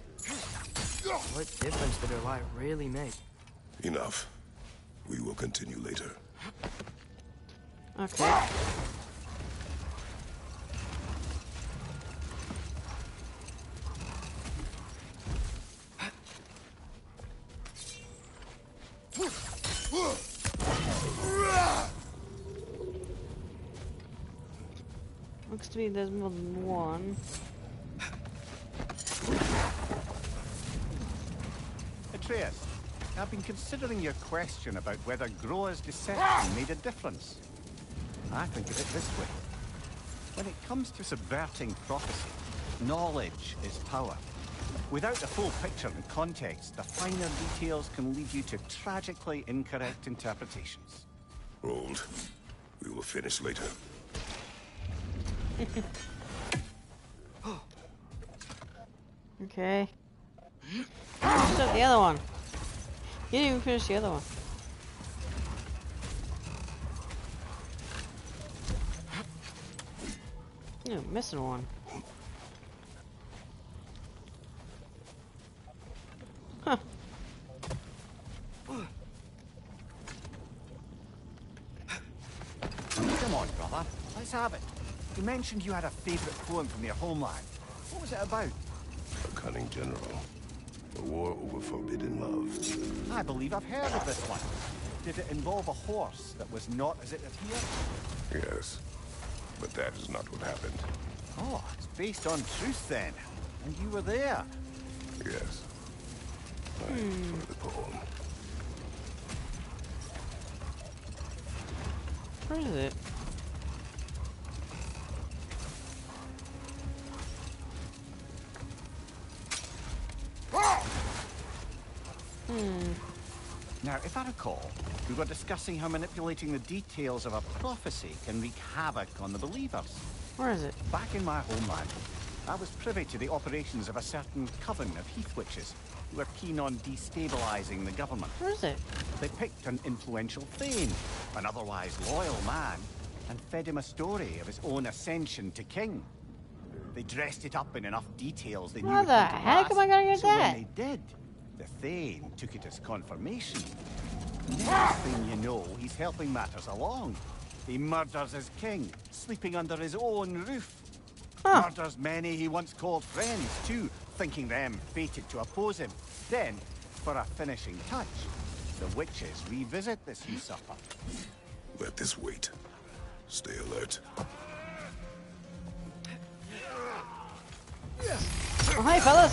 [SPEAKER 1] What difference did her lie really make?
[SPEAKER 5] Enough. We will continue later.
[SPEAKER 2] Okay. Looks to me there's more than one.
[SPEAKER 10] Atreus, I've been considering your question about whether Groa's deception made a difference. I think of it this way. When it comes to subverting prophecy, Knowledge is power. Without the full picture and context, the finer details can lead you to tragically incorrect interpretations.
[SPEAKER 5] Hold. We will finish later. [laughs]
[SPEAKER 2] Okay. What's up the other one? You didn't even finish the other one. You're missing one. Huh.
[SPEAKER 10] Come on, brother. Let's have it. You mentioned you had a favorite poem from your homeland. What was it about?
[SPEAKER 5] A cunning general. A war over forbidden love.
[SPEAKER 10] I believe I've heard of this one. Did it involve a horse that was not as it appeared?
[SPEAKER 5] Yes. But that is not what happened.
[SPEAKER 10] Oh, it's based on truth then. And you were there.
[SPEAKER 5] Yes. I
[SPEAKER 2] Hmm.
[SPEAKER 5] the poem.
[SPEAKER 2] Where is it? Hmm.
[SPEAKER 10] Now, if I recall, we were discussing how manipulating the details of a prophecy can wreak havoc on the believers.
[SPEAKER 2] Where is it?
[SPEAKER 10] Back in my homeland, I was privy to the operations of a certain coven of heath witches who were keen on destabilizing the government.
[SPEAKER 2] Where is it?
[SPEAKER 10] They picked an influential Thane, an otherwise loyal man, and fed him a story of his own ascension to king. They dressed it up in enough details they knew
[SPEAKER 2] How the heck am I gonna get
[SPEAKER 10] so
[SPEAKER 2] that?
[SPEAKER 10] when they did, the Thane took it as confirmation. Next thing you know, he's helping matters along. He murders his king, sleeping under his own roof. Murders many he once called friends, too, thinking them fated to oppose him. Then, for a finishing touch, the witches revisit this usurper.
[SPEAKER 5] Let this wait. Stay alert.
[SPEAKER 2] Oh, hi, fellas.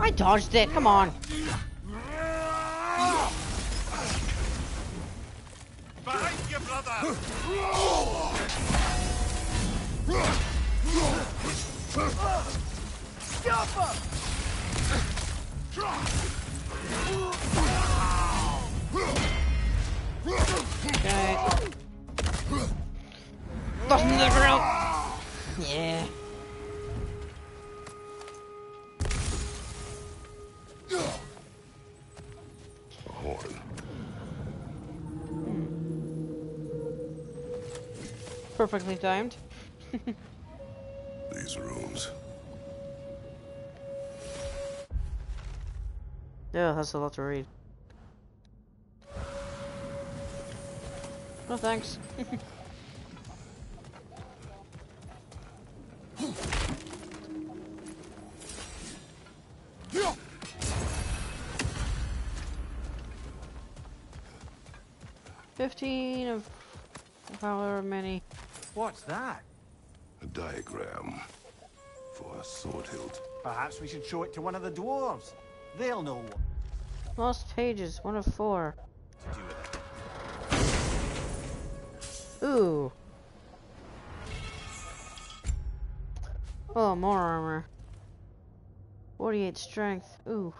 [SPEAKER 2] I dodged it. Come on.
[SPEAKER 7] Behind you, brother!
[SPEAKER 2] Okay. Toss me the ground. Yeah.
[SPEAKER 5] A horn.
[SPEAKER 2] Perfectly timed.
[SPEAKER 5] These rooms.
[SPEAKER 2] Yeah, that's a lot to read. No thanks. Fifteen of however many.
[SPEAKER 10] What's that?
[SPEAKER 5] A diagram. For a sword hilt.
[SPEAKER 10] Perhaps we should show it to one of the dwarves. They'll know what
[SPEAKER 2] Lost pages, one of four. Ooh. Oh, more armor. 48 strength. Ooh.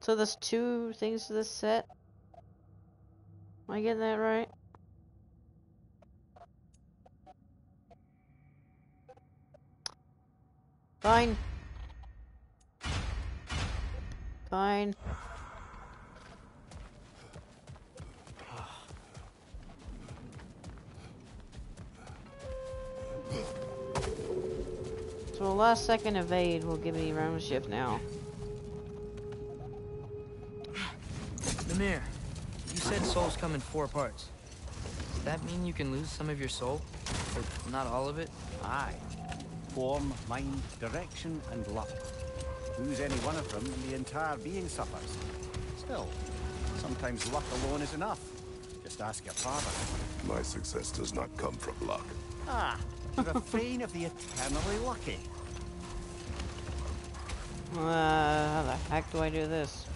[SPEAKER 2] So there's two things to this set? Am I getting that right? Fine. Fine. So last second evade will give me realm shift now.
[SPEAKER 1] Mimir, you said souls come in four parts. Does that mean you can lose some of your soul? But not all of it?
[SPEAKER 10] Aye. Form, mind, direction, and luck. Lose any one of them, and the entire being suffers. Still, sometimes luck alone is enough. Just ask your father.
[SPEAKER 5] My success does not come from luck.
[SPEAKER 10] Ah, the refrain of the eternally lucky.
[SPEAKER 2] Uh, how the heck do I do this?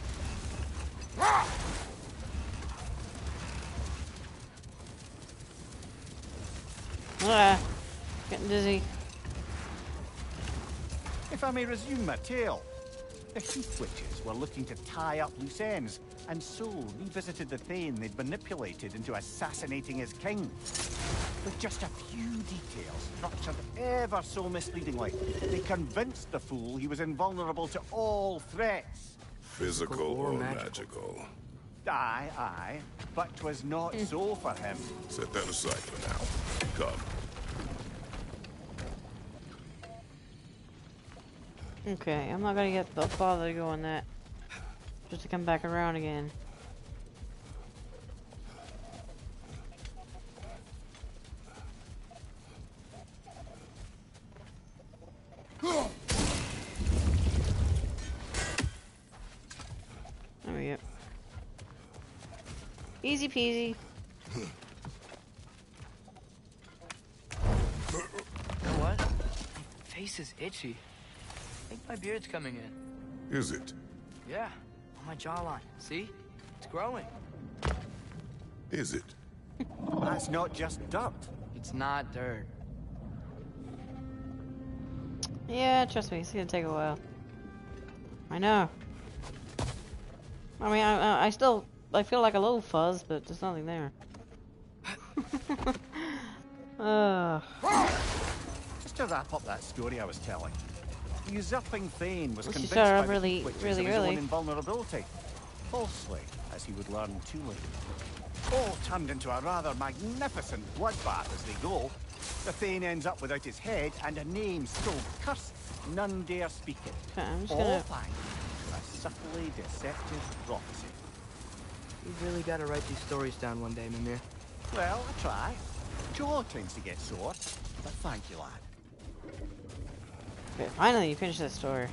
[SPEAKER 2] Ah, getting dizzy.
[SPEAKER 10] If I may resume my tale, the Heath Witches were looking to tie up loose ends, and so revisited the Thane they'd manipulated into assassinating his king. With just a few details structured ever so misleadingly, they convinced the fool he was invulnerable to all threats.
[SPEAKER 5] Physical or magical.
[SPEAKER 10] Aye, aye, but 'twas not mm. so for him.
[SPEAKER 5] Set that aside for now. Come.
[SPEAKER 2] Okay, I'm not gonna get the father to go on that. Just to come back around again. There we go. Easy peasy.
[SPEAKER 1] You know what? My face is itchy. I think my beard's coming in.
[SPEAKER 5] Is it?
[SPEAKER 1] Yeah, on my jawline. See? It's growing.
[SPEAKER 5] Is it?
[SPEAKER 10] That's not just dirt.
[SPEAKER 1] It's not dirt.
[SPEAKER 2] Yeah, trust me, it's gonna take a while. I know. I mean, I, I, I still, I feel like a little fuzz, but there's nothing there. [laughs] uh,
[SPEAKER 10] Just to wrap up that story I was telling. The usurping Thane was
[SPEAKER 2] Well, she
[SPEAKER 10] convinced
[SPEAKER 2] started
[SPEAKER 10] by the
[SPEAKER 2] really-
[SPEAKER 10] Heath Witches
[SPEAKER 2] really
[SPEAKER 10] of his
[SPEAKER 2] early.
[SPEAKER 10] own invulnerability. Falsely, as he would learn too late. All turned into a rather magnificent bloodbath as they go. The Thane ends up without his head and a name so cursed none dare speak it.
[SPEAKER 2] Okay,
[SPEAKER 10] All
[SPEAKER 2] gonna-
[SPEAKER 10] thanks to a subtly deceptive prophecy.
[SPEAKER 1] You really gotta write these stories down one day, Mimir.
[SPEAKER 10] Well, I try. Jaw tends to get sore, but thank you, lad.
[SPEAKER 2] Finally, you finished that story.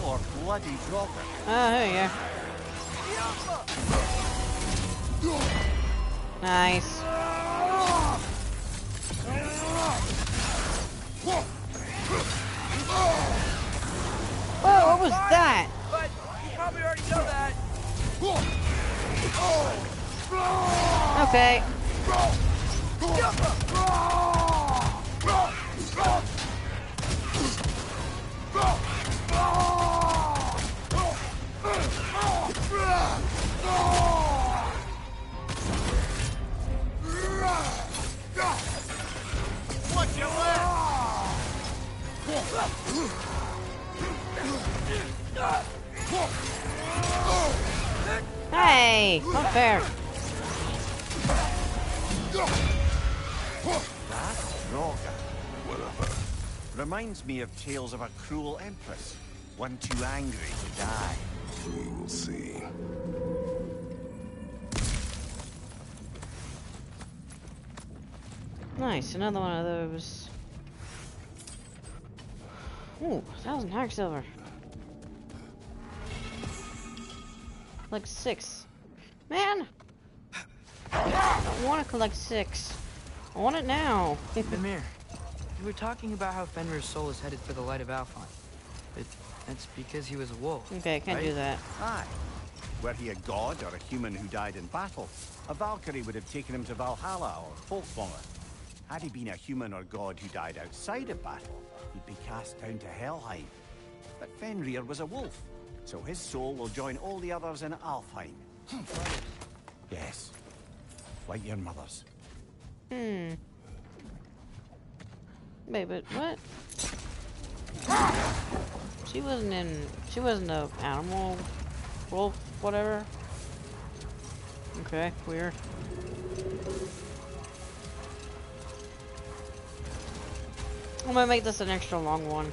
[SPEAKER 10] More bloody dropper.
[SPEAKER 2] Oh, here you go. Nice. Whoa, what was that?
[SPEAKER 1] But you probably already know that.
[SPEAKER 2] Okay. Hey, not fair.
[SPEAKER 10] That's Roga. Whatever. Reminds me of tales of a cruel empress. One too angry to die.
[SPEAKER 5] We will see.
[SPEAKER 2] Nice, another one of those. Ooh, thousand hacksilver. Like six. Man! I don't want to collect six. I want it now.
[SPEAKER 1] Mimir, you were talking about how Fenrir's soul is headed for the light of Alfheim. But that's because he was a wolf.
[SPEAKER 2] Okay, I can't do that.
[SPEAKER 10] Aye. Were he a god or a human who died in battle, a Valkyrie would have taken him to Valhalla or Folkvangr. Had he been a human or god who died outside of battle, he'd be cast down to Helheim. But Fenrir was a wolf, so his soul will join all the others in Alfheim. yes. Like your mother's.
[SPEAKER 2] Hmm. Wait, but what? She wasn't in. She wasn't a animal, wolf, whatever. Okay, weird. I'm gonna make this an extra long one.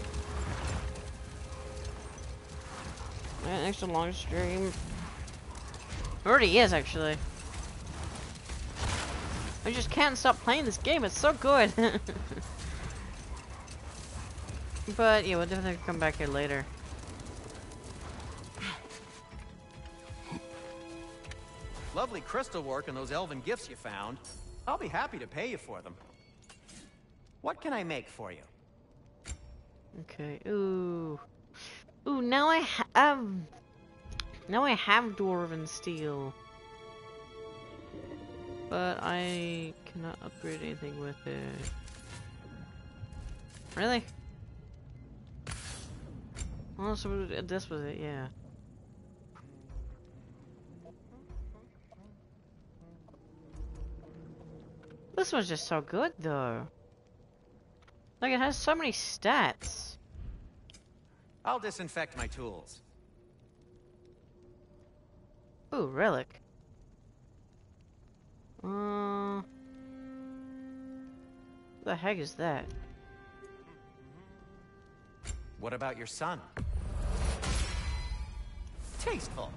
[SPEAKER 2] An extra long stream. Already is actually. I just can't stop playing this game. It's so good. [laughs] but yeah, we'll definitely come back here later.
[SPEAKER 14] Lovely crystal work and those elven gifts you found. I'll be happy to pay you for them. What can I make for you?
[SPEAKER 2] Okay. Ooh. Ooh. Now I have. Um, now I have dwarven steel. But I cannot upgrade anything with it. Really? Oh, so this was it, yeah. This one's just so good, though. Like, it has so many stats.
[SPEAKER 14] I'll disinfect my tools.
[SPEAKER 2] Ooh, relic. Uh... the heck is that?
[SPEAKER 14] What about your son? Tasteful.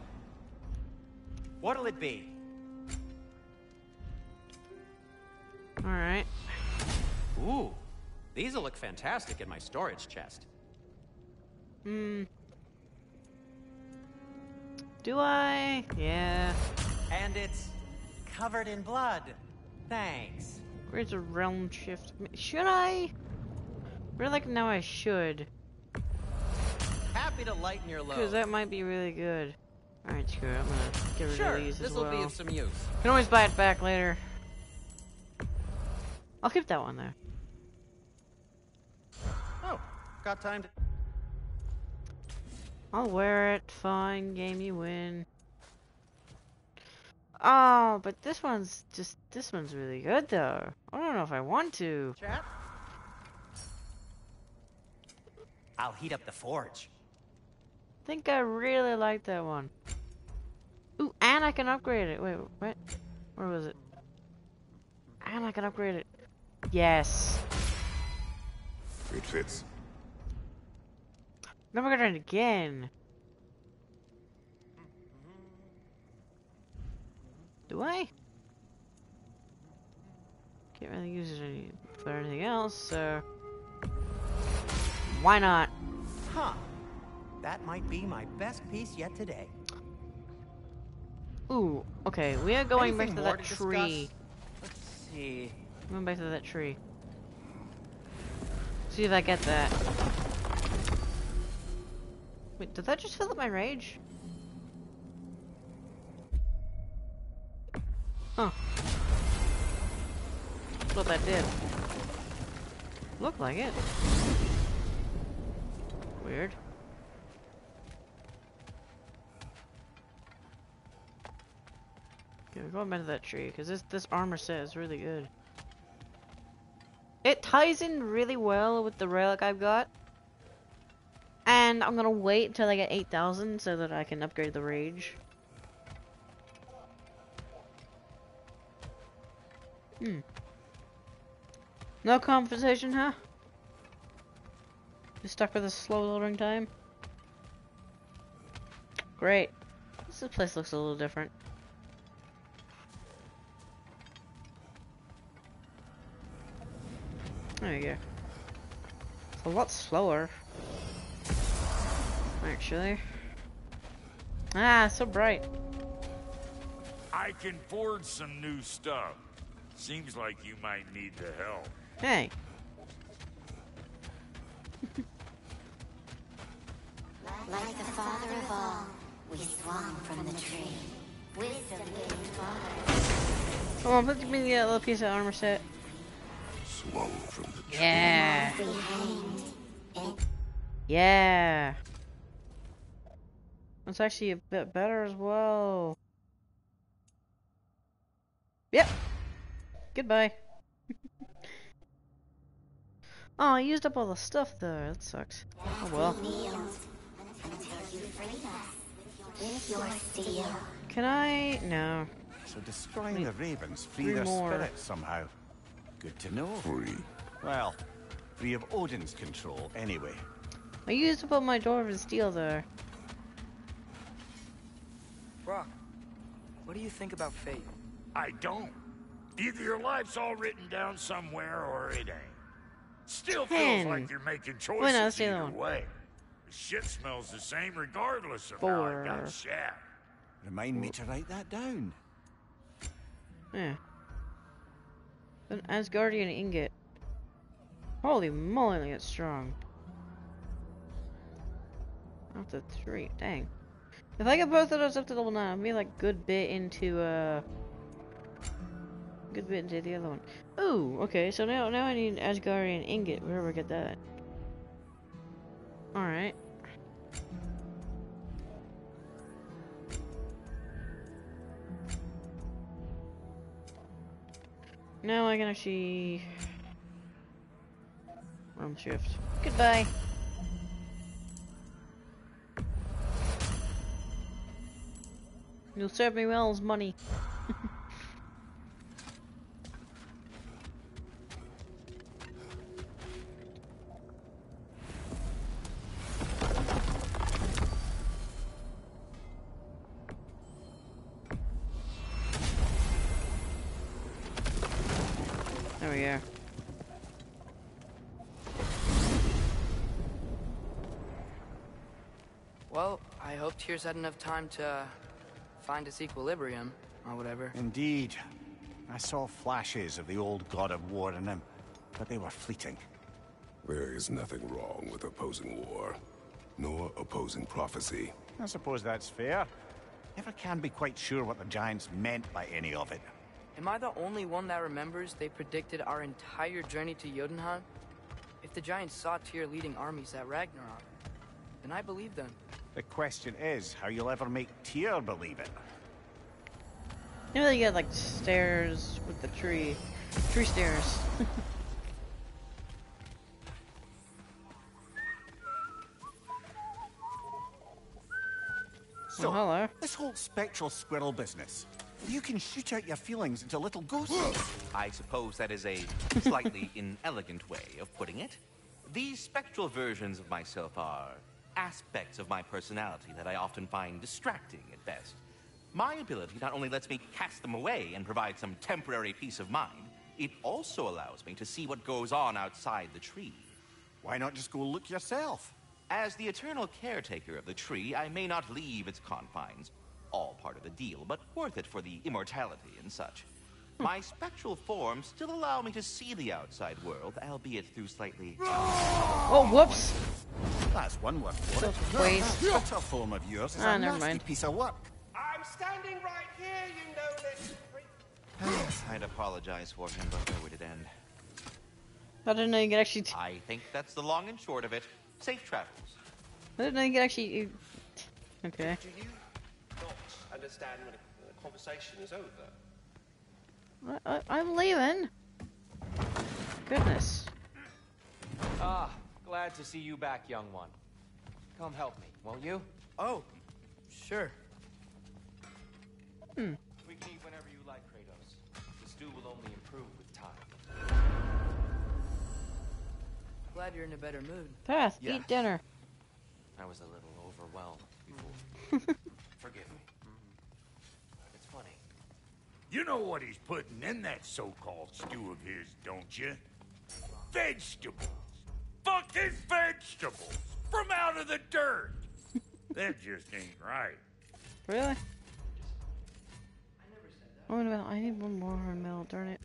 [SPEAKER 14] What'll it be?
[SPEAKER 2] Alright.
[SPEAKER 14] Ooh, these'll look fantastic in my storage chest.
[SPEAKER 2] Hmm. Do I? Yeah.
[SPEAKER 14] And it's covered in blood. Thanks.
[SPEAKER 2] Where's a realm shift? Should I? Really like now I should.
[SPEAKER 14] Happy to lighten your load.
[SPEAKER 2] Because that might be really good. Alright, screw it. I'm gonna get rid
[SPEAKER 14] sure,
[SPEAKER 2] of these as
[SPEAKER 14] this'll
[SPEAKER 2] well.
[SPEAKER 14] be of some use.
[SPEAKER 2] You Can always buy it back later. I'll keep that one there.
[SPEAKER 14] Oh, got time to...
[SPEAKER 2] I'll wear it. Fine. Game, you win. Oh, but this one's just... This one's really good, though. I don't know if I want to.
[SPEAKER 14] Chat? I'll heat up the forge.
[SPEAKER 2] I think I really like that one. Ooh, and I can upgrade it. Wait, what? Where was it? And I can upgrade it. Yes.
[SPEAKER 5] It fits.
[SPEAKER 2] Then we're gonna do it again. Do I? Can't really use it any for anything else, so why not?
[SPEAKER 14] Huh. That might be my best piece yet today.
[SPEAKER 2] Ooh, okay, we are going
[SPEAKER 14] Anything
[SPEAKER 2] back to that
[SPEAKER 14] to
[SPEAKER 2] tree.
[SPEAKER 14] discuss? Let's see.
[SPEAKER 2] Going back to that tree. See if I get that. Wait, did that just fill up my rage? Huh. Thought that did. Looked like it. Weird. Okay, we're going back to that tree, because this, this armor set is really good. It ties in really well with the relic I've got. And I'm gonna wait until I get 8,000 so that I can upgrade the rage. Hmm. No compensation, huh? You stuck with a slow loading time? Great. This place looks a little different. There you go. It's a lot slower. Actually. Ah, so bright.
[SPEAKER 7] I can forge some new stuff. Seems like you might need the help.
[SPEAKER 2] Hey.
[SPEAKER 8] Like the father of all, we swung from the tree. Wisdom gave father.
[SPEAKER 2] Come on, put me the little piece of armor set.
[SPEAKER 5] Swung from the tree.
[SPEAKER 2] Yeah.
[SPEAKER 8] Be hanged in
[SPEAKER 2] Yeah. That's actually a bit better as well. Yep. Goodbye. [laughs] oh, I used up all the stuff though. That sucks. Oh well.
[SPEAKER 8] kneeled until you freed us with your steel.
[SPEAKER 2] Can I? No.
[SPEAKER 10] So destroying the ravens free their
[SPEAKER 2] more.
[SPEAKER 10] spirits somehow. Good to know.
[SPEAKER 5] Free.
[SPEAKER 10] Well, free of Odin's control anyway.
[SPEAKER 2] I used to put my dwarven steel there.
[SPEAKER 1] Brok, what do you think about fate?
[SPEAKER 7] I don't. Either your life's all written down somewhere or it ain't. Still
[SPEAKER 2] Ten.
[SPEAKER 7] feels like you're making
[SPEAKER 2] Wait, no,
[SPEAKER 7] choices
[SPEAKER 2] that's the other
[SPEAKER 7] either
[SPEAKER 2] one.
[SPEAKER 7] way. The shit smells the same regardless of how
[SPEAKER 2] Four.
[SPEAKER 7] it got shaft.
[SPEAKER 10] Remind me to write that down.
[SPEAKER 2] Yeah. An Asgardian ingot. Holy moly, it's strong. Up to three. Dang. If I get both of those up to level 9, I'll be like good bit into, uh... Good bit into the other one. Ooh, okay, so now now I need Asgardian ingot. Where do I get that? Alright. Now I can actually... Shift. Goodbye. You'll serve me well as money. [laughs]
[SPEAKER 1] Tears had enough time to find its equilibrium, or whatever.
[SPEAKER 10] Indeed. I saw flashes of the old god of war in him, but they were fleeting.
[SPEAKER 5] There is nothing wrong with opposing war, nor opposing prophecy.
[SPEAKER 10] I suppose that's fair. Never can be quite sure what the Giants meant by any of it.
[SPEAKER 1] Am I the only one that remembers they predicted our entire journey to Jotunheim? If the Giants saw Tyr leading armies at Ragnarok, then I believe them.
[SPEAKER 10] The question is how you'll ever make Tyr believe it.
[SPEAKER 2] Maybe they get like stairs with the tree. Tree stairs. [laughs]
[SPEAKER 10] So,
[SPEAKER 2] Oh, hello.
[SPEAKER 10] this whole spectral squirrel business. You can shoot out your feelings into little ghosts.
[SPEAKER 4] I suppose that is a slightly [laughs] inelegant way of putting it. These spectral versions of myself are aspects of my personality that I often find distracting at best. My ability not only lets me cast them away and provide some temporary peace of mind, it also allows me to see what goes on outside the tree.
[SPEAKER 10] Why not just go look yourself?
[SPEAKER 4] As the eternal caretaker of the tree, I may not leave its confines. All part of the deal, but worth it for the immortality and such. My spectral forms still allow me to see the outside world, albeit through slightly.
[SPEAKER 2] Oh, whoops.
[SPEAKER 10] That's one word for it.
[SPEAKER 2] Those ways.
[SPEAKER 10] That form of yours is
[SPEAKER 2] Ah,
[SPEAKER 10] a
[SPEAKER 2] never
[SPEAKER 10] nasty
[SPEAKER 2] mind.
[SPEAKER 10] piece of work.
[SPEAKER 15] I'm standing right here, you know this. [sighs]
[SPEAKER 4] I'd apologize for him, but where would it end?
[SPEAKER 2] I didn't know you could actually. T-
[SPEAKER 4] I think that's the long and short of it. Safe travels.
[SPEAKER 2] I didn't know you could actually. Okay.
[SPEAKER 15] Do you not understand when a, a conversation is over?
[SPEAKER 2] I, I, I'm leaving. Goodness.
[SPEAKER 14] Ah, glad to see you back, young one. Come help me, won't you?
[SPEAKER 1] Oh, sure.
[SPEAKER 2] Hmm.
[SPEAKER 14] We can eat whenever you like, Kratos. The stew will only improve with time.
[SPEAKER 1] Glad you're in a better mood.
[SPEAKER 2] Path,
[SPEAKER 14] Yeah.
[SPEAKER 2] eat dinner.
[SPEAKER 14] I was a little overwhelmed before. [laughs] Forgive me. It's funny.
[SPEAKER 7] You know what he's putting in that so-called stew of his, don't you? Vegetables. Fucking vegetables. From out of the dirt. [laughs] that just ain't right.
[SPEAKER 2] Really? Wait a minute. I need one more metal, darn it.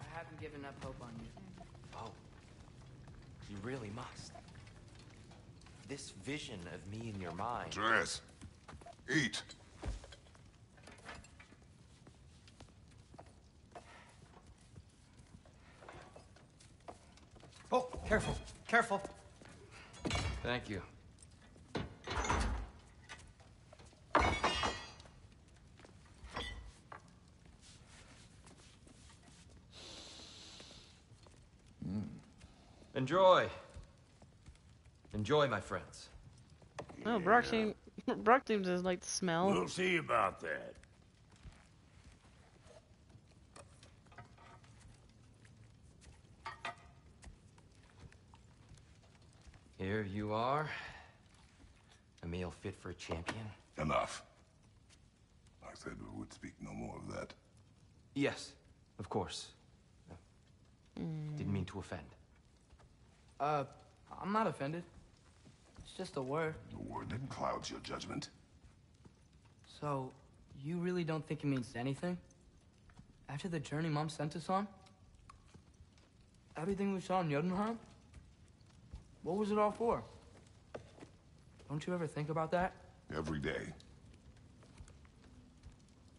[SPEAKER 1] I haven't given up hope on you.
[SPEAKER 14] Oh. You really must. This vision of me in your mind.
[SPEAKER 5] Dress. Eat.
[SPEAKER 14] Oh, careful, careful. Thank you. Hmm. Enjoy. Enjoy, my friends.
[SPEAKER 2] Oh, yeah. No, Brok seems [laughs] Brok seems to like the smell.
[SPEAKER 7] We'll see about that.
[SPEAKER 9] Here you are. A meal fit for a champion.
[SPEAKER 5] Enough. I said we would speak no more of that.
[SPEAKER 9] Yes, of course. Mm. Didn't mean to offend.
[SPEAKER 1] Uh, I'm not offended. It's just a word.
[SPEAKER 5] The word that clouds your judgment.
[SPEAKER 1] So, you really don't think it means anything? After the journey Mom sent us on? Everything we saw in Jotunheim? What was it all for? Don't you ever think about that?
[SPEAKER 5] Every day.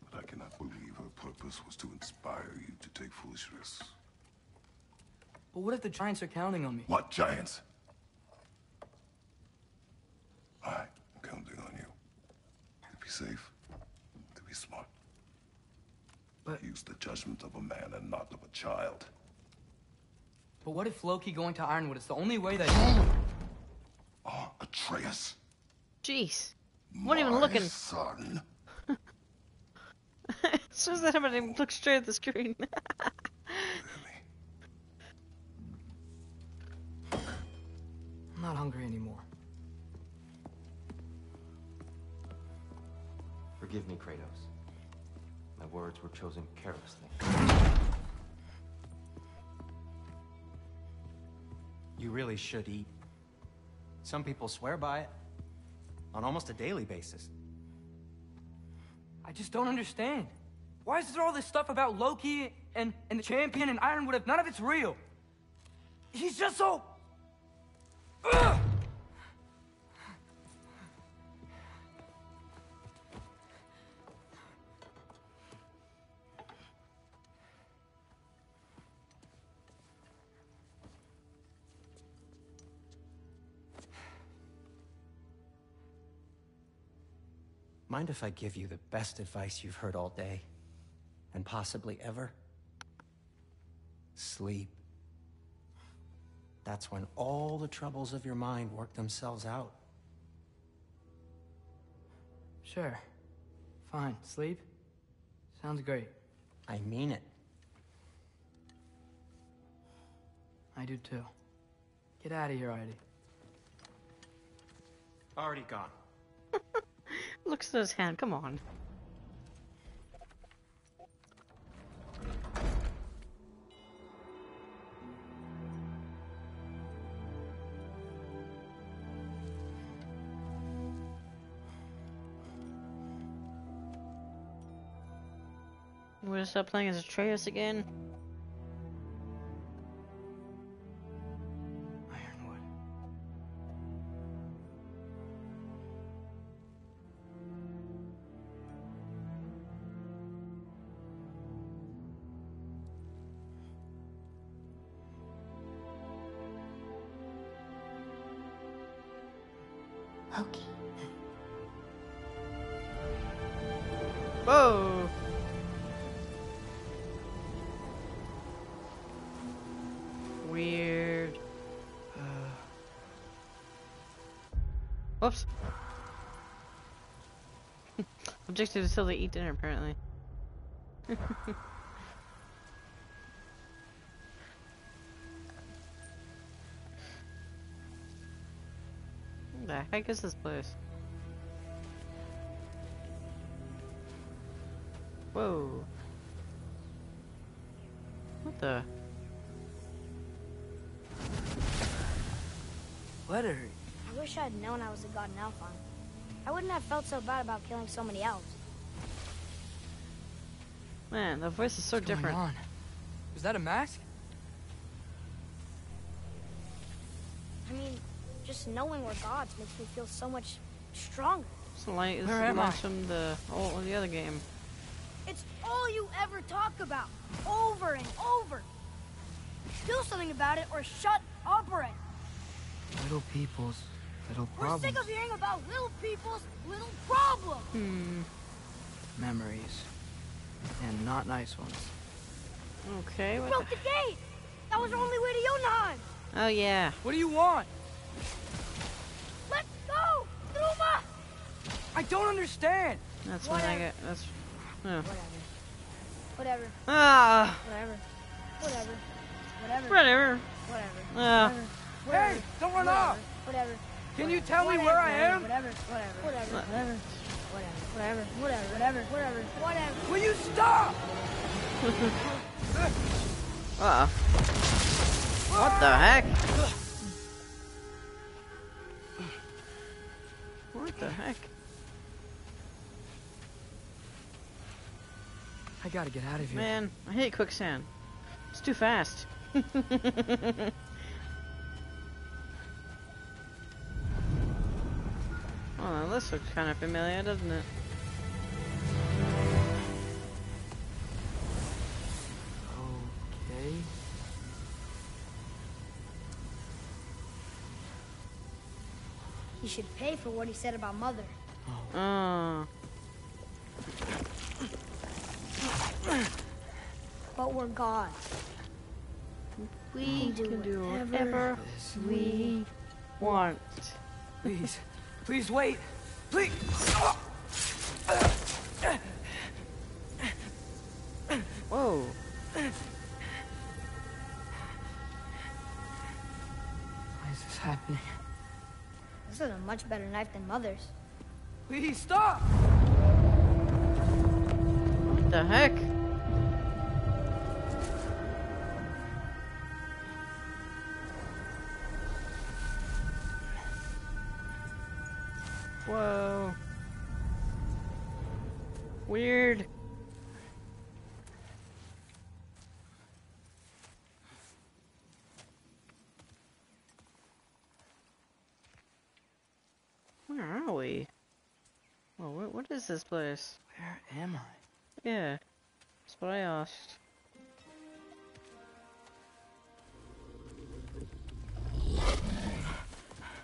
[SPEAKER 5] But I cannot believe her purpose was to inspire you to take foolish risks.
[SPEAKER 1] But what if the Giants are counting on me?
[SPEAKER 5] What giants? I am counting on you. To be safe, to be smart.
[SPEAKER 1] But
[SPEAKER 5] use the judgment of a man and not of a child.
[SPEAKER 1] But what if Loki going to Ironwood is the only way that
[SPEAKER 5] Oh, Atreus.
[SPEAKER 2] Jeez. What even looking?
[SPEAKER 5] Son.
[SPEAKER 2] as soon as that happened, I looked straight at the screen. [laughs]
[SPEAKER 1] I'm not hungry anymore.
[SPEAKER 9] Forgive me, Kratos. My words were chosen carelessly.
[SPEAKER 14] You really should eat. Some people swear by it. On almost a daily basis.
[SPEAKER 1] I just don't understand. Why is there all this stuff about Loki and, and the champion and Ironwood if none of it's real? He's just so. Ugh!
[SPEAKER 14] Mind if I give you the best advice you've heard all day? And possibly ever? Sleep. That's when all the troubles of your mind work themselves out.
[SPEAKER 1] Sure. Fine. Sleep? Sounds great.
[SPEAKER 14] I mean it.
[SPEAKER 1] I do too. Get out of here, Heidi.
[SPEAKER 14] Already gone.
[SPEAKER 2] Looks at his hand. Come on. We're stop playing as Atreus again. Whoa! Weird. Uh... Whoops. [laughs] Objective is still to eat dinner, apparently. [laughs] heck is this place? Whoa. What the?
[SPEAKER 1] Letter.
[SPEAKER 16] I wish I'd known I was a god in Alfheim. I wouldn't have felt so bad about killing so many elves.
[SPEAKER 2] Man, the voice is so
[SPEAKER 1] What's going
[SPEAKER 2] different.
[SPEAKER 1] on? Is that a mask?
[SPEAKER 16] I mean, just knowing we're gods makes me feel so much stronger.
[SPEAKER 2] It's like this
[SPEAKER 1] Where
[SPEAKER 2] is
[SPEAKER 1] am I?
[SPEAKER 2] lost from the oh the other game.
[SPEAKER 16] It's all you ever talk about, over and over. Do something about it or shut up already.
[SPEAKER 1] Little people's little problems.
[SPEAKER 16] We're
[SPEAKER 1] problems.
[SPEAKER 16] sick of hearing about little people's little problems.
[SPEAKER 2] Hmm.
[SPEAKER 1] Memories. And not nice ones.
[SPEAKER 2] Okay.
[SPEAKER 16] We broke the gate. That was our only way to Jotunheim.
[SPEAKER 2] Oh yeah.
[SPEAKER 1] What do you want?
[SPEAKER 16] Let's go, Thuma.
[SPEAKER 1] I don't understand.
[SPEAKER 2] That's when I get. That's. Oh.
[SPEAKER 16] Whatever.
[SPEAKER 2] Ah.
[SPEAKER 16] Whatever. Whatever. Whatever.
[SPEAKER 2] Whatever.
[SPEAKER 16] Whatever.
[SPEAKER 2] Ah.
[SPEAKER 16] Whatever.
[SPEAKER 1] Hey, don't run off.
[SPEAKER 16] Whatever.
[SPEAKER 1] Can you tell me
[SPEAKER 16] Whatever,
[SPEAKER 1] where I am?
[SPEAKER 16] Whatever. Whatever. Whatever. Whatever. Whatever. Whatever. Whatever. Whatever. Whatever.
[SPEAKER 1] Will you stop?
[SPEAKER 2] Uh oh. What the heck? What the heck?
[SPEAKER 1] I gotta get out of here.
[SPEAKER 2] Man, I hate quicksand. It's too fast. [laughs] oh, this looks kind of familiar, doesn't it?
[SPEAKER 1] Okay.
[SPEAKER 16] He should pay for what he said about mother.
[SPEAKER 2] Oh.
[SPEAKER 16] But we're gods. We can do whatever
[SPEAKER 2] we want.
[SPEAKER 1] Please. Please wait. Please.
[SPEAKER 2] Whoa.
[SPEAKER 1] Why is this happening?
[SPEAKER 16] This is a much better knife than mother's.
[SPEAKER 1] Please stop!
[SPEAKER 2] What the heck? Is this place?
[SPEAKER 1] Where am I?
[SPEAKER 2] Yeah, that's what I asked.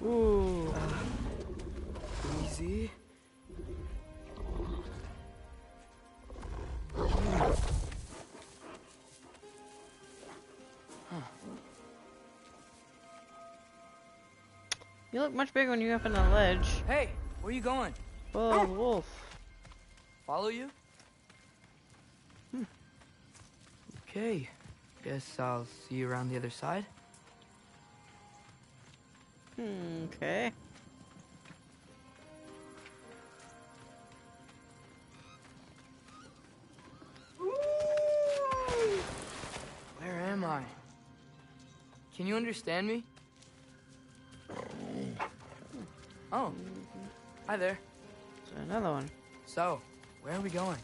[SPEAKER 2] Ooh.
[SPEAKER 1] Uh, easy.
[SPEAKER 2] You look much bigger when you're up on the ledge.
[SPEAKER 1] Hey, where you going?
[SPEAKER 2] Oh, wolf.
[SPEAKER 1] Follow you? Hmm. Okay. Guess I'll see you around the other side.
[SPEAKER 2] Okay.
[SPEAKER 1] Where am I? Can you understand me? Oh. Hi there.
[SPEAKER 2] Another one.
[SPEAKER 1] So, where are we going?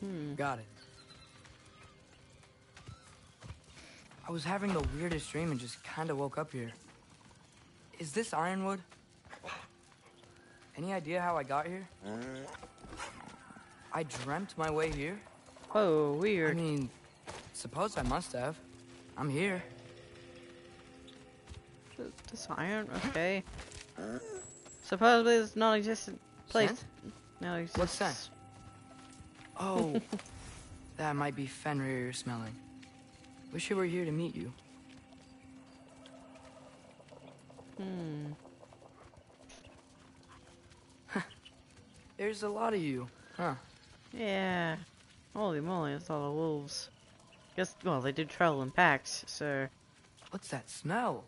[SPEAKER 2] Hmm.
[SPEAKER 1] Got it. I was having the weirdest dream and just kind of woke up here. Is this Ironwood? Any idea how I got here? I dreamt my way here?
[SPEAKER 2] Oh, weird.
[SPEAKER 1] I mean, suppose I must have. I'm here.
[SPEAKER 2] This iron, okay. Supposedly this non-existent place. No exists.
[SPEAKER 1] What's that? Oh, [laughs] that might be Fenrir you're smelling. Wish I were here to meet you.
[SPEAKER 2] Hmm. [laughs]
[SPEAKER 1] There's a lot of you, huh?
[SPEAKER 2] Yeah. Holy moly, it's all the wolves. Guess, well, they did travel in packs, so.
[SPEAKER 1] What's that smell?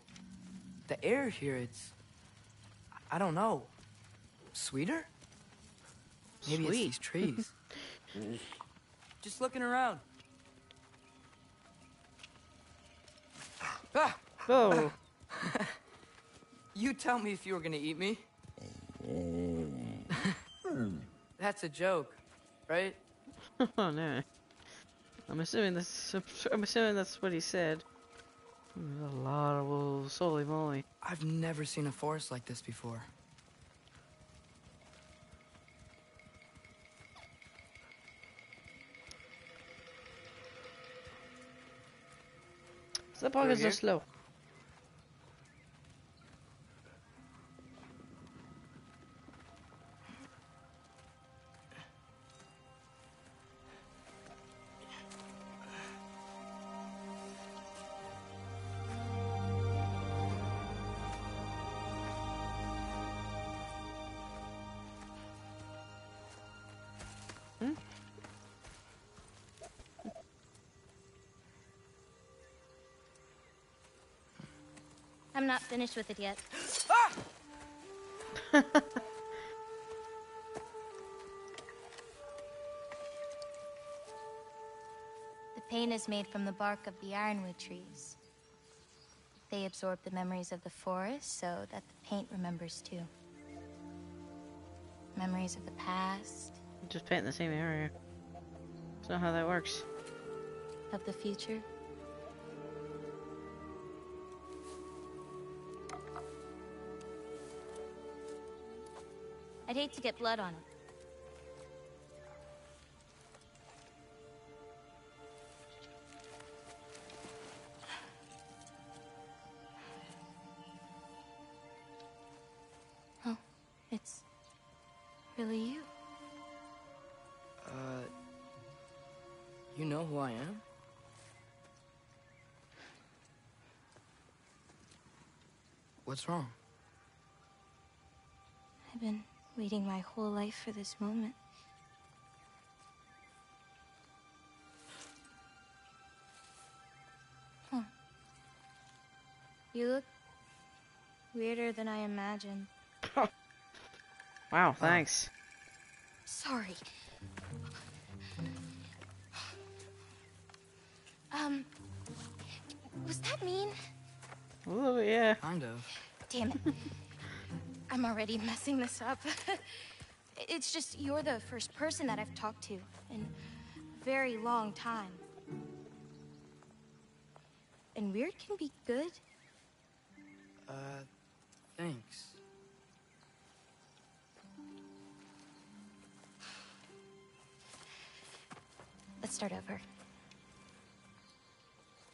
[SPEAKER 1] The air here, it's. I don't know. Sweeter? Maybe it's these trees. [laughs] Just looking around. Ah!
[SPEAKER 2] Oh. [laughs]
[SPEAKER 1] You tell me if you were gonna eat me. [laughs] That's a joke, right?
[SPEAKER 2] oh no. I'm assuming this. I'm assuming that's what he said. There's a lot of wolves. Holy moly.
[SPEAKER 1] I've never seen a forest like this before.
[SPEAKER 2] The bug
[SPEAKER 1] is
[SPEAKER 2] so slow.
[SPEAKER 17] Not finished with it yet. [laughs] the paint is made from the bark of the ironwood trees. They absorb the memories of the forest so that the paint remembers too. Memories of the past,
[SPEAKER 2] Just paint in the same area. That's not how that works.
[SPEAKER 17] of the future. I'd hate to get blood on it. Oh, it's really you.
[SPEAKER 1] Uh, you know who I am? What's wrong?
[SPEAKER 17] Waiting my whole life for this moment. Huh. You look weirder than I imagined. [laughs]
[SPEAKER 2] Wow, thanks.
[SPEAKER 17] Sorry. Um, was that mean?
[SPEAKER 2] Oh, yeah.
[SPEAKER 1] Kind of.
[SPEAKER 17] Damn it. I'm already messing this up. [laughs] it's just you're the first person that I've talked to in a very long time. And weird can be good.
[SPEAKER 1] Uh, thanks.
[SPEAKER 17] Let's start over.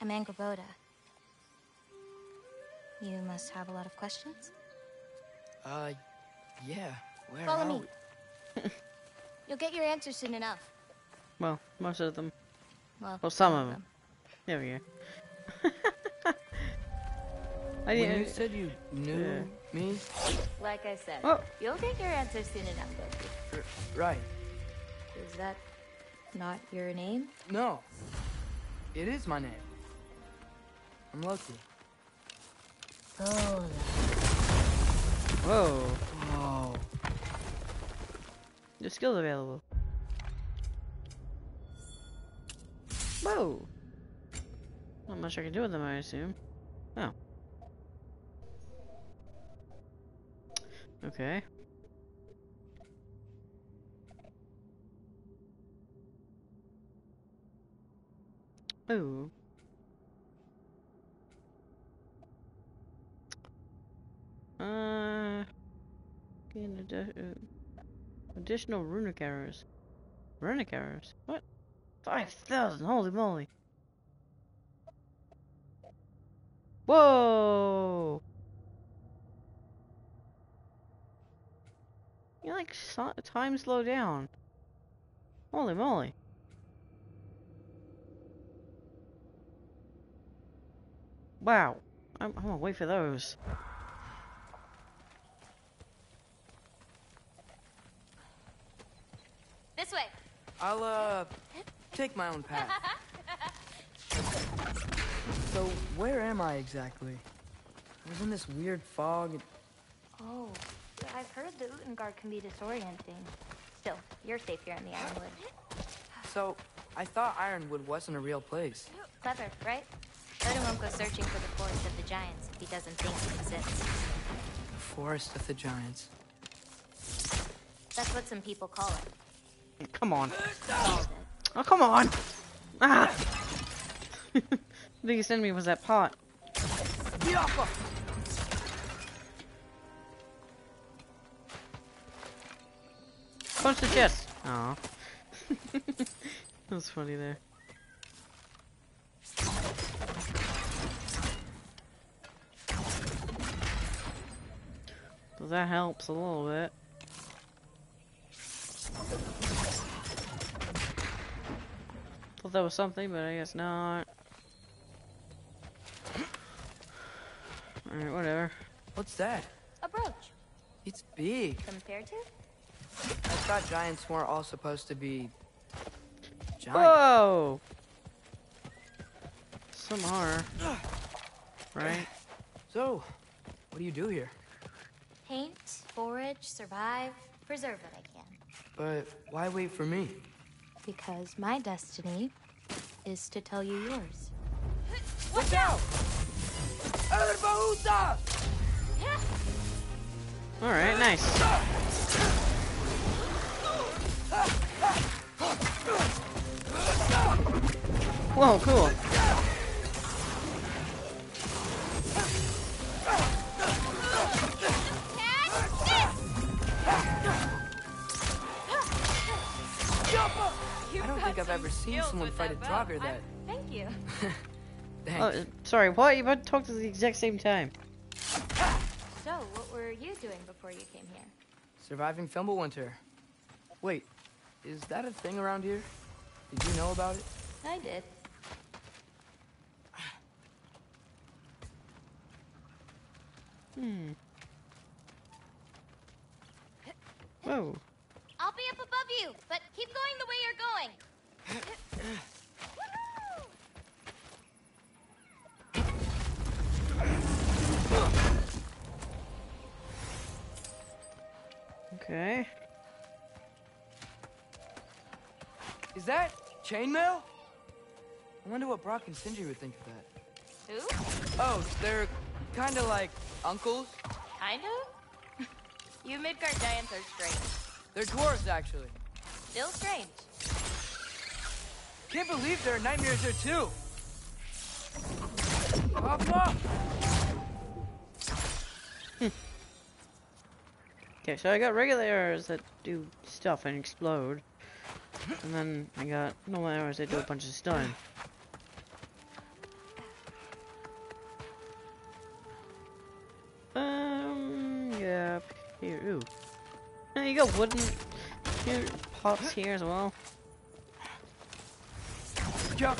[SPEAKER 17] I'm Angrboda. You must have a lot of questions?
[SPEAKER 1] Uh, yeah. Where
[SPEAKER 17] Follow
[SPEAKER 1] are
[SPEAKER 17] me.
[SPEAKER 1] we? [laughs]
[SPEAKER 17] You'll get your answers soon enough.
[SPEAKER 2] Well, most of them.
[SPEAKER 17] Well,
[SPEAKER 2] Well, some of them. There we go. [laughs] I
[SPEAKER 1] When
[SPEAKER 2] didn't.
[SPEAKER 1] you said you knew
[SPEAKER 2] Yeah.
[SPEAKER 1] me,
[SPEAKER 17] Like I said,
[SPEAKER 2] Oh.
[SPEAKER 17] you'll get your answers soon enough, Loki.
[SPEAKER 1] right?
[SPEAKER 17] Is that not your name?
[SPEAKER 1] No, it is my name. I'm Loki.
[SPEAKER 17] Oh.
[SPEAKER 2] Whoa.
[SPEAKER 1] Whoa.
[SPEAKER 2] Your skills available. Whoa. Not much I can do with them, I assume. Oh. Okay. Oh. Uh. Addi- uh, additional runic arrows. Runic arrows? What? 5,000! Holy moly! Whoa! You like so- time slow down. Holy moly. Wow. I'm, I'm gonna wait for those.
[SPEAKER 17] This way.
[SPEAKER 1] I'll uh take my own path. [laughs] So where am I exactly? I was in this weird fog.
[SPEAKER 17] Oh, I've heard the Utengard can be disorienting. Still, you're safe here in the Ironwood.
[SPEAKER 1] So I thought Ironwood wasn't a real place.
[SPEAKER 17] Clever, right? Odin won't go searching for the Forest of the Giants if he doesn't think it exists.
[SPEAKER 1] The forest of the giants.
[SPEAKER 17] That's what some people call it.
[SPEAKER 2] Come on. Oh, come on! Ah! [laughs] Biggest enemy was that pot. Punch the chest! Aw. [laughs] that was funny there. So that helps a little bit. Thought that was something, but I guess not. Alright, whatever.
[SPEAKER 1] What's that?
[SPEAKER 17] A brooch.
[SPEAKER 1] It's big.
[SPEAKER 17] Compared to?
[SPEAKER 1] I thought giants weren't all supposed to be giants.
[SPEAKER 2] Whoa! Some are. [gasps] Right?
[SPEAKER 1] So, What do you do here?
[SPEAKER 17] Paint, forage, survive, preserve what I can.
[SPEAKER 1] But why wait for me?
[SPEAKER 17] Because my destiny is to tell you yours.
[SPEAKER 1] Watch out! El Bahuta!
[SPEAKER 2] Alright, nice. Whoa, cool.
[SPEAKER 1] Think I've ever seen someone fight a Draugr that.
[SPEAKER 17] Thank you. [laughs]
[SPEAKER 1] Thanks.
[SPEAKER 2] Oh, sorry, what? You about to talk at the exact same time.
[SPEAKER 17] So, what were you doing before you came here?
[SPEAKER 1] Surviving Fimbulwinter. Wait, is that a thing around here? Did you know about it?
[SPEAKER 17] I did.
[SPEAKER 2] Hmm. [laughs] Whoa.
[SPEAKER 17] I'll be up above you, but keep going the way you're going.
[SPEAKER 2] Okay.
[SPEAKER 1] Is that chainmail? I wonder what Brok and Sindri would think of that.
[SPEAKER 17] Who?
[SPEAKER 1] Oh, they're kind of like uncles.
[SPEAKER 17] Kind of? [laughs] you Midgard giants are strange.
[SPEAKER 1] They're dwarves, actually.
[SPEAKER 17] Still strange.
[SPEAKER 1] Can't believe there are nightmares there too. Up.
[SPEAKER 2] Okay, so I got regular arrows that do stuff and explode. And then I got normal arrows that do a bunch of stun. Um, yeah, here. Ooh. There you go, wooden here, pots here as well.
[SPEAKER 1] Jump.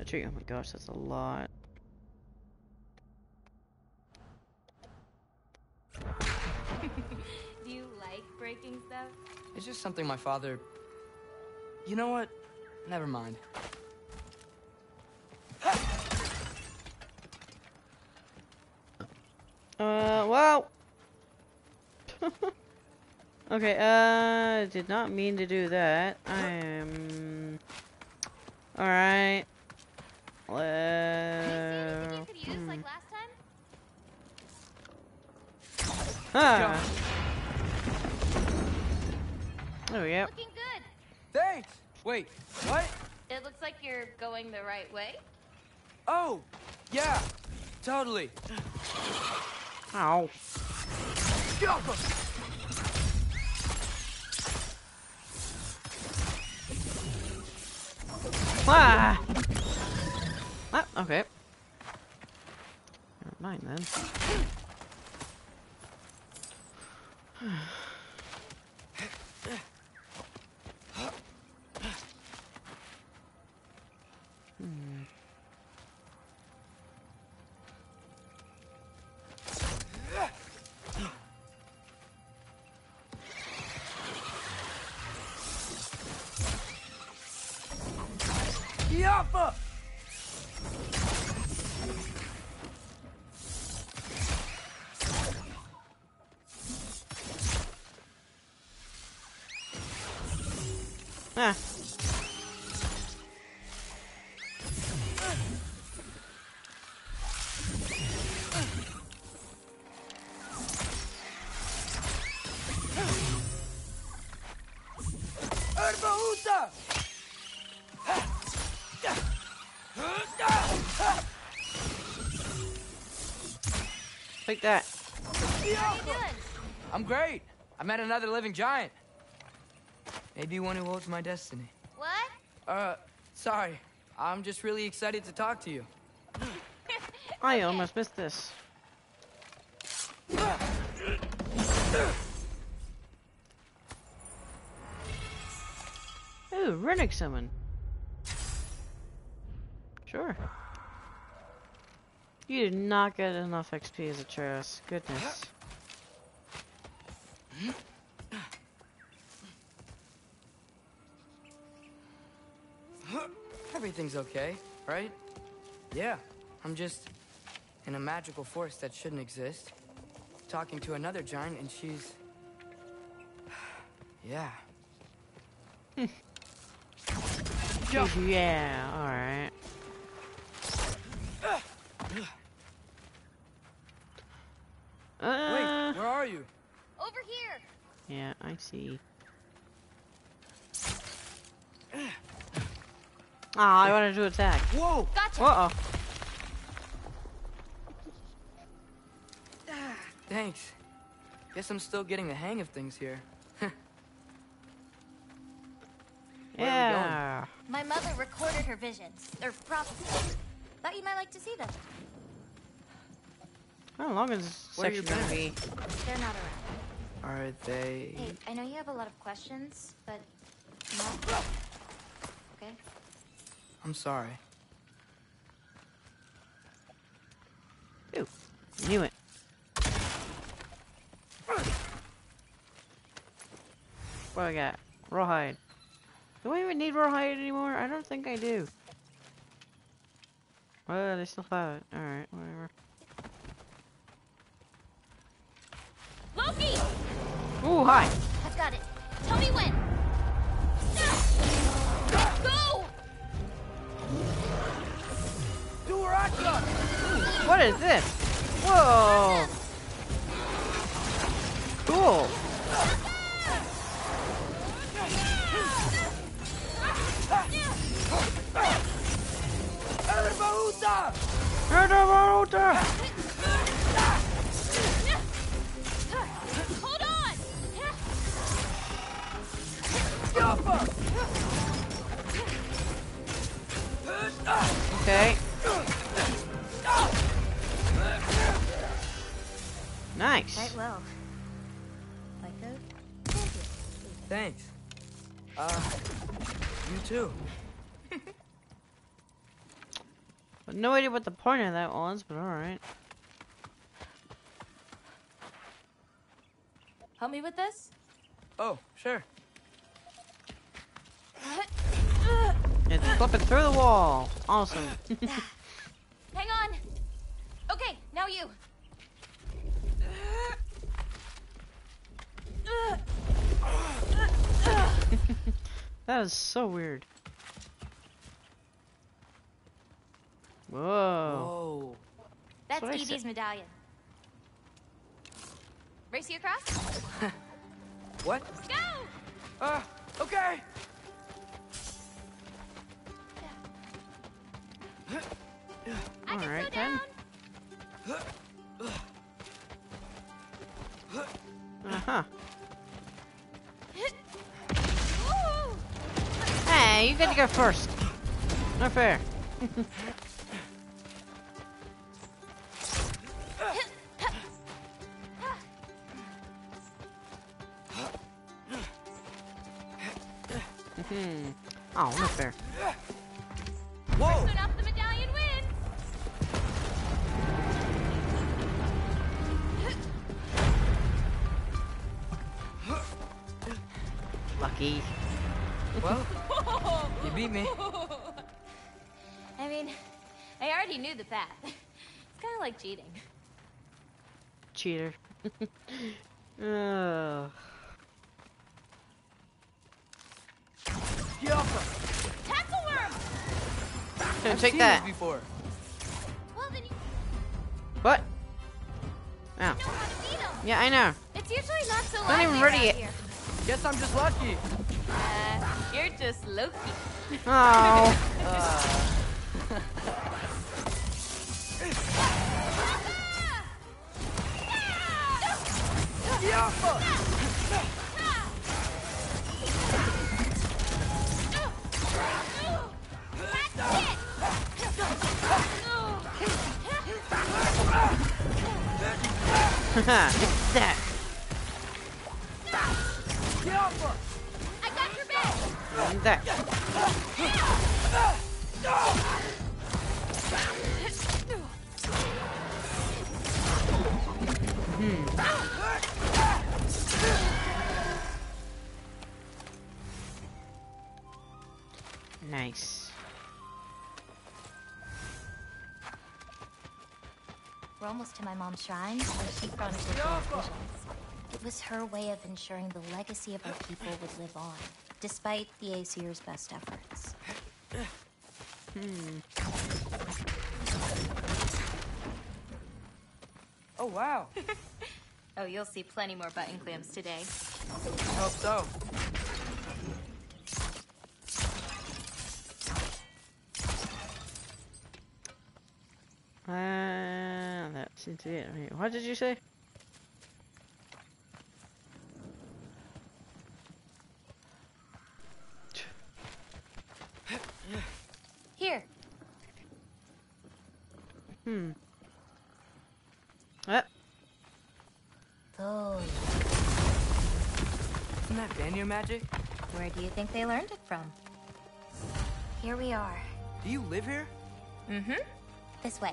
[SPEAKER 2] A tree, oh my gosh, that's a lot. [laughs]
[SPEAKER 17] Do you like breaking stuff?
[SPEAKER 1] It's just something my father. You know what? Never mind. [laughs]
[SPEAKER 2] Uh, well. [laughs] okay, uh, did not mean to do that. I am. Alright. Uh,
[SPEAKER 17] Anything you could use
[SPEAKER 2] hmm.
[SPEAKER 17] like last time?
[SPEAKER 2] Ah. Oh, yep.
[SPEAKER 17] Looking good.
[SPEAKER 1] Thanks. Wait, what?
[SPEAKER 17] It looks like you're going the right way.
[SPEAKER 1] Oh, yeah, totally.
[SPEAKER 2] Ow. Ah! Ah, okay. Never mind then. [sighs] [sighs] Like that.
[SPEAKER 17] How you doing?
[SPEAKER 1] I'm great. I met another living giant. Maybe one who holds my destiny.
[SPEAKER 17] What?
[SPEAKER 1] Uh, sorry. I'm just really excited to talk to you. [laughs]
[SPEAKER 2] I almost missed this. Ooh, Runic summon. Sure. You did not get enough XP as a Atreus. Goodness.
[SPEAKER 1] Everything's okay, right? Yeah, I'm just in a magical force that shouldn't exist. Talking to another giant and she's... [sighs] yeah. [laughs]
[SPEAKER 2] Yeah, alright. Uh,
[SPEAKER 1] Wait, where are you?
[SPEAKER 17] Over here.
[SPEAKER 2] yeah, I see. [sighs] Ah, I wanted to attack.
[SPEAKER 1] Whoa!
[SPEAKER 17] Gotcha.
[SPEAKER 2] Uh oh. [sighs]
[SPEAKER 1] Thanks. Guess I'm still getting the hang of things here. [laughs] Where are we going?
[SPEAKER 2] Yeah.
[SPEAKER 17] My mother recorded her visions, or prophecies. Thought you might like to see them.
[SPEAKER 2] How long is this
[SPEAKER 1] Where you
[SPEAKER 2] section gonna be?
[SPEAKER 17] They're not around.
[SPEAKER 1] Are they...
[SPEAKER 17] Hey, I know you have a lot of questions, but no. Okay.
[SPEAKER 1] I'm sorry.
[SPEAKER 2] Ooh, knew it. What do I got? Rawhide. Do I even need rawhide anymore? I don't think I do. Well, they still have it. Alright, whatever.
[SPEAKER 17] Loki!
[SPEAKER 2] Ooh, hi!
[SPEAKER 17] I've got it. Tell me when. Go!
[SPEAKER 1] Duraka!
[SPEAKER 2] What is this? Whoa! Cool!
[SPEAKER 1] Erbaúta!
[SPEAKER 2] Erbaúta! Okay. Nice.
[SPEAKER 17] Quite well. Like a
[SPEAKER 1] Thanks. Uh, you too. [laughs]
[SPEAKER 2] No idea what the point of that was, but alright.
[SPEAKER 17] Help me with this?
[SPEAKER 1] Oh, sure.
[SPEAKER 2] It's flipping through the wall. Awesome. [laughs]
[SPEAKER 17] Hang on. Okay, now you. [laughs]
[SPEAKER 2] that is so weird. Whoa.
[SPEAKER 1] Whoa.
[SPEAKER 17] That's
[SPEAKER 2] what I
[SPEAKER 17] Evie's medallion. Race you across? [laughs]
[SPEAKER 1] What?
[SPEAKER 17] Go!
[SPEAKER 1] Uh, okay.
[SPEAKER 17] I can
[SPEAKER 2] Alright then. Uh-huh. [laughs] Hey, you get to go first. Not fair. [laughs] [laughs] Hmm. oh, not fair.
[SPEAKER 1] Whoa!
[SPEAKER 2] Lucky.
[SPEAKER 1] Well, [laughs] you beat me.
[SPEAKER 17] I mean, I already knew the path. It's kind of like cheating.
[SPEAKER 2] Cheater. [laughs] Ugh.
[SPEAKER 17] Tackle worm!
[SPEAKER 1] I've
[SPEAKER 2] take
[SPEAKER 1] seen
[SPEAKER 2] that.
[SPEAKER 1] this before.
[SPEAKER 17] Well, then you
[SPEAKER 2] What? Oh.
[SPEAKER 17] know how to beat 'em.
[SPEAKER 2] Yeah, I know.
[SPEAKER 17] It's usually not so
[SPEAKER 2] Not even ready yet.
[SPEAKER 17] here.
[SPEAKER 1] Guess I'm just lucky.
[SPEAKER 17] Uh, you're just Loki. [laughs]
[SPEAKER 2] Oh. [laughs] [laughs] Haha, it's that.
[SPEAKER 17] I got your
[SPEAKER 2] that. Nice.
[SPEAKER 17] We're almost to my mom's shrine, she. It was her way of ensuring the legacy of our people would live on, despite the Aesir's best efforts.
[SPEAKER 2] Hmm.
[SPEAKER 1] Oh, wow. [laughs]
[SPEAKER 17] Oh, you'll see plenty more button clams today.
[SPEAKER 1] I Hope so.
[SPEAKER 2] Uh, that seems to be it. Wait, What did you say?
[SPEAKER 17] Here.
[SPEAKER 2] Hmm. Ah,
[SPEAKER 17] Those.
[SPEAKER 1] Isn't that Vanir magic?
[SPEAKER 17] Where do you think they learned it from? Here we are.
[SPEAKER 1] Do you live here?
[SPEAKER 17] Mm-hmm. This way.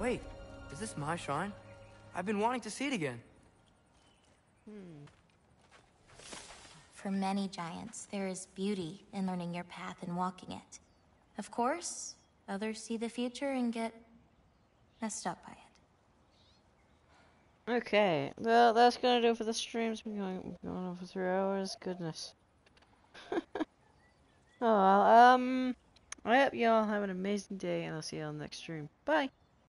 [SPEAKER 1] Wait, is this my shrine? I've been wanting to see it again.
[SPEAKER 2] Hmm.
[SPEAKER 17] For many giants, there is beauty in learning your path and walking it. Of course, others see the future and get messed up by it.
[SPEAKER 2] Okay, well, that's gonna do it for the streams. We're going, we're going on for three hours. Goodness. [laughs] oh, well, um, I hope y'all have an amazing day, and I'll see you on the next stream. Bye.